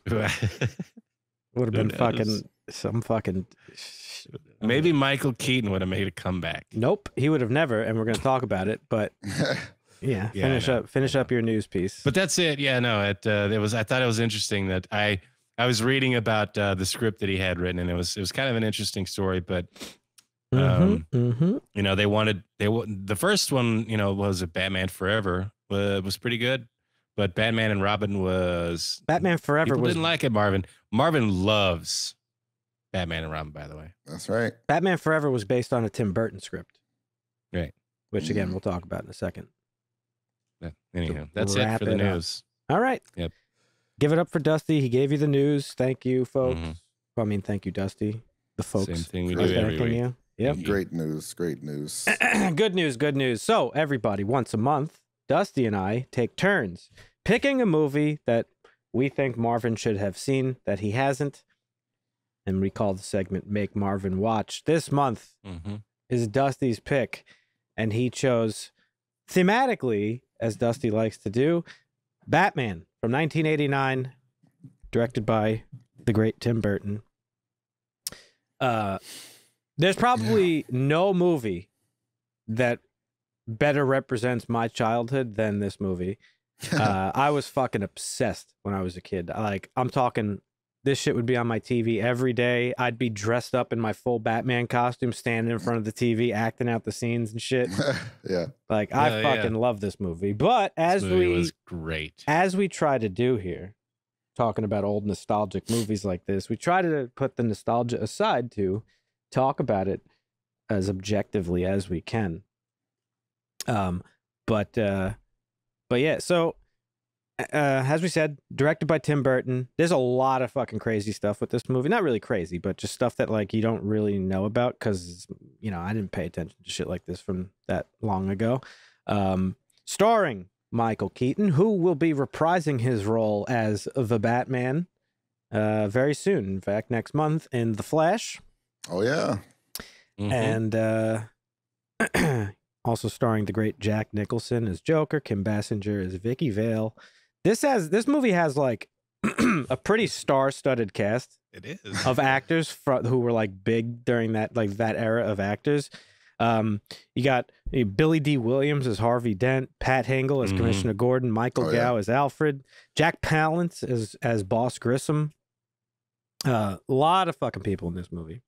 because [laughs] Would have been fucking some fucking. maybe Michael Keaton would have made a comeback. Nope, he would have never, and we're gonna talk about it. But [laughs] yeah, Yeah, finish up, finish up your news piece. But that's it. Yeah, no, it uh, it was. I thought it was interesting that I I was reading about uh, the script that he had written, and it was it was kind of an interesting story. But um, mm-hmm. you know, they wanted they the first one, you know, was a Batman Forever uh, was pretty good, but Batman and Robin was Batman Forever people was didn't like it. Marvin Marvin loves Batman and Robin, by the way. That's right. Batman Forever was based on a Tim Burton script, Right. Which again, Mm. we'll talk about in a second. But anyhow, that's it for the it up. news. All right. Yep. Give it up for Dusty. He gave you the news. Thank you, folks. Mhm. Well, I mean, thank you, Dusty. The folks. Same thing we do every week. you. Yep. Great news. Great news. [clears throat] good news, good news. So, everybody, once a month, Dusty and I take turns picking a movie that we think Marvin should have seen that he hasn't. And we call the segment Make Marvin Watch. This month Mhm. is Dusty's pick, and he chose thematically, as Dusty likes to do, Batman from 1989, directed by the great Tim Burton. Uh, there's probably no movie that better represents my childhood than this movie. [laughs] Uh, I was fucking obsessed when I was a kid. Like, I'm talking, this shit would be on my TV every day. I'd be dressed up in my full Batman costume, standing in front of the TV, acting out the scenes and shit. [laughs] yeah. Like, I Yeah, yeah. fucking love this movie. But This as movie we was great. as we try to do here, talking about old nostalgic movies like this, we try to put the nostalgia aside to talk about it as objectively as we can. Um, but uh, but yeah, so uh, as we said, directed by Tim Burton. There's a lot of fucking crazy stuff with this movie. Not really crazy, but just stuff that like you don't really know about because you know I didn't pay attention to shit like this from that long ago. Um, starring Michael Keaton, who will be reprising his role as the Batman uh, very soon. In fact, next month in The Flash, Oh yeah. Mhm. and uh, [clears throat] also starring the great Jack Nicholson as Joker, Kim Basinger as Vicki Vale. This has this movie has like [clears throat] a pretty star-studded cast it is. of [laughs] actors fro- who were like big during that like that era of actors. Um, you got uh, Billy Dee Williams as Harvey Dent, Pat Hingle as Mhm. Commissioner Gordon, Michael Oh, yeah. Gough as Alfred, Jack Palance as as Boss Grissom. A lot of fucking people in this movie.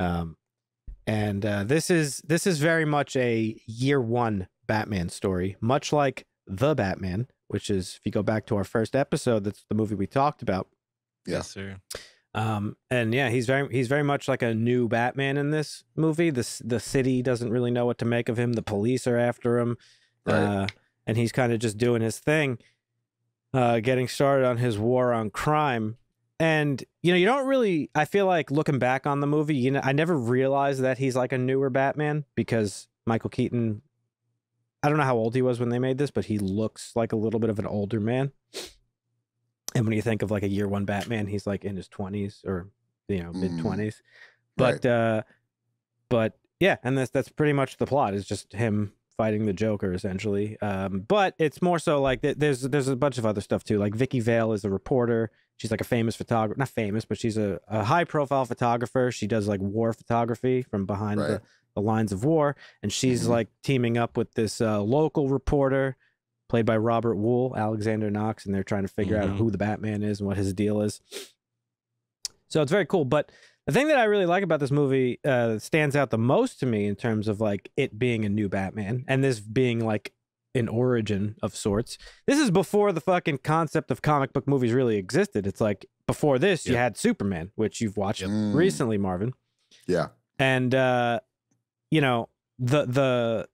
Um, and uh, this is this is very much a year one Batman story, much like the Batman, which is if you go back to our first episode, that's the movie we talked about. Yeah. Yes, sir. Um, and yeah, he's very he's very much like a new Batman in this movie. The the city doesn't really know what to make of him. The police are after him. Right. uh, and he's kind of just doing his thing, uh, getting started on his war on crime. And you know, you don't really. I feel like looking back on the movie, you know, I never realized that he's like a newer Batman because Michael Keaton. I don't know how old he was when they made this, but he looks like a little bit of an older man. And when you think of like a year one Batman, he's like in his twenties or you know mid Mm. twenties. But uh, but yeah, and that's that's pretty much the plot. Is just him fighting the Joker essentially. Um, but it's more so like th- there's there's a bunch of other stuff too. Like Vicki Vale is a reporter. She's like a famous photographer, not famous, but she's a, a high profile photographer. She does like war photography from behind Right. the, the lines of war, and she's Mhm. like teaming up with this uh, local reporter played by Robert Wuhl, Alexander Knox, and they're trying to figure out Mhm. who the Batman is and what his deal is. So it's very cool. But the thing that I really like about this movie uh, stands out the most to me in terms of like it being a new Batman and this being like an origin of sorts. This is before the fucking concept of comic book movies really existed. It's like before this, you had Superman, which you've watched Yep. Mm. recently, Marvin Yeah. and uh you know the the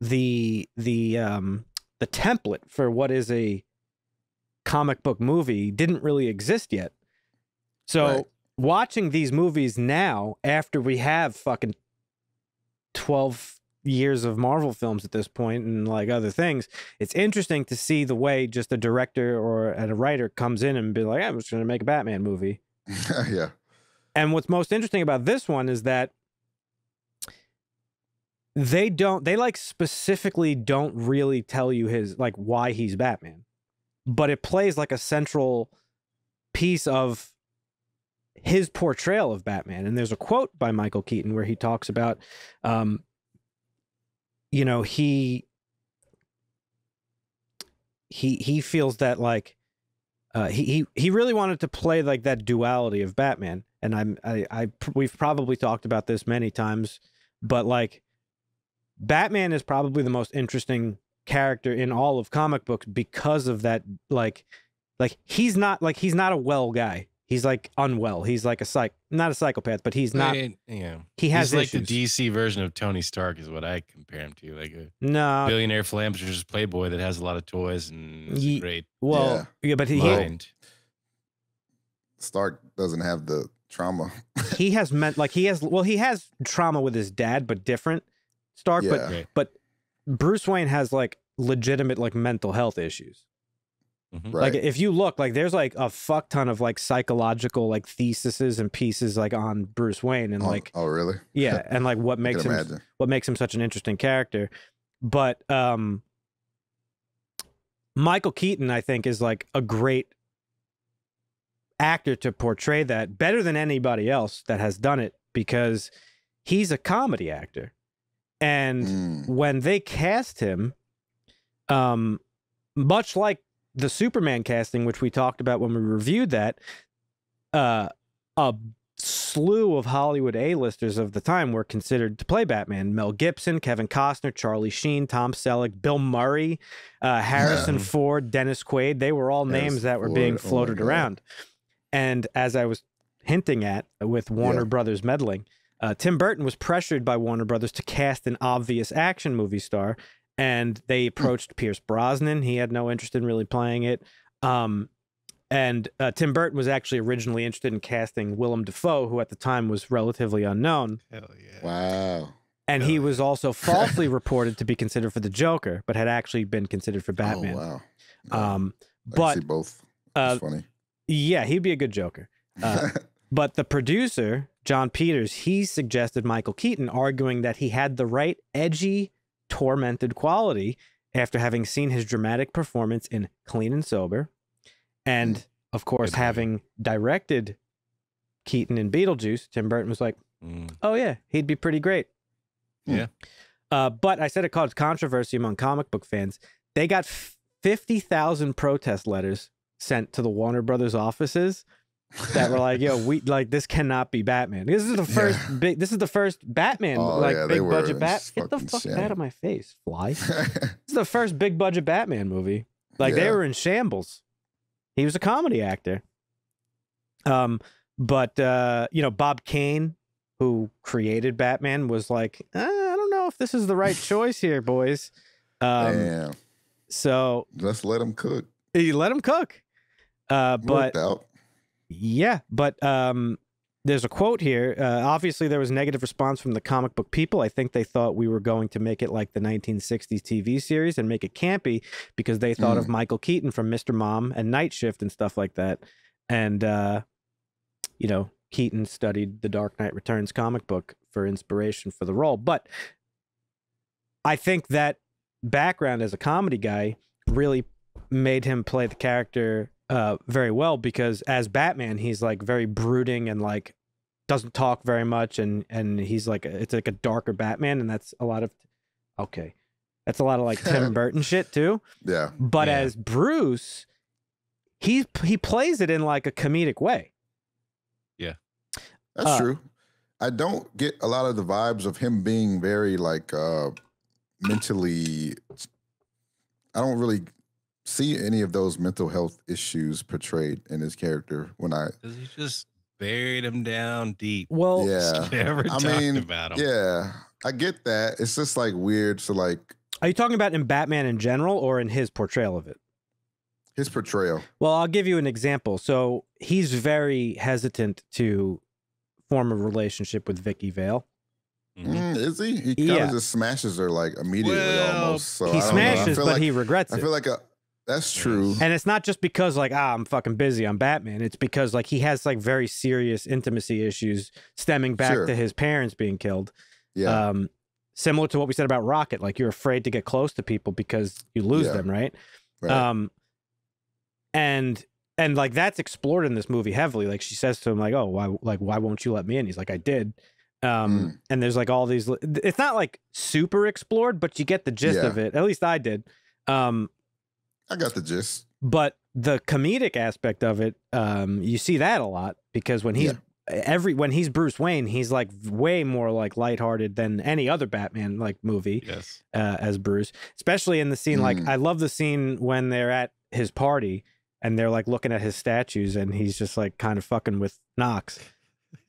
the the um the template for what is a comic book movie didn't really exist yet so Right. Watching these movies now after we have fucking 12 years of marvel films at this point and like other things it's interesting to see the way just a director or a writer comes in and be like i'm just going to make a batman movie [laughs] yeah. and what's most interesting about this one is that they don't they like specifically don't really tell you his like why he's Batman. But it plays like a central piece of his portrayal of Batman. And there's a quote by Michael Keaton where he talks about um you know, he he he feels that like uh, he he he really wanted to play like that duality of Batman, and I'm I I we've probably talked about this many times, but like Batman is probably the most interesting character in all of comic books because of that like like he's not like he's not a well guy. He's like unwell. He's like a psych not a psychopath, but he's not yeah. he has He's like issues. the DC version of Tony Stark, is what I compare him to. Like a no, billionaire philanthropist playboy that has a lot of toys and is Ye- great well, yeah, but he mind. Stark doesn't have the trauma. [laughs] he has meant like he has well he has trauma with his dad, but different Stark, but Yeah. Right. but Bruce Wayne has like legitimate like mental health issues. Mhm. Right. Like if you look, like there's like a fuck ton of like psychological like theses and pieces like on Bruce Wayne and oh, like oh, really? [laughs] yeah, and like what makes him imagine. what makes him such an interesting character. But um Michael Keaton, I think, is like a great actor to portray that better than anybody else that has done it because he's a comedy actor. And Mm. when they cast him, um, much like the Superman casting, which we talked about when we reviewed that, uh, a slew of Hollywood A-listers of the time were considered to play Batman. Mel Gibson, Kevin Costner, Charlie Sheen, Tom Selleck, Bill Murray, uh, Harrison Yeah. Ford, Dennis Quaid. They were all names that were being Ford, oh my floated God. around. And as I was hinting at with Warner Yeah. Brothers meddling, uh, Tim Burton was pressured by Warner Brothers to cast an obvious action movie star, and they approached Pierce Brosnan. He had no interest in really playing it. Um, and uh, Tim Burton was actually originally interested in casting Willem Dafoe, who at the time was relatively unknown. Hell yeah. Wow. And he Hell was also falsely [laughs] reported to be considered for the Joker, but had actually been considered for Batman. Oh, wow. Yeah, Um, I but see both. uh, funny. yeah, he'd be a good Joker. uh, [laughs] But the producer, Jon Peters, he suggested Michael Keaton, arguing that he had the right edgy, tormented quality after having seen his dramatic performance in Clean and Sober. And of course, Good having directed Keaton in Beetlejuice, Tim Burton was like, Mm. oh, yeah, he'd be pretty great. Yeah. Uh, but I said it caused controversy among comic book fans. They got 50,000 protest letters sent to the Warner Brothers offices that were like, "Yo, [laughs] we like this cannot be Batman. This is the first big. This is the first Batman Oh, like yeah, big budget Bat. Get the fuck out of my face, fly. [laughs] this is the first big budget Batman movie. Like they were in shambles. He was a comedy actor. Um, but uh, you know, Bob Kane, who created Batman, was like, "Uh, I don't know if this is the right [laughs] choice here, boys. Um, Damn. so Let's let him cook. you let him cook. Uh, but. Yeah, but um, there's a quote here. Uh, obviously, there was negative response from the comic book people. I think they thought we were going to make it like the 1960s TV series and make it campy because they thought of Michael Keaton from Mr. Mom and Night Shift and stuff like that. And, uh, you know, Keaton studied the Dark Knight Returns comic book for inspiration for the role. But I think that background as a comedy guy really made him play the character uh, very well because as Batman, he's like very brooding and like doesn't talk very much, and and he's like it's like a darker Batman, and that's a lot of okay, that's a lot of like [laughs] Tim Burton shit too. Yeah. But Yeah. as Bruce, he he plays it in like a comedic way. Yeah, that's Uh, true. I don't get a lot of the vibes of him being very like uh mentally I don't really see any of those mental health issues portrayed in his character when I Because he just buried him down deep. Well, yeah. [laughs] Never I talked mean, about him. Yeah. I get that. It's just like weird to like are you talking about in Batman in general or in his portrayal of it? his portrayal. Well, I'll give you an example. So he's very hesitant to form a relationship with Vicki Vale. Mhm. Mm, is he? He kind of Yeah. just smashes her like immediately Well, almost. So he I don't know. I smashes, feel but like, he regrets I feel like a, that's true. and it's not just because like ah I'm fucking busy I'm Batman. It's because like he has like very serious intimacy issues stemming back Sure. to his parents being killed. Yeah. Um, similar to what we said about Rocket, like you're afraid to get close to people because you lose Yeah. them, right? right. Um, and and like that's explored in this movie heavily. Like she says to him, like, "Oh, why, like, why won't you let me in?" He's like, "I did." Um, Mm. and there's like all these. It's not like super explored, but you get the gist Yeah. of it. At least I did. Um, I got the gist. but the comedic aspect of it, um, you see that a lot because when he's every when he's Bruce Wayne, he's like way more like lighthearted than any other Batman like movie Yes. uh, as Bruce, especially in the scene. Like, Mm. I love the scene when they're at his party and they're like looking at his statues, and he's just like kind of fucking with Knox, [laughs]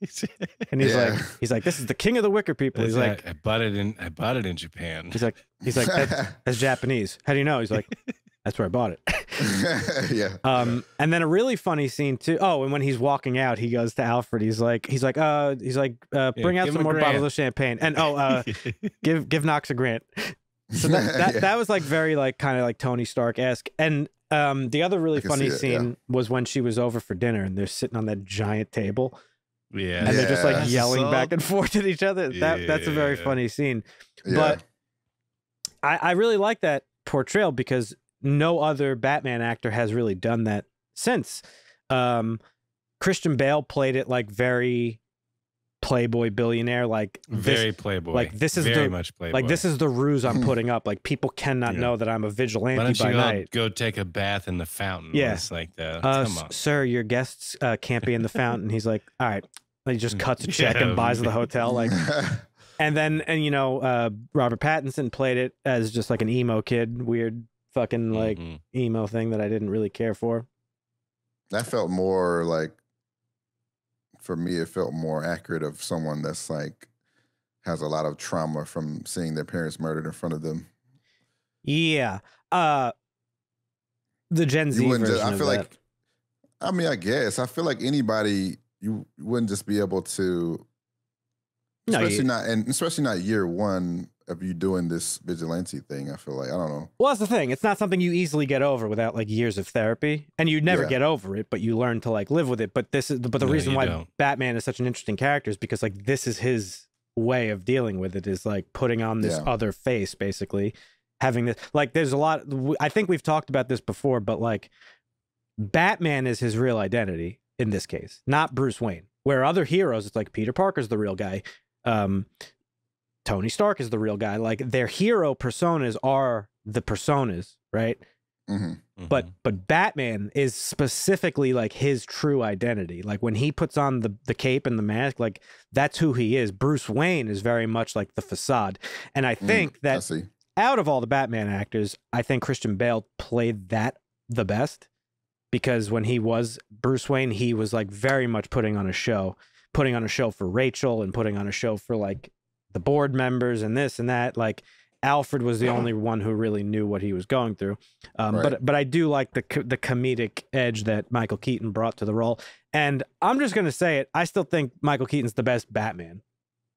and he's Yeah. like, he's like, this is the king of the Wicker people. He's I- like, I bought it in. I bought it in Japan. he's like, he's like, "That- [laughs] that's Japanese. How do you know? He's like, that's where I bought it. [laughs] yeah. Um, and then a really funny scene too. Oh, and when he's walking out, he goes to Alfred. He's like, he's like, uh, he's like, uh, Yeah, bring out some him a more bottles of champagne, and oh, uh, [laughs] give give Knox a grant. So that that, [laughs] Yeah. that was like very like kind of like Tony Stark esque. And um, the other really funny see it, yeah. scene was when she was over for dinner and they're sitting on that giant table yeah. and they're just like Yeah. yelling back and forth at each other. That that's a very funny scene. yeah. but- I, I really like that portrayal because no other Batman actor has really done that since. Um, Christian Bale played it like very playboy billionaire, like this, very playboy. like, this is very the- much playboy. like this is the ruse I'm putting up. Like people cannot Yeah. know that I'm a Why vigilante don't you by go, night. go take a bath in the fountain? Yeah. Like the Uh, come on. sir, your guests uh, can't be in the fountain. He's like, all right. He just cuts a [laughs] check Yeah. and buys the hotel. Like, [laughs] and then and you know, uh, Robert Pattinson played it as just like an emo kid, weird fucking like Mhm. emo thing that I didn't really care for. that felt more like for me it felt more accurate of someone that's like has a lot of trauma from seeing their parents murdered in front of them Yeah. Uh the Gen Z version just, i of feel that. like i mean i guess i feel like anybody you wouldn't just be able to No, especially you- not and especially not year one of you doing this vigilante thing i feel like i don't know well, that's the thing. It's not something you easily get over without like years of therapy, and you never Yeah. get over it, but you learn to like live with it. But this is, but the No, reason why don't. Batman is such an interesting character is because like this is his way of dealing with it is like putting on this Yeah. other face, basically having this. Like, there's a lot. I think we've talked about this before, but like Batman is his real identity in this case, not Bruce Wayne. Where other heroes, it's like Peter Parker's the real guy. Um, Tony Stark is the real guy. Like their hero personas are the personas, right? hmm But Mhm. but Batman is specifically like his true identity. Like when he puts on the the cape and the mask, like that's who he is. Bruce Wayne is very much like the facade. And I think Mm-hmm. i that see out of all the Batman actors, I think Christian Bale played that the best because when he was Bruce Wayne, he was like very much putting on a show, putting on a show for Rachel and putting on a show for like the board members and this and that. Like Alfred was the only one who really knew what he was going through. Um, Right. But but I do like the the comedic edge that Michael Keaton brought to the role. And I'm just gonna say it. I still think Michael Keaton's the best Batman,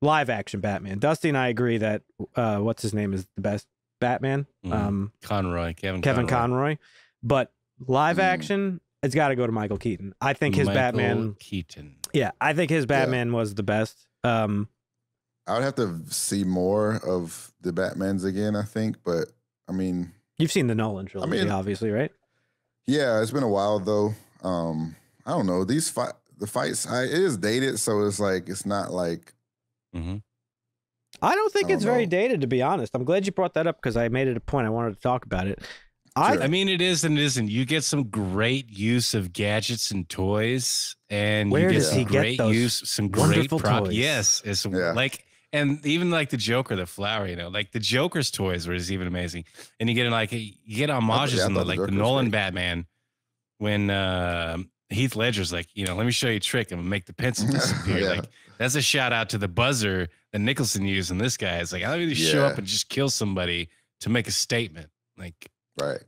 live action Batman. Dusty and I agree that uh, what's his name is the best Batman. Mhm. Um, Conroy, Kevin, Kevin Conroy. Conroy. But live Mm. action, it's got to go to Michael Keaton. I think his Michael Batman. Keaton. Yeah, I think his Batman was the best. Um, I would have to see more of the Batmans again. I think, but I mean, you've seen the Nolan trilogy, mean- obviously, right? yeah, it's been a while though. Um, I don't know these fight the fights. I, it is dated, so it's like it's not like hmm I don't think I it's don't very know. dated, to be honest. I'm glad you brought that up because I made it a point. I wanted to talk about it. I I mean, it is and it isn't. You get some great use of gadgets and toys, and Where you get does some he get great those use, some great wonderful prop. toys? Yes, it's Yeah. like, and even like the Joker, the flower. You know, like the Joker's toys was even amazing. And you get like you get homages yeah, in the thought the like the Joker Nolan great. Batman when uh, Heath Ledger's like, you know, let me show you a trick and make the pencil [laughs] disappear. Yeah. Like that's a shout out to the buzzer that Nicholson used. And this guy is like, I'm going to show up and just kill somebody to make a statement. Like, right.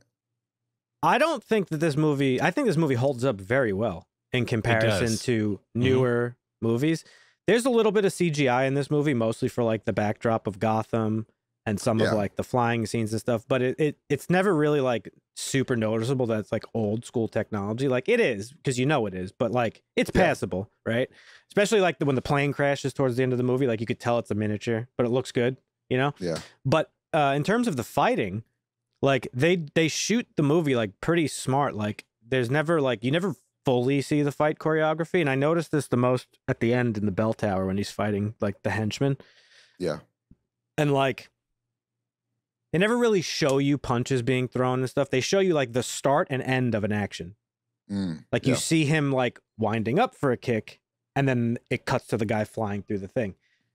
I don't think that this movie. I think this movie holds up very well in comparison does. to Mm-hmm. newer movies. There's a little bit of CGI in this movie, mostly for like the backdrop of Gotham and some of like the flying scenes and stuff. But it, it it's never really like super noticeable that it's like old school technology. Like it is because you know it is, but like it's Yeah. passable, right? Especially like the, when the plane crashes towards the end of the movie, like you could tell it's a miniature, but it looks good, you know. Yeah. But uh, in terms of the fighting, like they they shoot the movie like pretty smart. Like there's never like you never fully see the fight choreography, and I noticed this the most at the end in the bell tower when he's fighting like the henchman, Yeah. and like they never really show you punches being thrown and stuff. They show you like the start and end of an action. Mm, Like yeah. you see him like winding up for a kick, and then it cuts to the guy flying through the thing.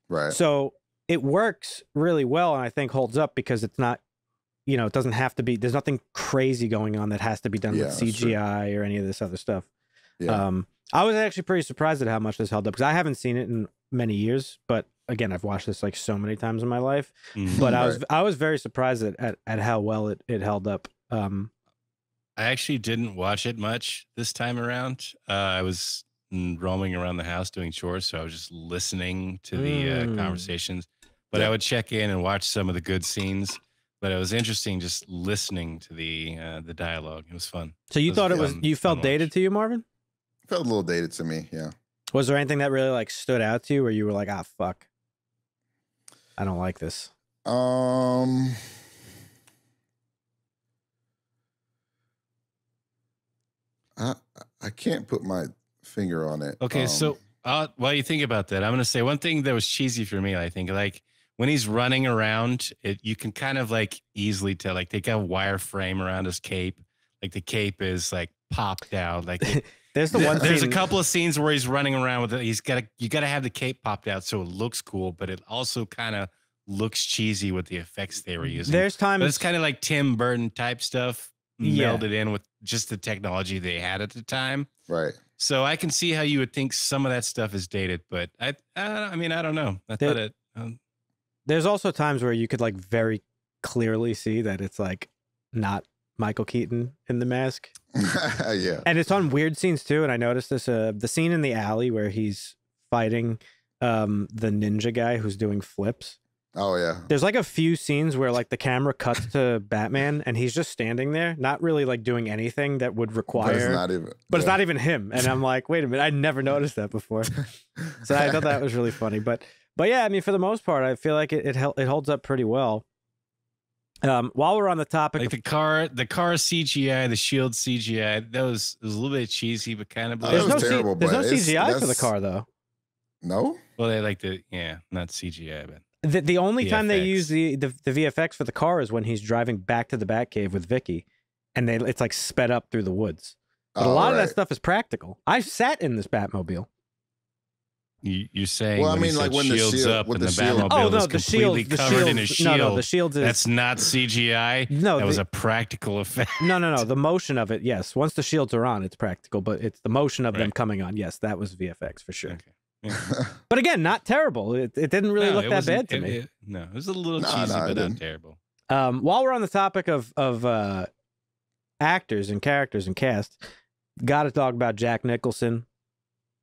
Right. So it works really well and I think holds up because it's not, you know, it doesn't have to be, there's nothing crazy going on that has to be done Yeah, with. CGI or any of this other stuff. yeah. Um, I was actually pretty surprised at how much this held up because I haven't seen it in many years, but again, I've watched this like so many times in my life. mhm. But I was I was very surprised at, at, at how well it, it held up. Um, I actually didn't watch it much this time around. Uh, I was roaming around the house doing chores, so I was just listening to the uh, Mm. conversations. But I would check in and watch some of the good scenes. But it was interesting just listening to the uh, the dialogue. It was fun. so you It thought it was fun- you felt dated watch. to you, Marvin? Felt a little dated to me. Yeah. Was there anything that really like stood out to you where you were like, ah, fuck, I don't like this? Um. I I can't put my finger on it. Okay, Um, so uh, while you think about that, I'm going to say one thing that was cheesy for me. I think like when he's running around, it you can kind of like easily tell. Like they got a wireframe around his cape. Like the cape is like popped out. Like it- [laughs] There's the one there's a couple of scenes where he's running around with it. He's got to you got to have the cape popped out so it looks cool, but it also kind of looks cheesy with the effects they were using. There's times but it's kind of like Tim Burton type stuff Yeah. melded in with just the technology they had at the time. right. So I can see how you would think some of that stuff is dated, but I, I, I mean, I don't know. I There- thought it. Um, there's also times where you could like very clearly see that it's like not Michael Keaton in the mask. [laughs] yeah. And it's on weird scenes too. And I noticed this uh the scene in the alley where he's fighting um the ninja guy who's doing flips. Oh yeah. There's like a few scenes where like the camera cuts to Batman and he's just standing there, not really like doing anything that would require But it's not even. but it's not even him. And I'm like, wait a minute, I never noticed that before. [laughs] So I thought that was really funny. But but yeah, I mean, for the most part, I feel like it it, it holds up pretty well. Um, while we're on the topic, like the car, the car CGI, the shield CGI, that was, it was a little bit cheesy, but kind of. Oh, there's no was C- terrible, there's no CGI for the car though. No. well, they like the yeah, not CGI, but The, the only time they use the, the the VFX for the car is when he's driving back to the Batcave with Vicky, and they it's like sped up through the woods. But a Oh, lot of that stuff is practical. I sat in this Batmobile. You, you're saying Well, I when mean, like said when the shields shield- up and the the, shield- Batmobile oh no, was the shield, completely the covered shield, in a shield. no, no, the shield is That's not CGI. no, that was a practical effect. no, no, no. The motion of it, yes. Once the shields are on, it's practical, but it's the motion of them coming on. Yes, that was VFX for sure. Okay. [laughs] But again, not terrible. It, it didn't really No, look that bad to it- me. it- no, it was a little Nah, cheesy, nah, it but not didn't. terrible. Um, while we're on the topic of of uh, actors and characters and cast, got to talk about Jack Nicholson.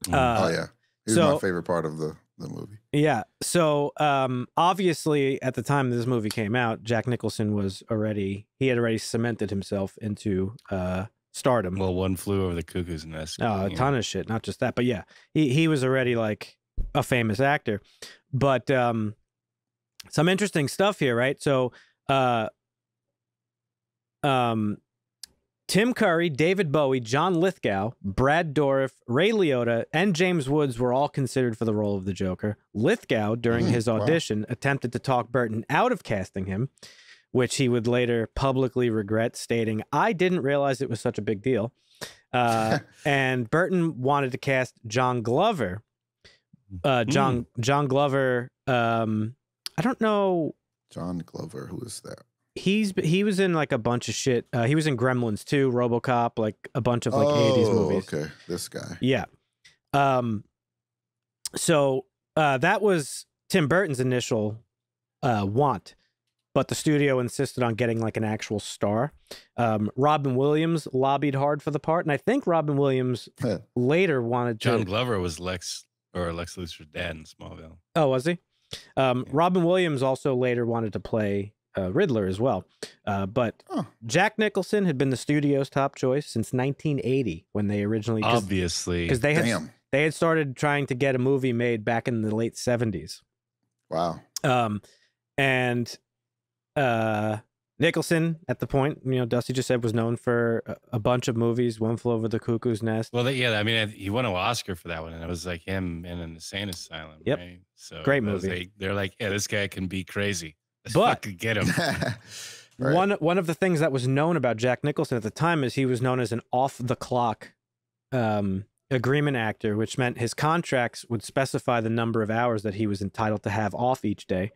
Mm. Uh, oh yeah, he's so- my favorite part of the the movie. Yeah. So um, obviously, at the time this movie came out, Jack Nicholson was already he had already cemented himself into uh, stardom. well, one flew over the cuckoo's nest. Oh, a you know. ton of shit. Not just that, but yeah, he he was already like a famous actor. But um, some interesting stuff here, right? So, uh, um, Tim Curry, David Bowie, John Lithgow, Brad Dourif, Ray Liotta, and James Woods were all considered for the role of the Joker. Lithgow, during Mm, his wow. audition, attempted to talk Burton out of casting him, which he would later publicly regret, stating, "I didn't realize it was such a big deal." Uh, [laughs] and Burton wanted to cast John Glover. Uh, John John Glover. Um, I don't know. John Glover, who is that? He's he was in like a bunch of shit. Uh, he was in Gremlins too, RoboCop, like a bunch of like eighties oh, movies. okay, this guy. Yeah. Um. So uh, that was Tim Burton's initial uh, want, but the studio insisted on getting like an actual star. Um, Robin Williams lobbied hard for the part, and I think Robin Williams [laughs] later wanted to. John Glover was Lex or Lex Luthor's dad in Smallville. Oh, was he? Um, Yeah. Robin Williams also later wanted to play uh, Riddler as well. Uh, but Oh. Jack Nicholson had been the studio's top choice since 1980 when they originally because Obviously, because they had Damn. they had started trying to get a movie made back in the late 70s. Wow. Um, and uh, Nicholson at the point, you know, Dusty just said was known for a, a bunch of movies. One Flew Over the Cuckoo's Nest. Well, they, yeah, I mean, he won an Oscar for that one, and it was like him in an insane asylum. Yep. Right? So Great movie. They, they're like, yeah, this guy can be crazy. Let's But- fucking get him. [laughs] Right. One one of the things that was known about Jack Nicholson at the time is he was known as an off the clock um, agreement actor, which meant his contracts would specify the number of hours that he was entitled to have off each day,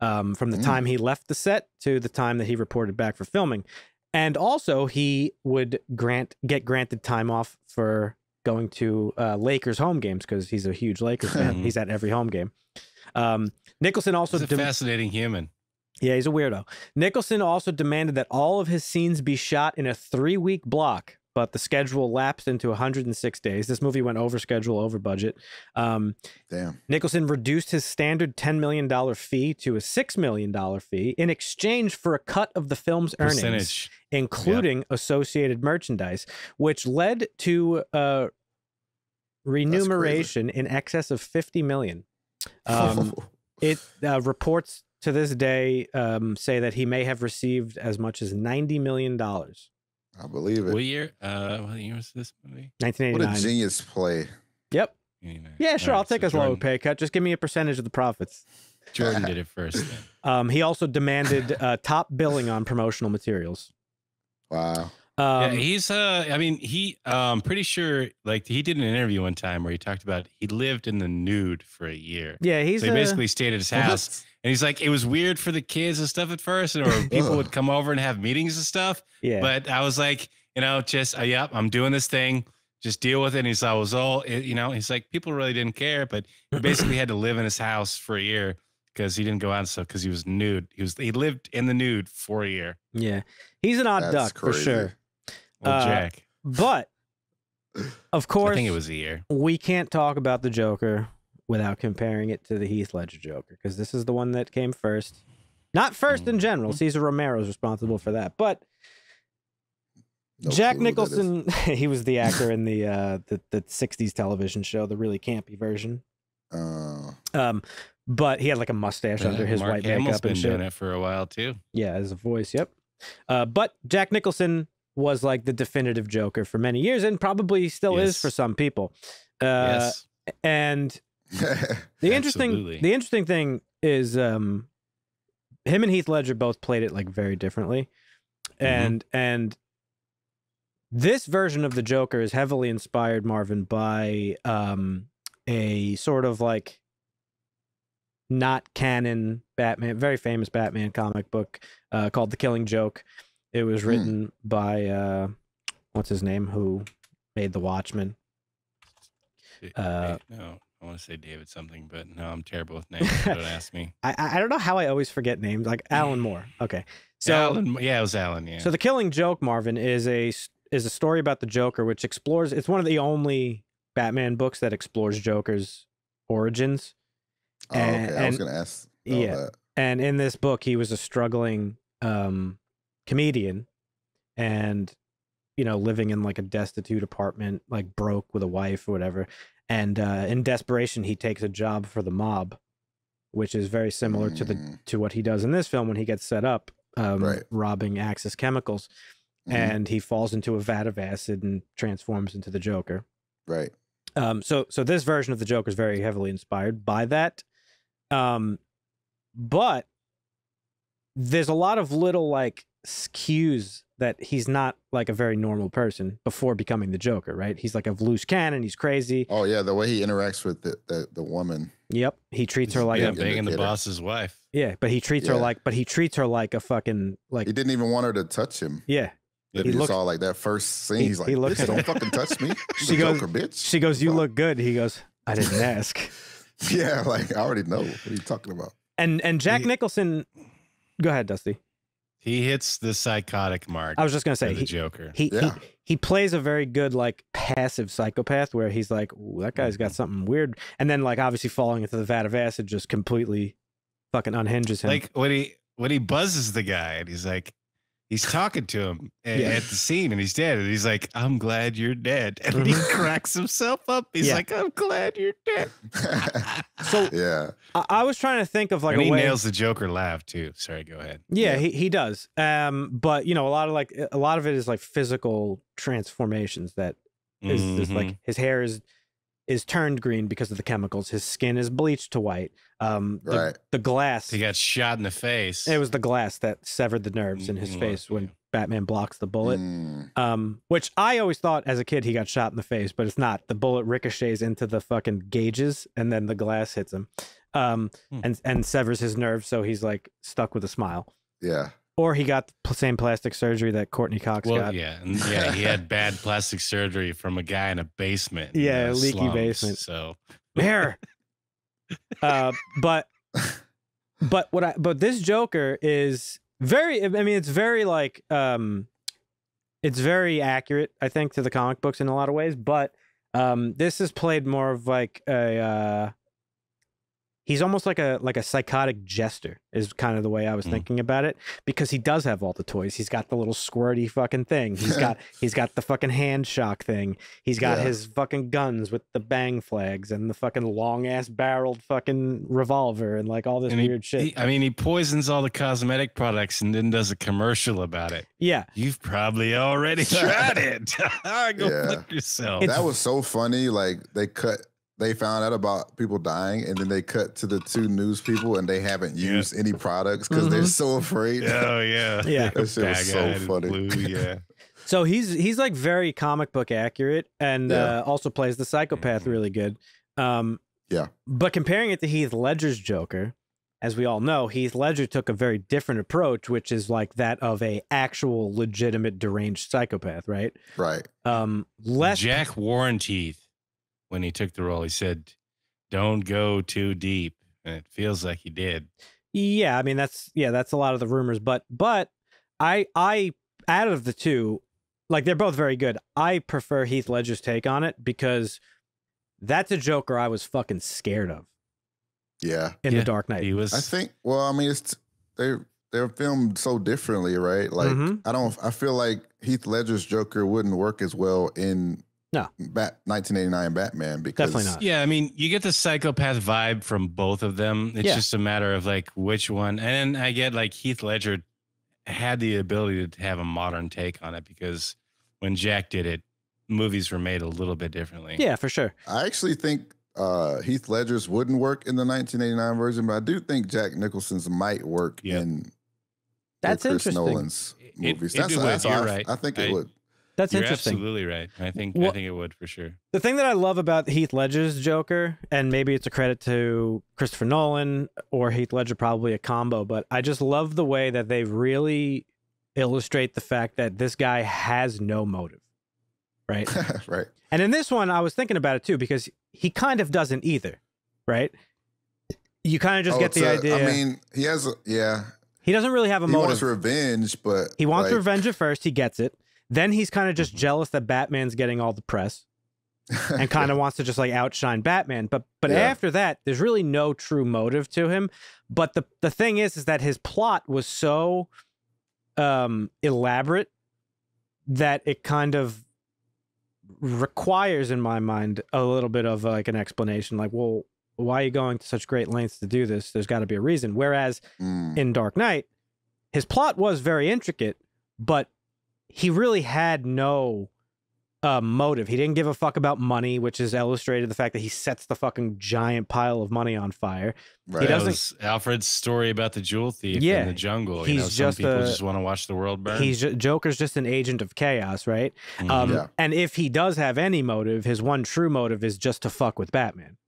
um, from the Mm. time he left the set to the time that he reported back for filming, and also he would grant get granted time off for going to uh, Lakers home games because he's a huge Lakers fan. Mhm. He's at every home game. Um, Nicholson also He's a dem- fascinating human. Yeah, he's a weirdo. Nicholson also demanded that all of his scenes be shot in a three week block, but the schedule lapsed into 106 days. This movie went over schedule, over budget. Um, Damn. Nicholson reduced his standard $10 million fee to a $6 million fee in exchange for a cut of the film's earnings, Percentage. including associated merchandise, which led to uh, remuneration in excess of 50 million. [laughs] Um, it uh, reports to this day um, say that he may have received as much as ninety million dollars. I believe it. What year? Uh, what year was this movie? Nineteen What a genius play. Yep. Yeah, sure. All I'll take so a low pay cut. Just give me a percentage of the profits. Jordan [laughs] did it first. Then. Um, he also demanded uh, top billing on promotional materials. Wow. Um, yeah, he's. Uh, I mean, he. Um, pretty sure. Like he did an interview one time where he talked about he lived in the nude for a year. yeah, he's so he a- basically stayed at his house, and he's like, it was weird for the kids and stuff at first, or [laughs] people would come over and have meetings and stuff. yeah. But I was like, you know, just uh, yep, I'm doing this thing. Just deal with it. And he's like, I was all, it- you know, he's like, people really didn't care, but he [laughs] basically had to live in his house for a year because he didn't go out and stuff because he was nude. He was he lived in the nude for a year. yeah, he's an odd That's duck for sure. Well, Uh, Jack, But of course, I think it was a year. we can't talk about the Joker without comparing it to the Heath Ledger Joker because this is the one that came first. Not first in general. Mhm. Cesar Romero is responsible for that, but No Jack clue who that is. Nicholson, [laughs] he was the actor in the uh the, the 60s television show, the really campy version. Uh, Um but he had like a mustache under his Mark white Hamill's makeup been and doing shit. it for a while too. Yeah, as a voice, yep. Uh but Jack Nicholson was like the definitive Joker for many years and probably still is for some people. Uh yes, and [laughs] The interesting Absolutely. the interesting thing is um him and Heath Ledger both played it like very differently. Mm-hmm. And and this version of the Joker is heavily inspired Marvin by um a sort of like not canon Batman, very famous Batman comic book uh called The Killing Joke. It was Hmm. written by uh what's his name who made The Watchmen. Uh, no, I want to say David something, but no, I'm terrible with names. Don't ask me. [laughs] I I I don't know how I always forget names like Alan Moore. Okay, so Alan, yeah, it was Alan. Yeah. So the Killing Joke, Marvin, is a s- is a story about the Joker, which explores. It's one of the only Batman books that explores Joker's origins. Oh, okay. And- I was gonna ask. about yeah. that. And in this book, he was a struggling um, comedian, and you know, living in like a destitute apartment, like broke with a wife or whatever. And uh, in desperation, he takes a job for the mob, which is very similar to the Mm, to what he does in this film when he gets set up, um, Right. robbing Axis Chemicals. mhm, and he falls into a vat of acid and transforms into the Joker. right. Um, so so this version of the Joker is very heavily inspired by that. Um, but there's a lot of little like cues that he's not like a very normal person before becoming the Joker, right? He's like a loose cannon. He's crazy. Oh yeah, the way he interacts with the the, the woman. Yep. He treats her like yeah, a, big. banging the boss's wife. yeah, but he treats her like, but he treats her like a fucking like He didn't even want her to touch him. yeah. That He he, looks- saw like that first scene. he- he's like, he looks "Bitch, don't [laughs] fucking touch me. She the goes- Joker, bitch. She goes, "You look good." He goes, "I didn't [laughs] ask." Yeah, like I already know. What are you talking about? And and Jack He- Nicholson, go ahead, Dusty. He hits the psychotic mark. I was just gonna say the he, Joker. he, Yeah. he he plays a very good like passive psychopath where he's like, that guy's got mm-hmm. something weird, and then like obviously falling into the vat of acid just completely fucking unhinges him. like when he when he buzzes the guy and he's like he's talking to him Yeah. at the scene and he's dead and he's like i'm glad you're dead [laughs] and he cracks himself up he's Yeah. like i'm glad you're dead [laughs] So- [laughs] yeah, I, I was trying to think of like and a he way. nails the joker laugh too sorry go ahead yeah, Yeah. he he does. Um, but you know, a lot of like a lot of it is like physical transformations that is, is Mhm. like his hair is is turned green because of the chemicals. His skin is bleached to white. Um, the, Right. the glass. he got shot in the face It was the glass that severed the nerves in his Mm, face when. Batman blocks the bullet. Mm, Um, which I always thought as a kid he got shot in the face, but it's not. The bullet ricochets into the fucking gauges, and then the glass hits him, um, Hmm. and and severs his nerve, so he's like stuck with a smile. yeah, Or he got the same plastic surgery that Courteney Cox well got. yeah yeah he had bad plastic surgery from a guy in a basement in Yeah, the leaky slums, basement. so There. [laughs] uh, but but what I but this Joker is very. I mean, it's very like um, it's very accurate. I think to the comic books in a lot of ways, but um, this is played more of like a. Uh, he's almost like a like a psychotic jester is kind of the way I was Mm. thinking about it because he does have all the toys. He's got the little squirty fucking thing. He's got [laughs] he's got the fucking hand shock thing. He's got Yeah. his fucking guns with the bang flags and the fucking long ass barreled fucking revolver and like all this and he- weird shit. he- i mean he poisons all the cosmetic products and then does a commercial about it yeah. You've probably already [laughs] tried it. [laughs] Go Yeah. fuck yourself. It's- that was so funny. Like they cut, they found out about people dying, and then they cut to the two news people, and they haven't Yeah. used any products because they're Mhm. so afraid. oh yeah, [laughs] Yeah. That shit was so funny. Blue, yeah, [laughs] So he's he's like very comic book accurate and Yeah. uh, also plays the psychopath Mhm. really good. Um, Yeah. But comparing it to Heath Ledger's Joker, as we all know, Heath Ledger took a very different approach, which is like that of a actual legitimate deranged psychopath, right? Right. Um, less Jack Warren teeth. When he took the role, he said, "Don't go too deep," and it feels like he did. Yeah, I mean that's yeah, that's a lot of the rumors, but but I I out of the two, like they're both very good. I prefer Heath Ledger's take on it because that's a Joker I was fucking scared of Yeah. in Yeah, The Dark Knight. He was. I think. Well, I mean, it's they they're filmed so differently, right? Like Mhm. I don't. I feel like Heath Ledger's Joker wouldn't work as well in No. Bat 1989 Batman because Definitely not. Yeah, I mean, you get the psychopath vibe from both of them. It's Yeah. just a matter of like which one. And I get like Heath Ledger had the ability to have a modern take on it because when Jack did it, movies were made a little bit differently. Yeah, for sure. I actually think uh, Heath Ledger's wouldn't work in the 1989 version, but I do think Jack Nicholson's might work Yeah. in That's Chris interesting. Nolan's It- movies. it that's would, that's you're I, right. I think it I- would. That's You're interesting. absolutely right. I think I think it would for sure. The thing that I love about Heath Ledger's Joker, and maybe it's a credit to Christopher Nolan or Heath Ledger, probably a combo, but I just love the way that they really illustrate the fact that this guy has no motive. right? [laughs] right. And in this one, I was thinking about it too because he kind of doesn't either, right? You kind of just Oh, get the a- idea. I mean, he has a yeah. he doesn't really have a He motive. He wants revenge, but he wants like, revenge at first. He gets it. Then he's kind of just Mhm. jealous that Batman's getting all the press and [laughs] kind of wants to just like outshine Batman. But but Yeah. after that, there's really no true motive to him. But the the thing is, is that his plot was so um elaborate that it kind of requires in my mind a little bit of like an explanation like well why are you going to such great lengths to do this there's got to be a reason whereas Mm, in Dark Knight, his plot was very intricate, but he really had no uh, motive. He didn't give a fuck about money, which is illustrated the fact that he sets the fucking giant pile of money on fire. right. he That doesn't- was Alfred's story about the jewel thief Yeah, in the jungle. You he's know, some just people a- just want to watch the world burn. He's ju- Joker's just an agent of chaos, right? Mhm. Um, Yeah. And if he does have any motive, his one true motive is just to fuck with Batman.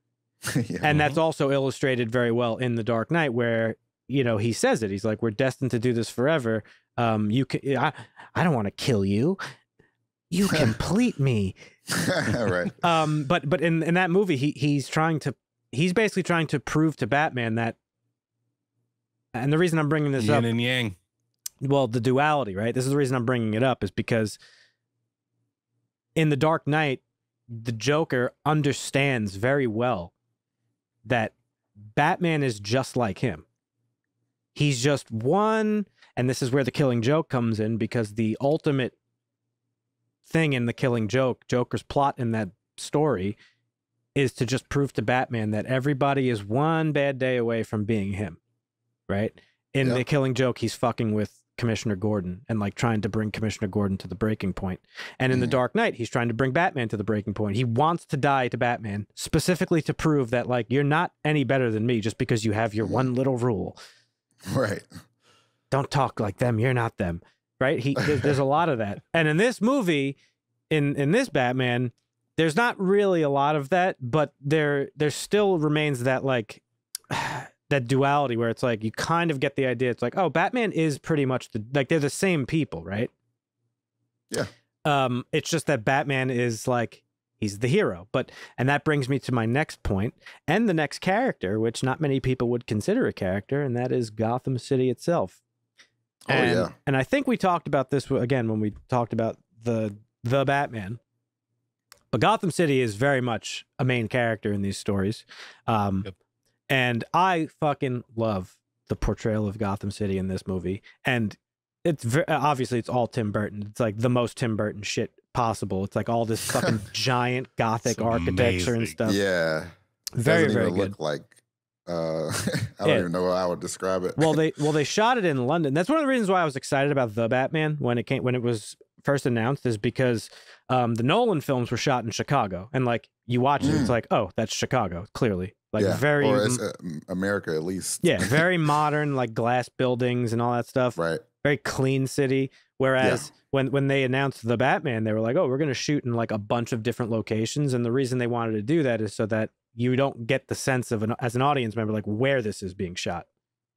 [laughs] yeah. and that's also illustrated very well in the dark knight where you know he says it he's like we're destined to do this forever um you can i, I don't want to kill you you [laughs] complete me [laughs] right. [laughs] um but but in in that movie he he's trying to he's basically trying to prove to batman that and the reason i'm bringing this up Yin and yang. well the duality right this is the reason i'm bringing it up is because in the dark knight the joker understands very well that batman is just like him he's just one and this is where the killing joke comes in because the ultimate thing in the killing joke joker's plot in that story is to just prove to batman that everybody is one bad day away from being him right in Yeah. the killing joke he's fucking with commissioner gordon and like trying to bring commissioner gordon to the breaking point. and in the Mhm. dark knight he's trying to bring batman to the breaking point he wants to die to batman specifically to prove that like you're not any better than me just because you have your Mhm. one little rule Right. Don't talk like them you're not them right? He there's, a lot of that. [laughs] And in this movie in in this batman there's not really a lot of that but there there still remains that like [sighs] that duality where it's like you kind of get the idea. It's like oh batman is pretty much the like they're the same people right? Yeah. um it's just that batman is like he's the hero. But and that brings me to my next point and the next character which not many people would consider a character and that is gotham city itself Oh, and, yeah. And I think we talked about this again when we talked about the the Batman. But Gotham City is very much a main character in these stories. Um, Yep. And I fucking love the portrayal of Gotham City in this movie. And it's ve- obviously it's all Tim Burton. It's like the most Tim Burton shit possible. It's like all this fucking [laughs] giant gothic It's architecture and stuff. Yeah. very Doesn't very even good. look like. Uh, [laughs] I don't Yeah. even know how I would describe it. well they [laughs] well they shot it in london that's one of the reasons why i was excited about the batman when it came when it was first announced is because um the nolan films were shot in chicago and like you watch it it's Mm. like oh that's chicago clearly like yeah. very Or it's uh, America at least. yeah very [laughs] modern like glass buildings and all that stuff right. very clean city whereas when when they announced the batman they were like oh we're going to shoot in like a bunch of different locations and the reason they wanted to do that is so that you don't get the sense of an as an audience member like where this is being shot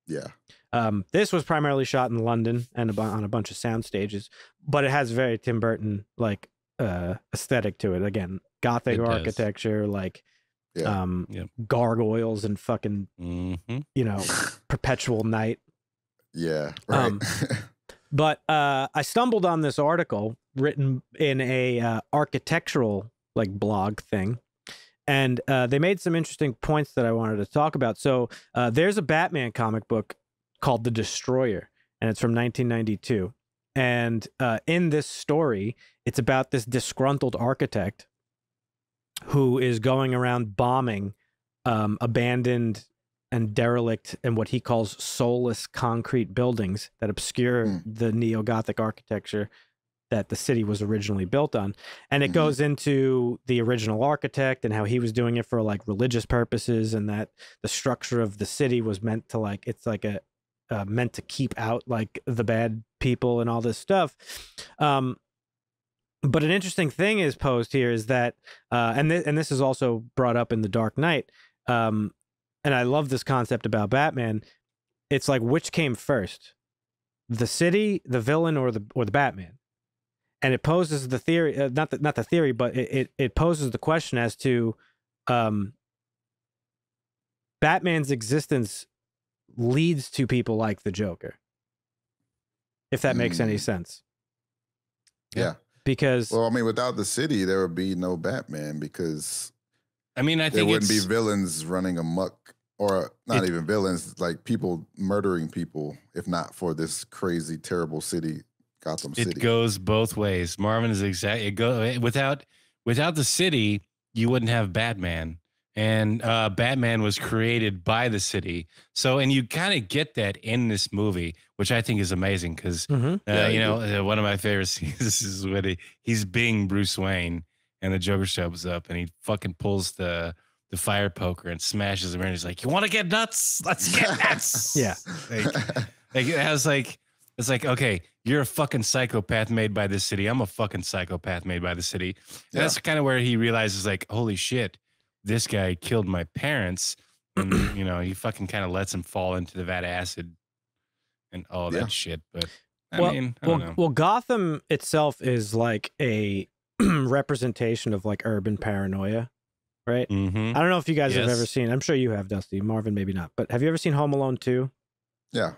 Yeah. um, this was primarily shot in London and a on a bunch of sound stages, but it has very Tim Burton like uh, aesthetic to it. Again, gothic It does. architecture, like Yeah. um, Yep. gargoyles and fucking hmm you know [laughs] perpetual night. yeah. Right. Um, [laughs] But uh, I stumbled on this article written in a uh, architectural like blog thing. And uh, they made some interesting points that I wanted to talk about. So uh, there's a Batman comic book called The Destroyer, and it's from 1992. And uh, in this story, it's about this disgruntled architect who is going around bombing um, abandoned and derelict and what he calls soulless concrete buildings that obscure Mm. the neo Gothic architecture that the city was originally built on. And it Mhm. goes into the original architect and how he was doing it for like religious purposes and that the structure of the city was meant to like, it's like a, uh, meant to keep out like the bad people and all this stuff. Um, but an interesting thing is posed here is that, uh, and th- and this is also brought up in the Dark Knight. Um, and I love this concept about Batman. It's like which came first, the city, the villain, or the or the Batman. And it poses the theory, uh, not the not the theory, but it, it it poses the question as to, um, Batman's existence leads to people like the Joker. If that makes any Mm. sense, Yeah. because Well, I mean, without the city, there would be no Batman because I mean, I there wouldn't be villains running amok, or not It- even villains, like people murdering people, if not for this crazy, terrible city, Gotham it goes both ways. Marvin is exact. It go without without the city, you wouldn't have Batman, and uh, Batman was created by the city. So, and you kind of get that in this movie, which I think is amazing because Mhm. uh, Yeah, you you know uh, one of my favorite [laughs] scenes is when he, he's being Bruce Wayne, and the Joker shows up, and he fucking pulls the the fire poker and smashes him, and he's like, "You want to get nuts? Let's get [laughs] nuts!" Yeah. Like, like it has like it's like okay you're a fucking psychopath made by the city i'm a fucking psychopath made by the city Yeah. that's kind of where he realizes like holy shit this guy killed my parents and [clears throat] you know he fucking kind of lets him fall into the vat acid and all that Yeah. shit but i well, mean i well, don't know well, Gotham itself is like a [clears throat] representation of like urban paranoia, right? mm-hmm. I don't know if you guys have ever seen. I'm sure you have, Dusty. Marvin, maybe not. But have you ever seen Home Alone 2? yeah, Do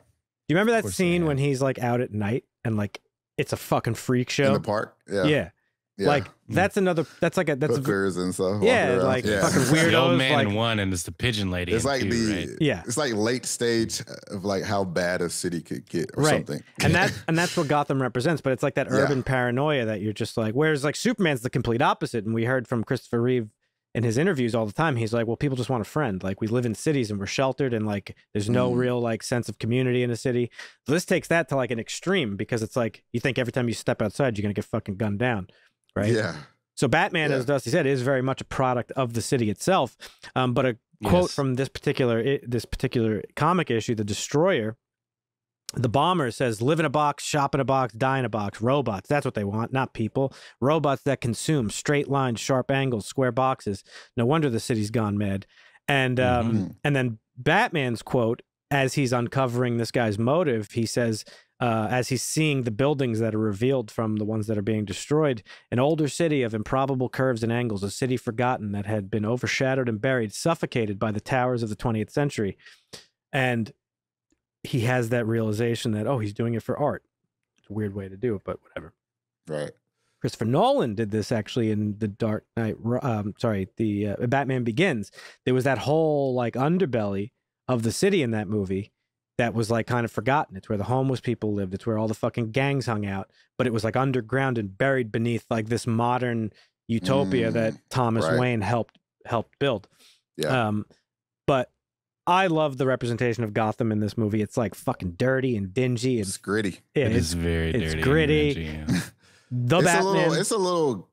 you remember that scene when he's like out at night and like it's a fucking freak show in the park. Yeah, yeah. yeah. Like mm. that's another. That's like a. That's a, hookers and stuff. Yeah, around. like yeah. fucking [laughs] the old man like- in one and it's the pigeon lady It's like two, the right? yeah. it's like late stage of like how bad a city could get or Right. something. and that [laughs] and that's what Gotham represents. But it's like that Yeah. urban paranoia that you're just like. Whereas like Superman's the complete opposite, and we heard from Christopher Reeve in his interviews all the time. He's like, well, people just want a friend. Like we live in cities and we're sheltered, and like there's no Mm. real like sense of community in a city. So This takes that to like an extreme because it's like you think every time you step outside you're gonna get fucking gunned down, right? Yeah, So Batman, Yeah. as Dusty said, is very much a product of the city itself. Um, but a quote Yes. from this particular this particular comic issue, the Destroyer, the bomber says, "Live in a box, shop in a box, die in a box. Robots, that's what they want, not people. Robots that consume straight lines, sharp angles, square boxes. No wonder the city's gone mad." And um, Mhm. and then Batman's quote, as he's uncovering this guy's motive, he says, uh, as he's seeing the buildings that are revealed from the ones that are being destroyed, an older city of improbable curves and angles, a city forgotten that had been overshadowed and buried, suffocated by the towers of the 20th century. And he has that realization that, oh, he's doing it for art. It's a weird way to do it, but whatever. right. Christopher Nolan did this actually in the Dark Knight. Um, sorry, the uh, Batman Begins. There was that whole like underbelly of the city in that movie that was like kind of forgotten. It's where the homeless people lived. It's where all the fucking gangs hung out. But it was like underground and buried beneath like this modern utopia that Mm, Thomas right. Wayne helped helped build. Yeah, Um, but I love the representation of Gotham in this movie. It's like fucking dirty and dingy and it's gritty. yeah, it it's is very it's dirty and gritty. dingy, yeah. [laughs] the it's Batman. a little. It's a little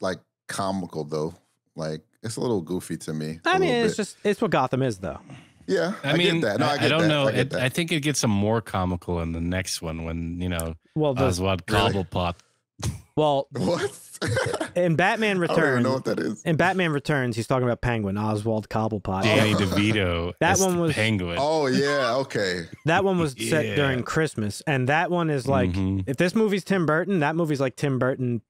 like comical though. Like it's a little goofy to me. I mean, it's bit. just it's what Gotham is, though. yeah. I, mean, get that. No, I, I, don't that. know. I, It. I think it gets some more comical in the next one when you know Well, the, Oswald Really? Cobblepot. well, [laughs] what? In Batman Returns, [laughs] I don't even Returns, know what that is. in Batman Returns, he's talking about Penguin Oswald Cobblepot. Danny DeVito. [laughs] That one was- Penguin. Oh yeah. Okay. That one was set during Christmas, and that one is like Mhm. if this movie's Tim Burton, that movie's like Tim Burton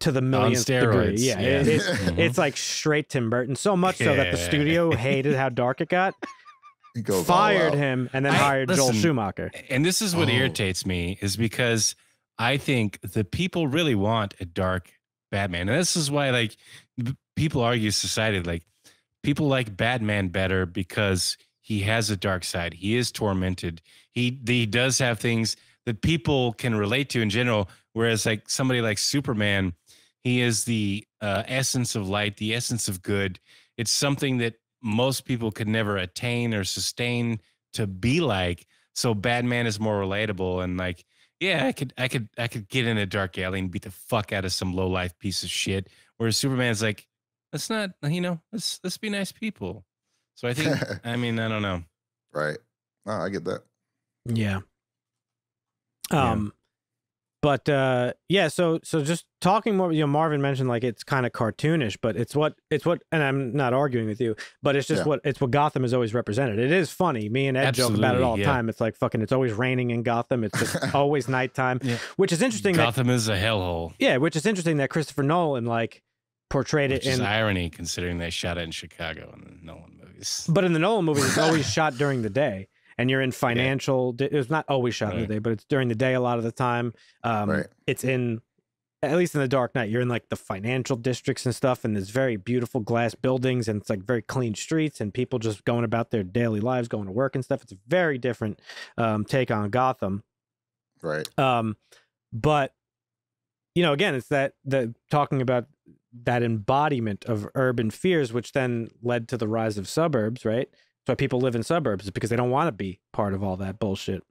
to the millionth degree. Yeah, yeah. it- it's Mhm. it's like straight Tim Burton. So much so that the studio hated how dark it got, [laughs] He goes all fired him, and then I- hired Joel Schumacher. And this is what Oh. irritates me is because I think the people really want a dark Batman. And this is why like people argue society like people like Batman better because he has a dark side. He is tormented. He he does have things that people can relate to in general whereas like somebody like Superman he is the uh, essence of light, the essence of good. It's something that most people could never attain or sustain to be like. So Batman is more relatable and like, yeah, I could, I could, I could get in a dark alley and beat the fuck out of some low life piece of shit. Whereas Superman's like, let's not, you know, let's let's be nice people. So I think, [laughs] I mean, I don't know. Right. No, I get that. Yeah. Yeah. Um but uh, yeah, so so just talking more. You know, Marvin mentioned like it's kind of cartoonish, but it's what it's what, and I'm not arguing with you, but it's just Yeah. what it's what Gotham has always represented. It is funny. Me and Ed joke about it all the yeah. time. It's like fucking. It's always raining in Gotham. It's just [laughs] always nighttime, Yeah. which is interesting. That, Gotham is a hellhole. yeah, which is interesting that Christopher Nolan like portrayed it. Which it is in. irony considering they shot it in Chicago in the Nolan movies. But in the Nolan movies, it's always [laughs] shot during the day, and you're in financial. di- It's not always shot in the day, but it's during the day a lot of the time. Um, Right. It's in, at least in the Dark Knight, you're in like the financial districts and stuff, and there's very beautiful glass buildings, and it's like very clean streets, and people just going about their daily lives, going to work and stuff. It's a very different um, take on Gotham. Right. Um, but you know, again, it's that the talking about that embodiment of urban fears, which then led to the rise of suburbs, right? That's why people live in suburbs because they don't want to be part of all that bullshit,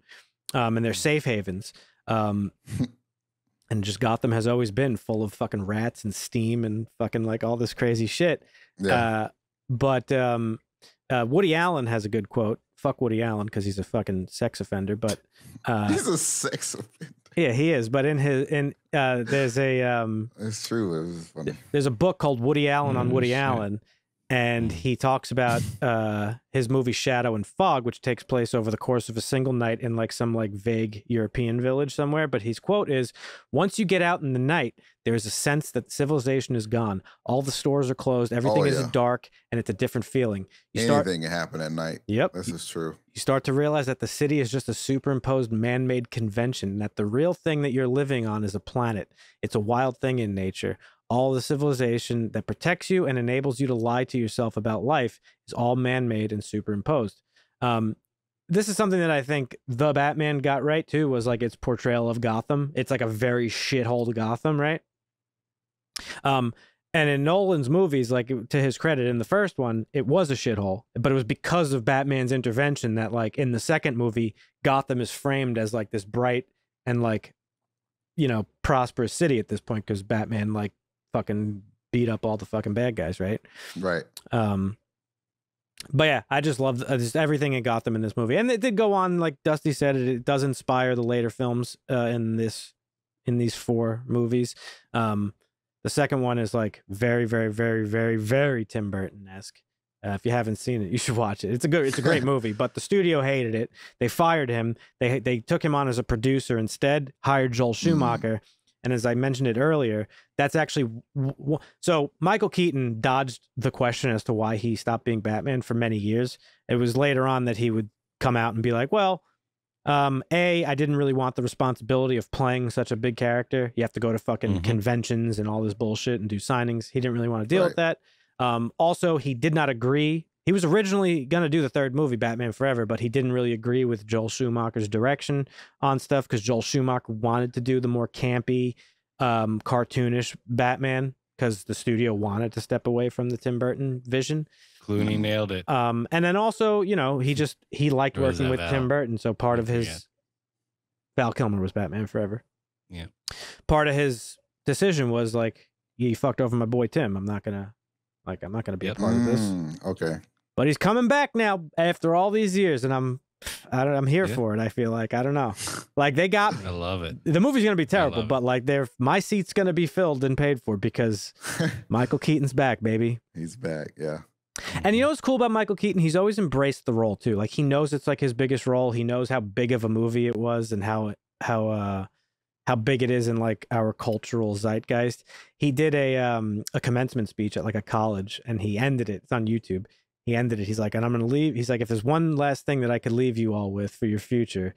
um, and they're safe havens. Um, [laughs] and just Gotham has always been full of fucking rats and steam and fucking like all this crazy shit. Yeah. Uh, but um, uh, Woody Allen has a good quote. Fuck Woody Allen because he's a fucking sex offender. But uh, [laughs] He's a sex offender. yeah, he is. But in his in uh, there's a um, It's true. It was funny. there's a book called Woody Allen on Mm, Woody shit. Allen, and he talks about uh, his movie Shadow and Fog, which takes place over the course of a single night in like some like vague European village somewhere. But his quote is, "Once you get out in the night, there is a sense that civilization is gone. All the stores are closed. Everything is Oh, yeah. dark, and it's a different feeling. You start, Anything can happen at night. yep, This is true. you start to realize that the city is just a superimposed man made convention, and that the real thing that you're living on is a planet. It's a wild thing in nature. All the civilization that protects you and enables you to lie to yourself about life is all man made and superimposed. Um, this is something that I think the Batman got right too, was like its portrayal of Gotham. It's like a very shithole Gotham, right? Um, and in Nolan's movies, like to his credit, in the first one, it was a shithole, but it was because of Batman's intervention that, like, in the second movie, Gotham is framed as like this bright and like, you know, prosperous city at this point because Batman like fucking beat up all the fucking bad guys, right? Right. Um, but yeah, I just love uh, just everything in Gotham in this movie, and it did go on. Like Dusty said, it, it does inspire the later films uh, in this in these four movies. Um, the second one is like very, very, very, very, very Tim Burton esque. Uh, if you haven't seen it, you should watch it. It's a good, it's a great [laughs] movie. But the studio hated it. They fired him. They they took him on as a producer instead. Hired Joel Schumacher. And as I mentioned it earlier, that's actually w- so. Michael Keaton dodged the question as to why he stopped being Batman for many years. It was later on that he would come out and be like, "Well, um, a, I didn't really want the responsibility of playing such a big character. You have to go to fucking Mhm. conventions and all this bullshit and do signings. He didn't really want to deal with that. Um, also, he did not agree. He was originally going to do the third movie, Batman Forever, but he didn't really agree with Joel Schumacher's direction on stuff because Joel Schumacher wanted to do the more campy, um, cartoonish Batman because the studio wanted to step away from the Tim Burton vision. Clooney nailed it. Um, and then also, you know, he just he liked Or working with Val? Tim Burton, so part of his forget. Val Kilmer was Batman Forever. Yeah. Part of his decision was like, you fucked over my boy Tim. I'm not gonna, like, I'm not gonna be Yep. a part of this. Mm, okay. But he's coming back now after all these years, and I'm, I don't, I'm here Yeah. for it. I feel like I don't know, like they got [laughs] I love it. the movie's gonna be terrible, but like they're my seat's gonna be filled and paid for because [laughs] Michael Keaton's back, baby. He's back. Yeah. And you know what's cool about Michael Keaton? He's always embraced the role too. Like he knows it's like his biggest role. He knows how big of a movie it was and how how uh how big it is in like our cultural zeitgeist. He did a um a commencement speech at like a college and he ended it. It's on YouTube. He ended it. He's like, and I'm gonna leave. He's like, if there's one last thing that I could leave you all with for your future,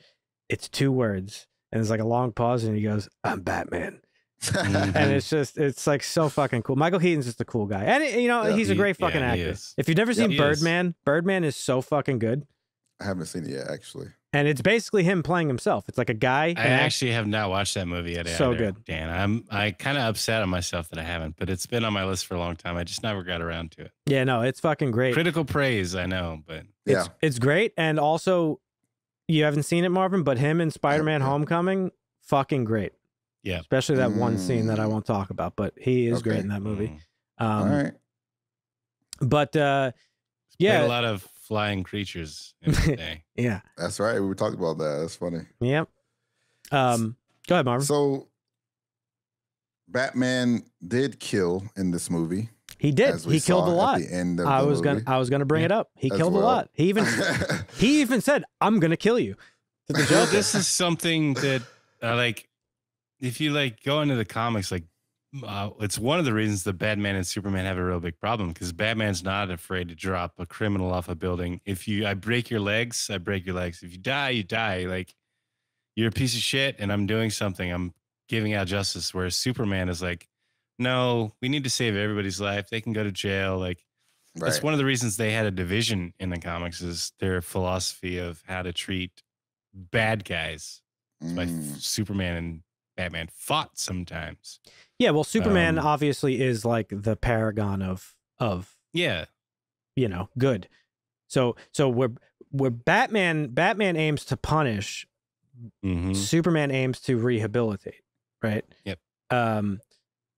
it's two words. And there's like a long pause and he goes, I'm Batman Mhm. and it's just it's like so fucking cool. Michael Keaton's just a cool guy, and you know Yeah. he's a He- great fucking yeah, actor. If you've never seen he is. Birdman, Birdman is so fucking good, I haven't seen it yet, actually. And it's basically him playing himself. It's like a guy. I an act- actually have not watched that movie yet. So either, good. Dan. I'm I kind of upset at myself that I haven't, but it's been on my list for a long time. I just never got around to it. yeah, no, it's fucking great. Critical praise, I know, but Yeah. It's it's great, and also you haven't seen it, Marvin, but him in Spider-Man: yeah. Homecoming, fucking great. Yeah. especially that one scene that I Mm. won't talk about, but he is great in that movie. mm, Um, All right. But uh, played yeah, a lot of flying creatures in the [laughs] day. yeah, That's right. We talked about that. That's funny. Yep. Um, Go ahead, Marvin. So Batman did kill in this movie. he did. He killed a lot. the end of I the was gonna I was gonna bring Yeah. it up. He as killed a lot. He even [laughs] he even said, "I'm gonna kill you." To the Joker. this is something that uh, like if you like go into the comics like uh, it's one of the reasons the batman and superman have a real big problem because batman's not afraid to drop a criminal off a building. If you i break your legs i break your legs. If you die you die. Like you're a piece of shit and i'm doing something. I'm giving out justice. Whereas superman is like no we need to save everybody's life. They can go to jail. Like that's one of the reasons they had a division in the comics is their philosophy of how to treat bad guys. Mm. Superman and Batman fought sometimes. Yeah, well, Superman Um, obviously is like the paragon of of Yeah. you know good. So so where where Batman Batman aims to punish, hmm Superman aims to rehabilitate, right? Yep. Um,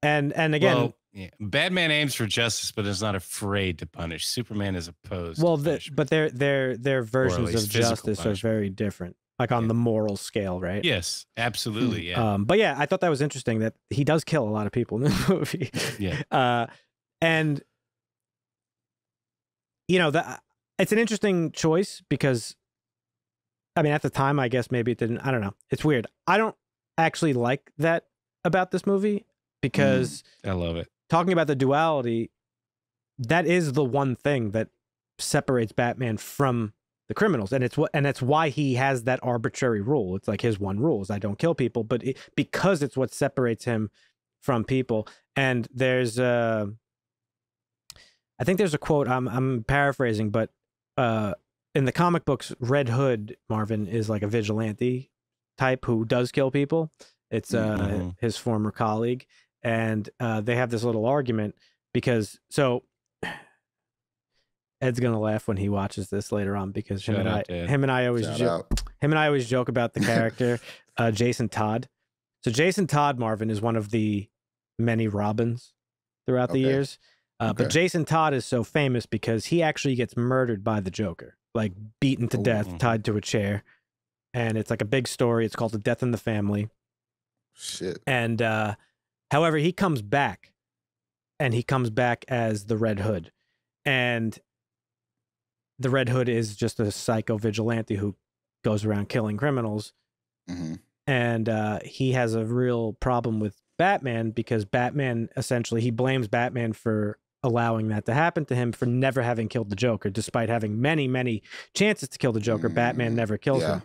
and and again, well, yeah. Batman aims for justice, but is not afraid to punish. Superman is opposed. well, the, but their their their versions of justice are very different, like on Yeah. the moral scale, right? yes, absolutely. Yeah. Um, but yeah, I thought that was interesting that he does kill a lot of people in the [laughs] movie. Yeah. Uh, and you know that it's an interesting choice because, I mean, at the time, I guess maybe it didn't. I don't know. It's weird. I don't actually like that about this movie because I love it. talking about the duality, that is the one thing that separates Batman from the criminals, and it's what and it's why he has that arbitrary rule. It's like his one rule is I don't kill people, but it, because it's what separates him from people. And there's uh I think there's a quote. I'm I'm paraphrasing, but uh, in the comic books, Red Hood Marvin is like a vigilante type who does kill people. It's uh, Mhm. his former colleague, and uh, they have this little argument because so Ed's gonna laugh when he watches this later on because him Shout and I out to Ed. him and I always Shout joke out. him and I always joke about the character [laughs] uh, Jason Todd. So Jason Todd Marvin is one of the many Robins throughout the Okay. years. Uh, But Okay. Jason Todd is so famous because he actually gets murdered by the Joker, like beaten to Ooh. death, tied to a chair, and it's like a big story. It's called "The Death in the Family." Shit. And uh, however, he comes back, and he comes back as the Red Hood, and the Red Hood is just a psycho vigilante who goes around killing criminals hmm and uh, he has a real problem with Batman because Batman essentially he blames Batman for allowing that to happen to him for never having killed the Joker, despite having many many chances to kill the Joker. Batman Mm, never kills yeah. him,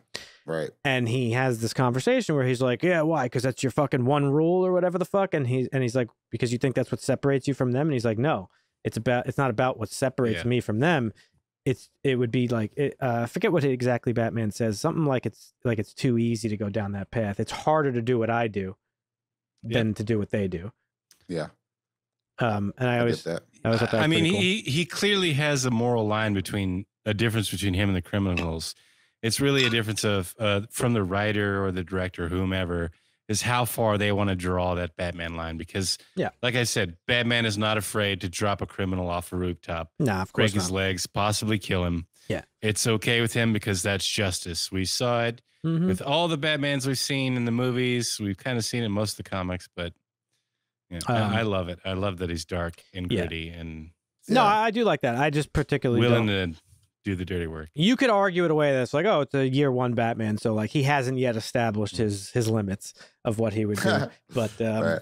Right. and he has this conversation where he's like, "Yeah, why? Because that's your fucking one rule or whatever the fuck." And he and he's like, "Because you think that's what separates you from them?" And he's like, "No, it's about it's not about what separates Yeah. me from them." It's it would be like it, uh, I forget what exactly Batman says. Something like it's like it's too easy to go down that path. It's harder to do what I do Yeah. than to do what they do. Yeah. Um, and I I, always that. I always thought that I was mean, cool. he he clearly has a moral line between a difference between him and the criminals. It's really a difference of uh, from the writer or the director, whomever, is how far they want to draw that Batman line. Because, Yeah. like I said, Batman is not afraid to drop a criminal off a rooftop, nah, of break course his not. legs, possibly kill him. Yeah. it's okay with him because that's justice. We saw it Mhm. with all the Batmans we've seen in the movies. We've kind of seen it in most of the comics, but yeah, I- Um, I love it. I love that he's dark and Yeah. gritty and No, Yeah. I, do like that. I just particularly willing to do the dirty work. You could argue it away that's like, oh, it's a year one Batman, so like he hasn't yet established his his limits of what he would do. [laughs] but um, right.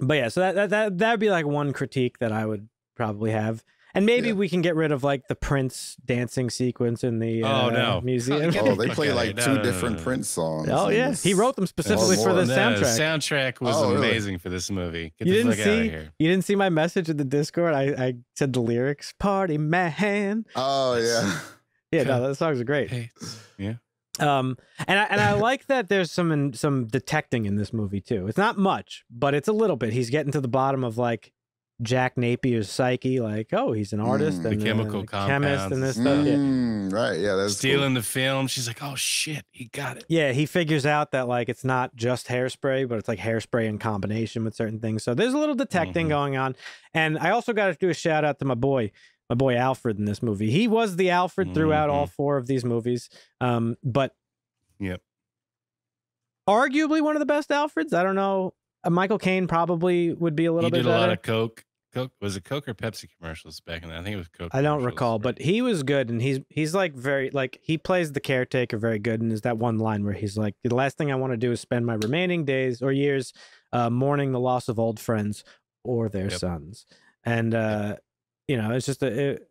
but yeah, so that that that that'd be like one critique that I would probably have. And maybe Yeah. we can get rid of like the Prince dancing sequence in the uh, Oh, no. museum. Oh, they play like here. No, two no, no, different no. Prince songs. Oh in yeah, this. he wrote them specifically for more. the No, No, the soundtrack. soundtrack was Oh, really? amazing for this movie. Get You the didn't fuck out of see here. you didn't see my message in the Discord. I, I said the lyrics, "Party man." Oh yeah. Yeah, no, that songs are great. Hey, yeah. Um, and I, and I like that there's some some detecting in this movie too. It's not much, but it's a little bit. He's getting to the bottom of like Jack Napier's psyche. Like, oh, he's an artist Mm. The and then chemical a chemist and this compounds. stuff. Yeah. Mm, right. Yeah. That's Stealing the film. She's like, oh shit, he got it. Yeah, he figures out that like it's not just hairspray, but it's like hairspray in combination with certain things. So there's a little detecting Mhm. going on. And I also got to do a shout out to my boy, my boy Alfred in this movie. He was the Alfred throughout all four of these movies. Um, but Yep. arguably one of the best Alfreds. I don't know. Uh, Michael Caine probably would be a little he bit did a better. lot of Coke. Coke was it Coke or Pepsi commercials back in the I think it was Coke. I don't recall, but he was good, and he's he's like very like he plays the caretaker very good, and is that one line where he's like, "The last thing I want to do is spend my remaining days or years uh, mourning the loss of old friends or their Yep. sons," and uh, you know, it's just a, it,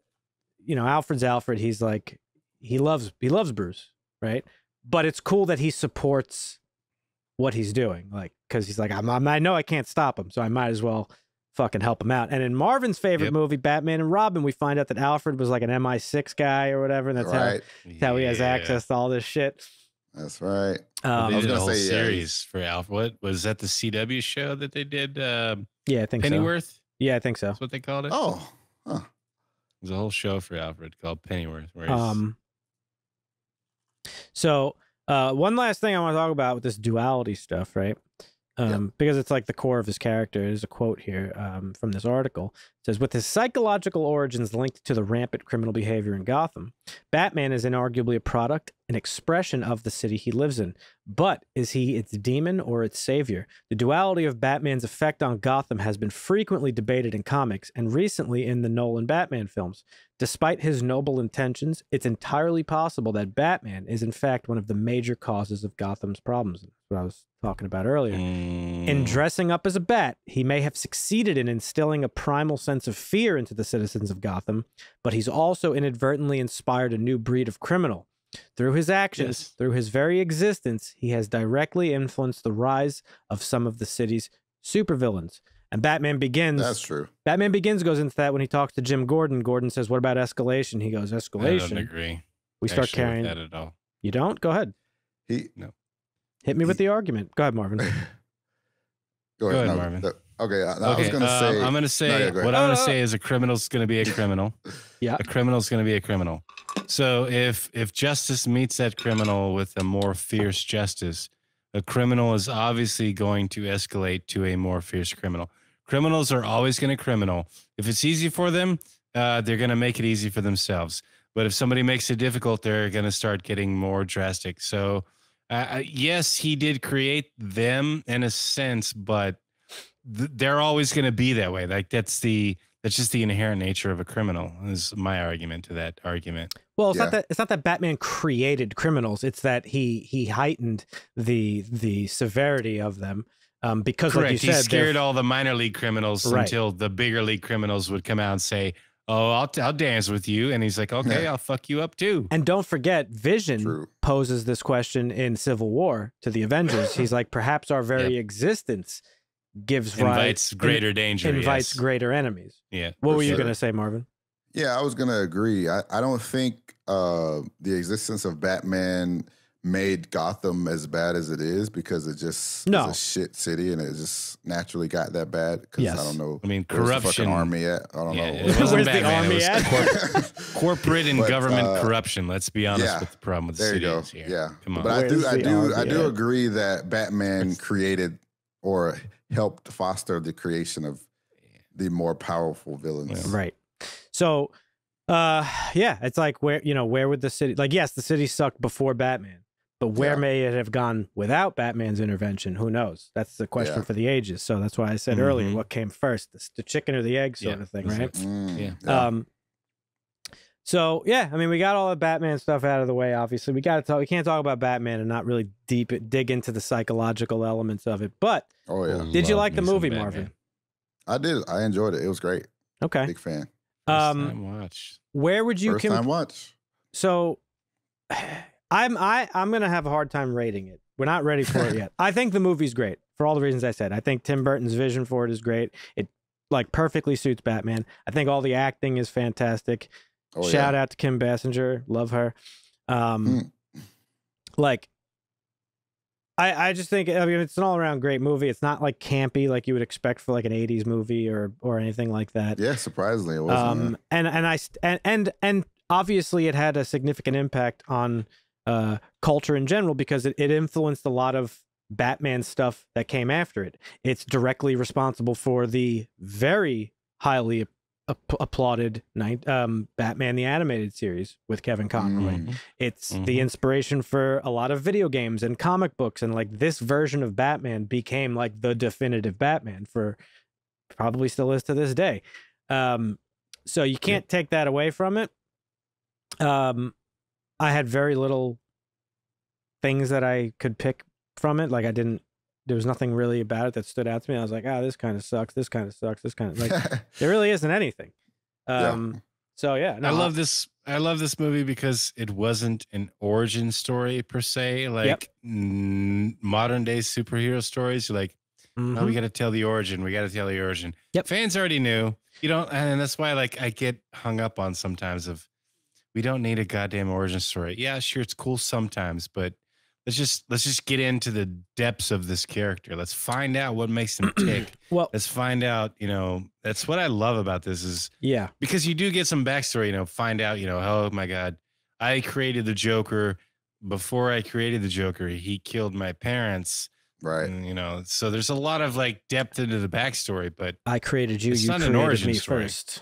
you know, Alfred's Alfred. He's like he loves he loves Bruce, right? But it's cool that he supports what he's doing, like because he's like, I'm, I'm I know I can't stop him, so I might as well fucking help him out. And in Marvin's favorite Yep. movie, Batman and Robin, we find out that Alfred was like an MI6 guy or whatever, and that's right. how, that's how he has access to all this shit. That's right. Well, Um, they was did a gonna whole say, yeah, series for Alfred. Was that? The CW show that they did? Um yeah, I think so. Pennyworth. Yeah, I think so. That's what they called it. Oh, huh. There's a whole show for Alfred called Pennyworth. Where he's, Um, so uh, one last thing I want to talk about with this duality stuff, right? Um, Because it's like the core of his character. There's a quote here um, from this article. It says, With his psychological origins linked to the rampant criminal behavior in Gotham, Batman is inarguably a product, an expression of the city he lives in. But is he its demon or its savior? The duality of Batman's effect on Gotham has been frequently debated in comics and recently in the Nolan Batman films. Despite his noble intentions, it's entirely possible that Batman is in fact one of the major causes of Gotham's problems. That's what I was talking about earlier. In mm, dressing up as a bat, he may have succeeded in instilling a primal sense of fear into the citizens of Gotham, but he's also inadvertently inspired a new breed of criminal. Through his actions, Yes. through his very existence, he has directly influenced the rise of some of the city's supervillains. And Batman Begins That's true. Batman Begins goes into that when he talks to Jim Gordon. Gordon says, "What about escalation?" He goes, "Escalation." I don't agree. We start actually carrying. that at all. You don't? Go ahead. He no. Hit me with the argument. Go ahead, Marvin. Go [laughs] Go ahead, ahead, no, Marvin. the- okay, I, I okay, was gonna um, say. I'm gonna say yeah, go what. I'm gonna Uh, say is a criminal's gonna be a criminal. [laughs] Yeah. a criminal's gonna be a criminal. So if if justice meets that criminal with a more fierce justice, a criminal is obviously going to escalate to a more fierce criminal. Criminals are always going to criminal. If it's easy for them, uh, they're going to make it easy for themselves. But if somebody makes it difficult, they're going to start getting more drastic. So, uh, uh, yes, he did create them in a sense, but th- they're always going to be that way. Like that's the that's just the inherent nature of a criminal. Is my argument to that argument. Well, it's not that it's not that Batman created criminals. It's that he he heightened the the severity of them. Um, because Correct. like you he said, they're- scared all the minor league criminals Right. until the bigger league criminals would come out and say, "Oh, I'll I'll dance with you," and he's like, "Okay, I'll fuck you up too." and don't forget, Vision True. poses this question in Civil War to the Avengers. [laughs] He's like, perhaps our very existence gives rise Invites greater danger. invites yes. greater enemies. Yeah. What For were you gonna say, Marvin? Yeah, I was gonna agree. I, I don't think uh, the existence of Batman made Gotham as bad as it is because it just No. is a shit city and it just naturally got that bad. Because Yes. I don't know. I mean, where's the corruption. army at? I don't Yeah, [laughs] know. Where's the Batman, it army at? corp- [laughs] corporate and But, government uh, corruption. Let's be honest yeah, with the problem with the there you city go. here. Yeah, Come on. but I do, I do, I do at? agree that Batman created or helped foster the creation of the more powerful villains. Right. So, uh, yeah, it's like where you know where would the city like yes, the city sucked before Batman, but where Yeah. may it have gone without Batman's intervention? Who knows? That's the question Yeah. for the ages. So that's why I said earlier, Mhm. what came first, the, the chicken or the egg, sort Yeah, of thing, right? Mm, Yeah. yeah. Um. So yeah, I mean, we got all the Batman stuff out of the way. Obviously, we got to talk. We can't talk about Batman and not really deep dig into the psychological elements of it. But oh yeah, Did you like the movie, Marvin? I did. I enjoyed it. It was great. okay, Big fan. First um, time watch. where would you First com- time watch. So I'm I I'm gonna have a hard time rating it. We're not ready for it yet. [laughs] I think the movie's great for all the reasons I said. I think Tim Burton's vision for it is great. It like perfectly suits Batman. I think all the acting is fantastic. Oh, Shout yeah. out to Kim Basinger, love her. Um, Hmm. like. I, I just think I mean it's an all around great movie. It's not like campy like you would expect for like an '80s movie or or anything like that. Yeah, surprisingly, it wasn't. um and and i and and and obviously it had a significant impact on uh culture in general because it, it influenced a lot of batman stuff that came after it it's directly responsible for the very highly app- applauded nine, um, Batman the animated series with Kevin Conroy. Mm. It's the Mhm. inspiration for a lot of video games and comic books, and like this version of Batman became like the definitive Batman for probably still is to this day. Um, so you can't take that away from it. Um, I had very little things that I could pick from it. Like I didn't. There was nothing really about it that stood out to me. I was like, ah, this kind of sucks. This kind of sucks. This kind of like [laughs] there really isn't anything. Yeah. Um, so yeah, no, I love this. I love this movie because it wasn't an origin story per se, like n- modern day superhero stories. You're like, oh, mhm. we got to tell the origin. We got to tell the origin. Yep. Fans already knew. You don't, and that's why, like, I get hung up on sometimes of we don't need a goddamn origin story. Yeah, sure, it's cool sometimes, but let's just let's just get into the depths of this character. Let's find out what makes him [clears throat] tick. well, let's find out. You know, that's what I love about this is yeah, because you do get some backstory, you know, find out, you know, oh my God, I created the Joker. Before I created the Joker, he killed my parents. right. And, you know, so there's a lot of like depth into the backstory, but I created you. It's you not an created origin me story. first.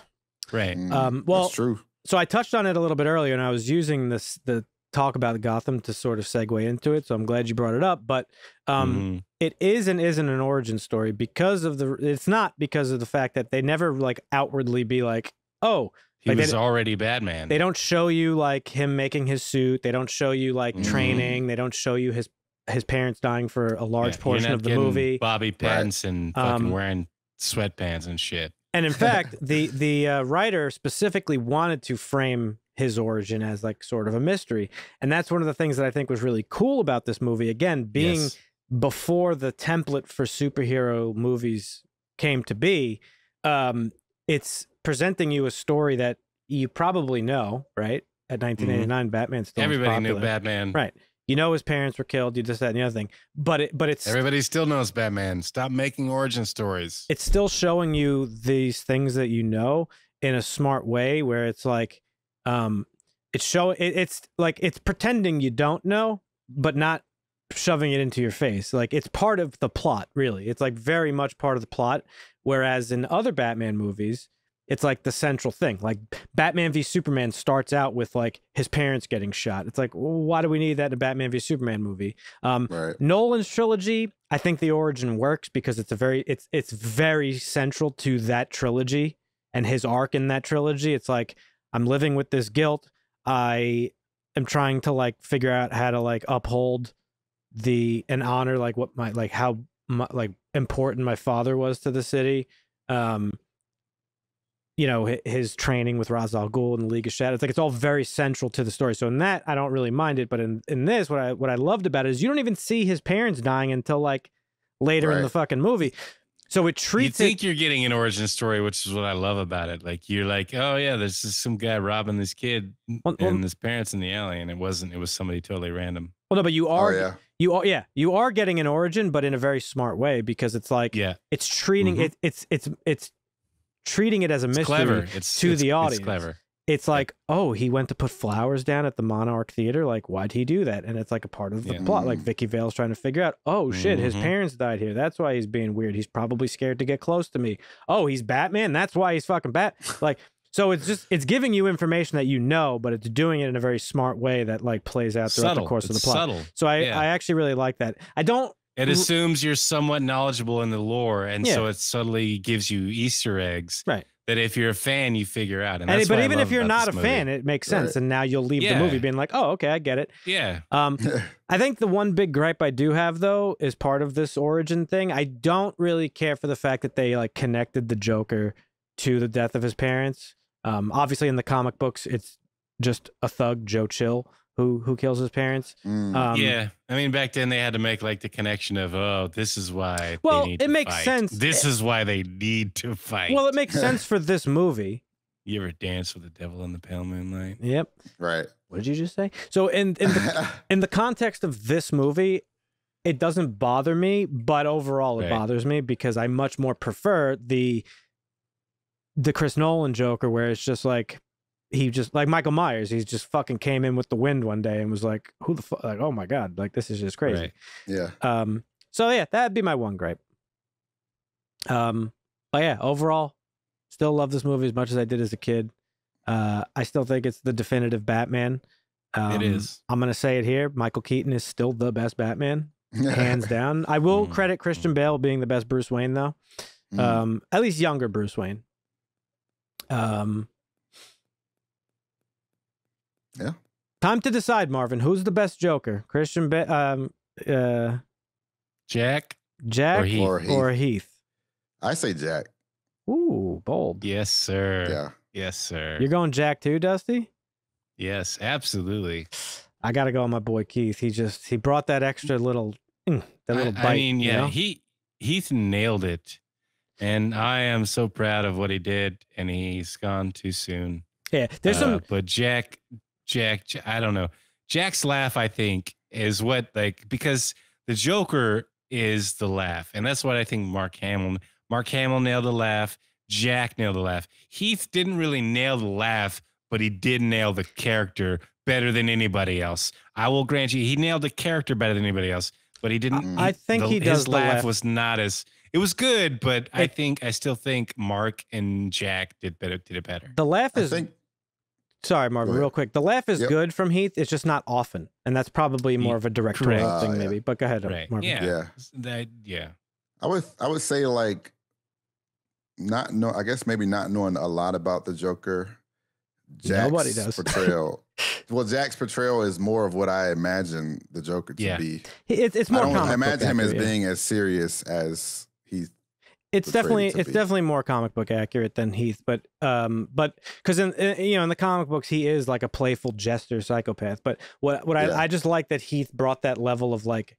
right. Mm, Um, well, that's true. So I touched on it a little bit earlier, and I was using this the talk about Gotham to sort of segue into it. So I'm glad you brought it up. But um, Mhm. it is and isn't an origin story because of the. It's not because of the fact that they never like outwardly be like, oh, he like, was already Batman. they don't show you like him making his suit. They don't show you like Mhm. training. They don't show you his his parents dying for a Yeah, large you're portion of the movie. Bobby Pattinson fucking Um, wearing sweatpants and shit. And in fact, the the uh, writer specifically wanted to frame his origin as like sort of a mystery, and that's one of the things that I think was really cool about this movie. Again, being Yes. before the template for superhero movies came to be, um, it's presenting you a story that you probably know, right? At 1989, Batman still was Mm-hmm. everybody knew. Batman. right? You know his parents were killed. You just that and the other thing, but it but it's Everybody still knows Batman. Stop making origin stories. it's still showing you these things that you know in a smart way where it's like um it's show it, it's like it's pretending you don't know but not shoving it into your face like it's part of the plot really it's like very much part of the plot whereas in other batman movies it's like the central thing like batman v superman starts out with like his parents getting shot it's like well, why do we need that in a batman v superman movie um Right. Nolan's trilogy, I think the origin works because it's a very it's it's very central to that trilogy and his arc in that trilogy. It's like I'm living with this guilt. I am trying to like figure out how to like uphold the and honor like what my like how my, like important my father was to the city. Um you know his training with Ra's al Ghul and the League of Shadows. It's like it's all very central to the story. So in that, I don't really mind it. But in in this, what I what I loved about it is you don't even see his parents dying until like later in the fucking movie. So it treats. You think it. you're getting an origin story, which is what I love about it. Like you're like, oh yeah, there's just some guy robbing this kid Well, well, and his parents in the alley, and it wasn't. It was somebody totally random. well, no, but you Oh are yeah. you are yeah you are getting an origin, but in a very smart way because it's like Yeah, it's treating Mhm. it it's it's it's treating it as a it's mystery. clever. It's to it's- the audience. It's clever. It's like, oh, he went to put flowers down at the Monarch Theater. Like, why'd he do that? And it's like a part of the Yeah. plot. Like Mm. Vicki Vale's trying to figure out, oh shit, his Mhm. parents died here. That's why he's being weird. He's probably scared to get close to me. Oh, he's Batman. That's why he's fucking Bat. [laughs] Like, so it's just it's giving you information that you know, but it's doing it in a very smart way that like plays out throughout Subtle. the course it's of the plot. subtle. So I Yeah. I actually really like that. I don't It assumes you're somewhat knowledgeable in the lore, and so it subtly gives you Easter eggs. Right. That if you're a fan, you figure out. And and, but even if you're not a movie. fan, it makes sense. Right. And now you'll leave the movie being like, oh, okay, I get it. yeah, Um, [laughs] I think the one big gripe I do have though is part of this origin thing. I don't really care for the fact that they like connected the Joker to the death of his parents. Um, obviously in the comic books, it's just a thug, Joe Chill, who who kills his parents. Mm. Um, yeah. I mean, back then they had to make like the connection of, oh, this is why. Well, they need it to makes fight. sense. This is why they need to fight. Well, it makes [laughs] sense for this movie. you ever dance with the devil in the pale moonlight? Yep. right. What did you just say? So in in the [laughs] in the context of this movie, it doesn't bother me, but overall it Right. bothers me because I much more prefer the the Chris Nolan Joker where it's just like he just like Michael Myers, he just fucking came in with the wind one day and was like, "Who the fuck?" Like, oh my god, like this is just crazy. Right. yeah. Um, so yeah, that'd be my one gripe. Um, but yeah, overall, Still love this movie as much as I did as a kid. Uh, I still think it's the definitive Batman. Um, It is. I'm gonna say it here. Michael Keaton is still the best Batman, [laughs] hands down. I will Mm. credit Christian Bale being the best Bruce Wayne though. Mm. Um, at least younger Bruce Wayne. Um. Yeah. Time to decide, Marvin. Who's the best Joker? Christian Ba- um uh Jack. Jack Or Heath. Or Heath. or Heath? I say Jack. Ooh, bold. Yes, sir. Yeah. Yes, sir. You're going Jack too, Dusty? yes, absolutely. I gotta go on my boy Heath. He just he brought that extra little mm, that little I, bite. I mean, you yeah, know? he Heath nailed it, and I am so proud of what he did. And he's gone too soon. yeah. There's Uh, some but Jack, Jack, I don't know. Jack's laugh, I think, is what like because the Joker is the laugh, and that's what I think. Mark Hamill, Mark Hamill nailed the laugh. Jack nailed the laugh. Heath didn't really nail the laugh, but he did nail the character better than anybody else. I will grant you, he nailed the character better than anybody else, but he didn't. Um, I think the- he does His the laugh laugh. was not as. It was good, but I think I still think Mark and Jack did better. Did it better. the laugh I is think sorry, Marvin, real quick. The laugh is Yep. good from Heath. It's just not often, and that's probably more of a directorial correct. thing, Uh, yeah. maybe. But go ahead, Right. Marvin. Yeah. yeah. That yeah. I would I would say like not know I guess maybe not knowing a lot about the Joker. Jack's Nobody does. portrayal. [laughs] well, Jack's portrayal is more of what I imagine the Joker to Yeah. be. It's it's I don't comic book imagine him as being as serious as he. It's definitely it's be. definitely more comic book accurate than Heath, but um, but because in, in you know in the comic books he is like a playful jester psychopath. But what what Yeah. I I just like that Heath brought that level of like,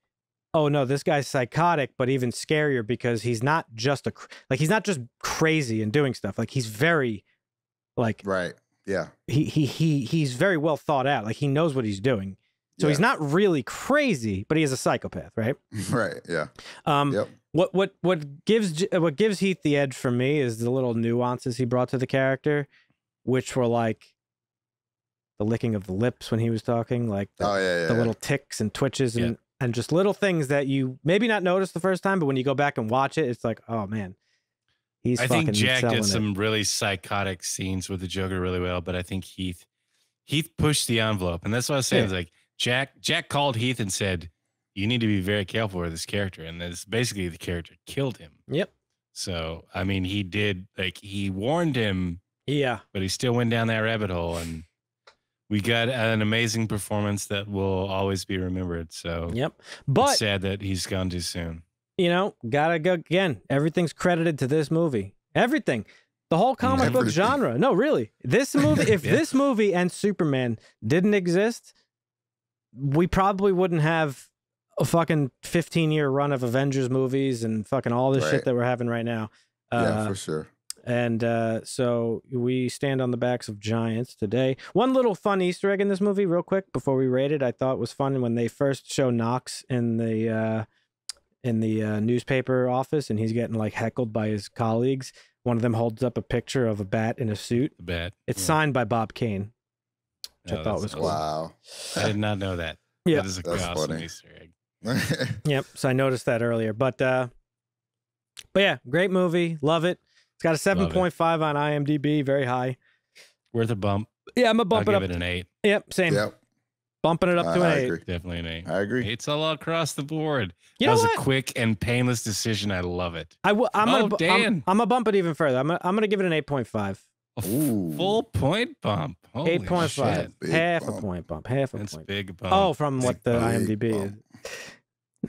oh no, this guy's psychotic, but even scarier because he's not just a like he's not just crazy and doing stuff. Like he's very like Right. Yeah. he he he he's very well thought out. Like he knows what he's doing. So he's not really crazy, but he is a psychopath, right? [laughs] Right. Yeah. Um, Yep. what what what gives what gives Heath the edge for me is the little nuances he brought to the character, which were like the licking of the lips when he was talking, like the, Oh yeah. Yeah. the yeah. little ticks and twitches and Yeah. and just little things that you maybe not notice the first time, but when you go back and watch it, it's like, oh man, he's I fucking think Jack selling did it. some really psychotic scenes with the Joker really well, but I think Heath Heath pushed the envelope, and that's what I was saying. Yeah. Is like Jack Jack called Heath and said, "You need to be very careful with this character," and this basically the character killed him. Yep. So I mean, he did like he warned him, Yeah. but he still went down that rabbit hole, and we got an amazing performance that will always be remembered. So Yep. it's But sad that he's gone too soon. you know, gotta go again. Everything's credited to this movie. Everything. The whole comic book genre. No, really. This movie, if [laughs] Yeah. this movie and Superman didn't exist, we probably wouldn't have a fucking 15 year run of Avengers movies and fucking all this shit that we're having right now. yeah, Uh, for sure. and uh, so we stand on the backs of giants today. One little fun Easter egg in this movie, real quick, before we rate it, I thought was fun when they first show Knox in the uh, in the uh, newspaper office, and he's getting like heckled by his colleagues. One of them holds up a picture of a bat in a suit. The bad. It's Yeah. signed by Bob Kane. Which I Oh, thought that's was cool. Wow. I did not know that. [laughs] Yeah. that is a That's awesome funny. Easter egg. [laughs] Yep. So I noticed that earlier, but uh, but yeah, great movie, love it. It's got a seven point five on IMDb, very high. Worth a bump. Yeah, I'm gonna I'll bump it give up. it an eight. Yep, same. yep. Bumping it up I, to an I eight. agree. Definitely an eight. I agree. It's all across the board. You that know was what? a quick and painless decision. I love it. I w- I'm Oh, gonna bu- I'm, I'm gonna bump it even further. I'm gonna, I'm gonna give it an eight point five. A f- Ooh. full point bump. Holy Eight point five. shit. Big Half a point bump. Half a That's point. big bump. Oh, from Big what the bump. IMDb is. bump.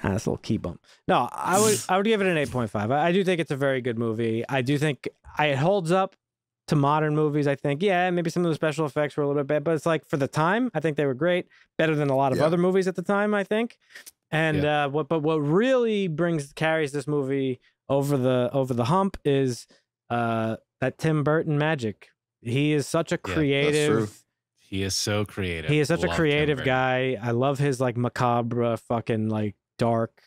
Nah, that's a little key bump. No, I would I would give it an eight point five. I, I do think it's a very good movie. I do think I, it holds up to modern movies. I think yeah, maybe some of the special effects were a little bit bad, but it's like for the time, I think they were great. Better than a lot of Yeah. other movies at the time. I think. And uh, what but what really brings carries this movie over the over the hump is uh, that Tim Burton magic. He is such a true. creative. He is so creative. He is such a Love Tim creative guy. I love his like macabre, fucking like dark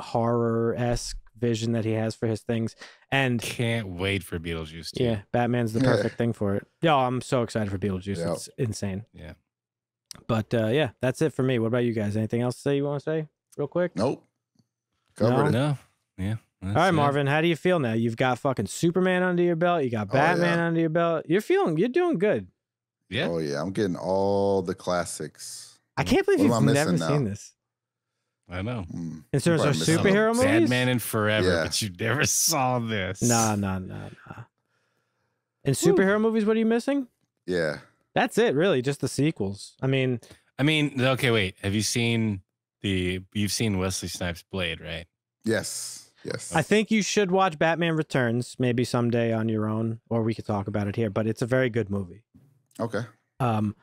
horror esque vision that he has for his things. And Can't wait for Beetlejuice. Too. yeah, Batman's the perfect thing for it. Yeah, I'm so excited for Beetlejuice. Yeah. It's insane. Yeah. But uh, yeah, that's it for me. What about you guys? Anything else to say you want to say real quick? Nope. Covered No? it. No. Yeah. All right, Marvin, how do you feel now? You've got fucking Superman under your belt. You got Oh, yeah. Batman under your belt. You're feeling, you're doing good. Yeah. Oh yeah, I'm getting all the classics. I can't believe What you've never missing seen now? this. I know. Mm. In terms of probably missing out. superhero movies? Batman in Forever, Yeah. but you never saw this. Nah, nah, nah, nah. In superhero movies, what are you missing? Yeah. That's it, really. Just the sequels. I mean, I mean, okay, wait. Have you seen the? You've seen Wesley Snipes' Blade, right? Yes. Yes. I think you should watch Batman Returns maybe someday on your own, or we could talk about it here. But it's a very good movie. okay. Um,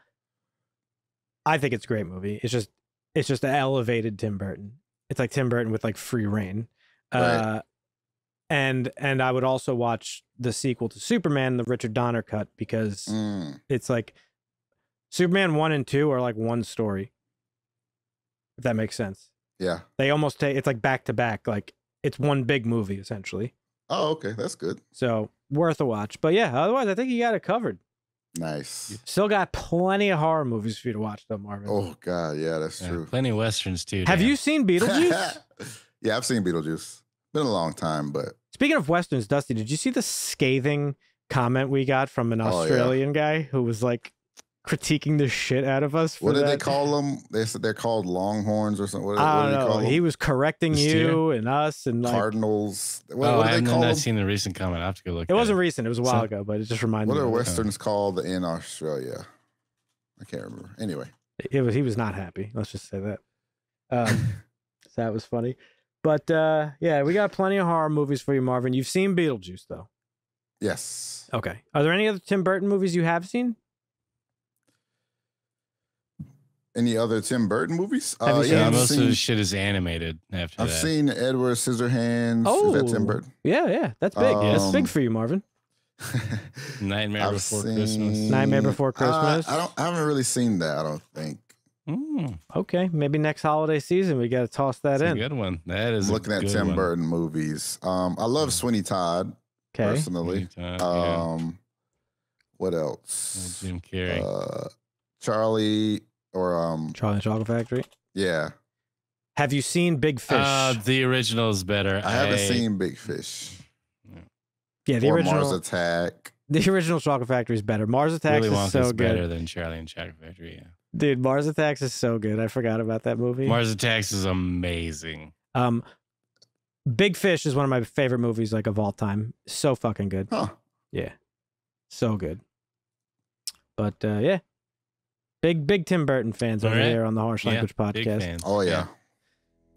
I think it's a great movie. It's just, it's just an elevated Tim Burton. It's like Tim Burton with like free reign. Right. Uh, and and I would also watch the sequel to Superman, the Richard Donner cut, because Mm. it's like Superman one and two are like one story. If that makes sense. Yeah. They almost take it's like back to back, like it's one big movie essentially. Oh, okay. That's good. So worth a watch. But yeah, otherwise I think you got it covered. Nice. Still got plenty of horror movies for you to watch though, Marvin. Oh God, yeah, that's Yeah, true. plenty of westerns too. Have Dan. you seen Beetlejuice? [laughs] yeah, I've seen Beetlejuice. Been a long time, but Speaking of westerns, Dusty, did you see the scathing comment we got from an Oh, yeah. Australian guy who was like critiquing the shit out of us? For what did they call them? They said they're called Longhorns or something. What, what I do don't they know. call them? He was correcting The you steer? and us and like Cardinals. What, oh, what I do have they call not seen the recent comment. I have to go look. it at wasn't recent. It was a while So- ago, but it just reminded What me. What are of it. westerns called in Australia? I can't remember. Anyway, it was he was not happy. Let's just say that. Um, [laughs] so that was funny. But uh, yeah, we got plenty of horror movies for you, Marvin. You've seen Beetlejuice, though. yes. Okay. Are there any other Tim Burton movies you have seen? Any other Tim Burton movies? Have Uh, seen- Yeah, yeah, I've most of seen, the shit is animated. After I've that, seen Edward Scissorhands. Is that Tim Oh. Burton? Yeah, yeah. That's big. that's big Um, for you, Marvin. [laughs] Nightmare I've Before Christmas. Nightmare Before Uh, Christmas? I don't. I haven't really seen that. I don't think. Mm, Okay, maybe next holiday season we got to toss that that's a in. good one. That is I'm a looking at Tim one. Burton movies. Um, I love Sweeney Todd Okay. personally. Anytime, yeah. Um, what Old else? Jim Carrey. Uh, Charlie or um, Charlie and the Chocolate Factory. yeah. Have you seen Big Fish? Uh, the original is better. I haven't seen Big Fish yeah, the or original. Mars Attack. the original Chocolate Factory is better. Mars Attacks Willy is Wonka's so good, better than Charlie and Chocolate Factory. Yeah. dude. Mars Attacks is so good. I forgot about that movie. Mars Attacks is amazing. um, Big Fish is one of my favorite movies like of all time. So fucking good. Huh. Yeah, so good. But uh, yeah, big big Tim Burton fans All over right. here on the Harsh Yeah, Language Big podcast. fans. Oh yeah.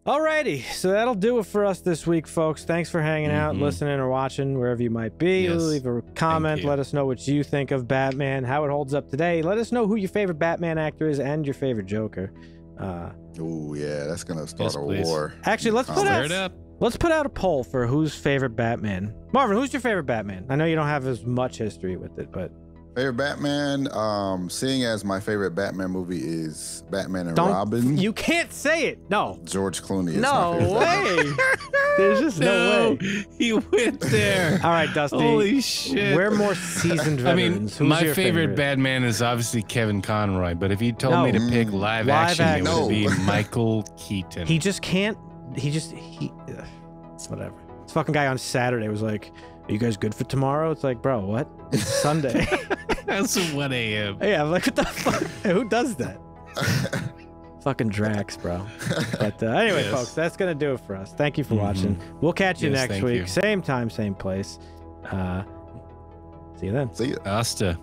Alrighty, so that'll do it for us this week, folks. Thanks for hanging out, Mhm. listening, or watching wherever you might be. Yes. Leave a comment. Let us know what you think of Batman, how it holds up today. Let us know who your favorite Batman actor is and your favorite Joker. Uh, Oh yeah. That's gonna start Yes, a please. war. actually, let's put Comments. out up. let's put out a poll for who's favorite Batman. Marvin, who's your favorite Batman? I know you don't have as much history with it, but Favorite Batman. Um, seeing as my favorite Batman movie is Batman and don't Robin. you can't say it. No, George Clooney. Is no my favorite way. [laughs] There's just no, way. he went there. [laughs] All right, Dusty. Holy shit. We're more seasoned veterans. [laughs] I mean. Who's my your favorite, Batman is obviously Kevin Conroy, but if you told me to pick live, Live action, action. it would be Michael Keaton. He just can't. He just he. ugh, it's whatever. This fucking guy on Saturday was like, "Are you guys good for tomorrow?" It's like, bro, what? It's Sunday. [laughs] That's 1 a.m. yeah, I'm like, what the fuck? Who does that? [laughs] Fucking Drax, bro. But uh, anyway, Yes. folks, that's gonna do it for us. Thank you for Mhm. watching. We'll catch you Yes, next week, you. same time, same place. Uh, see you then. See you. Asta.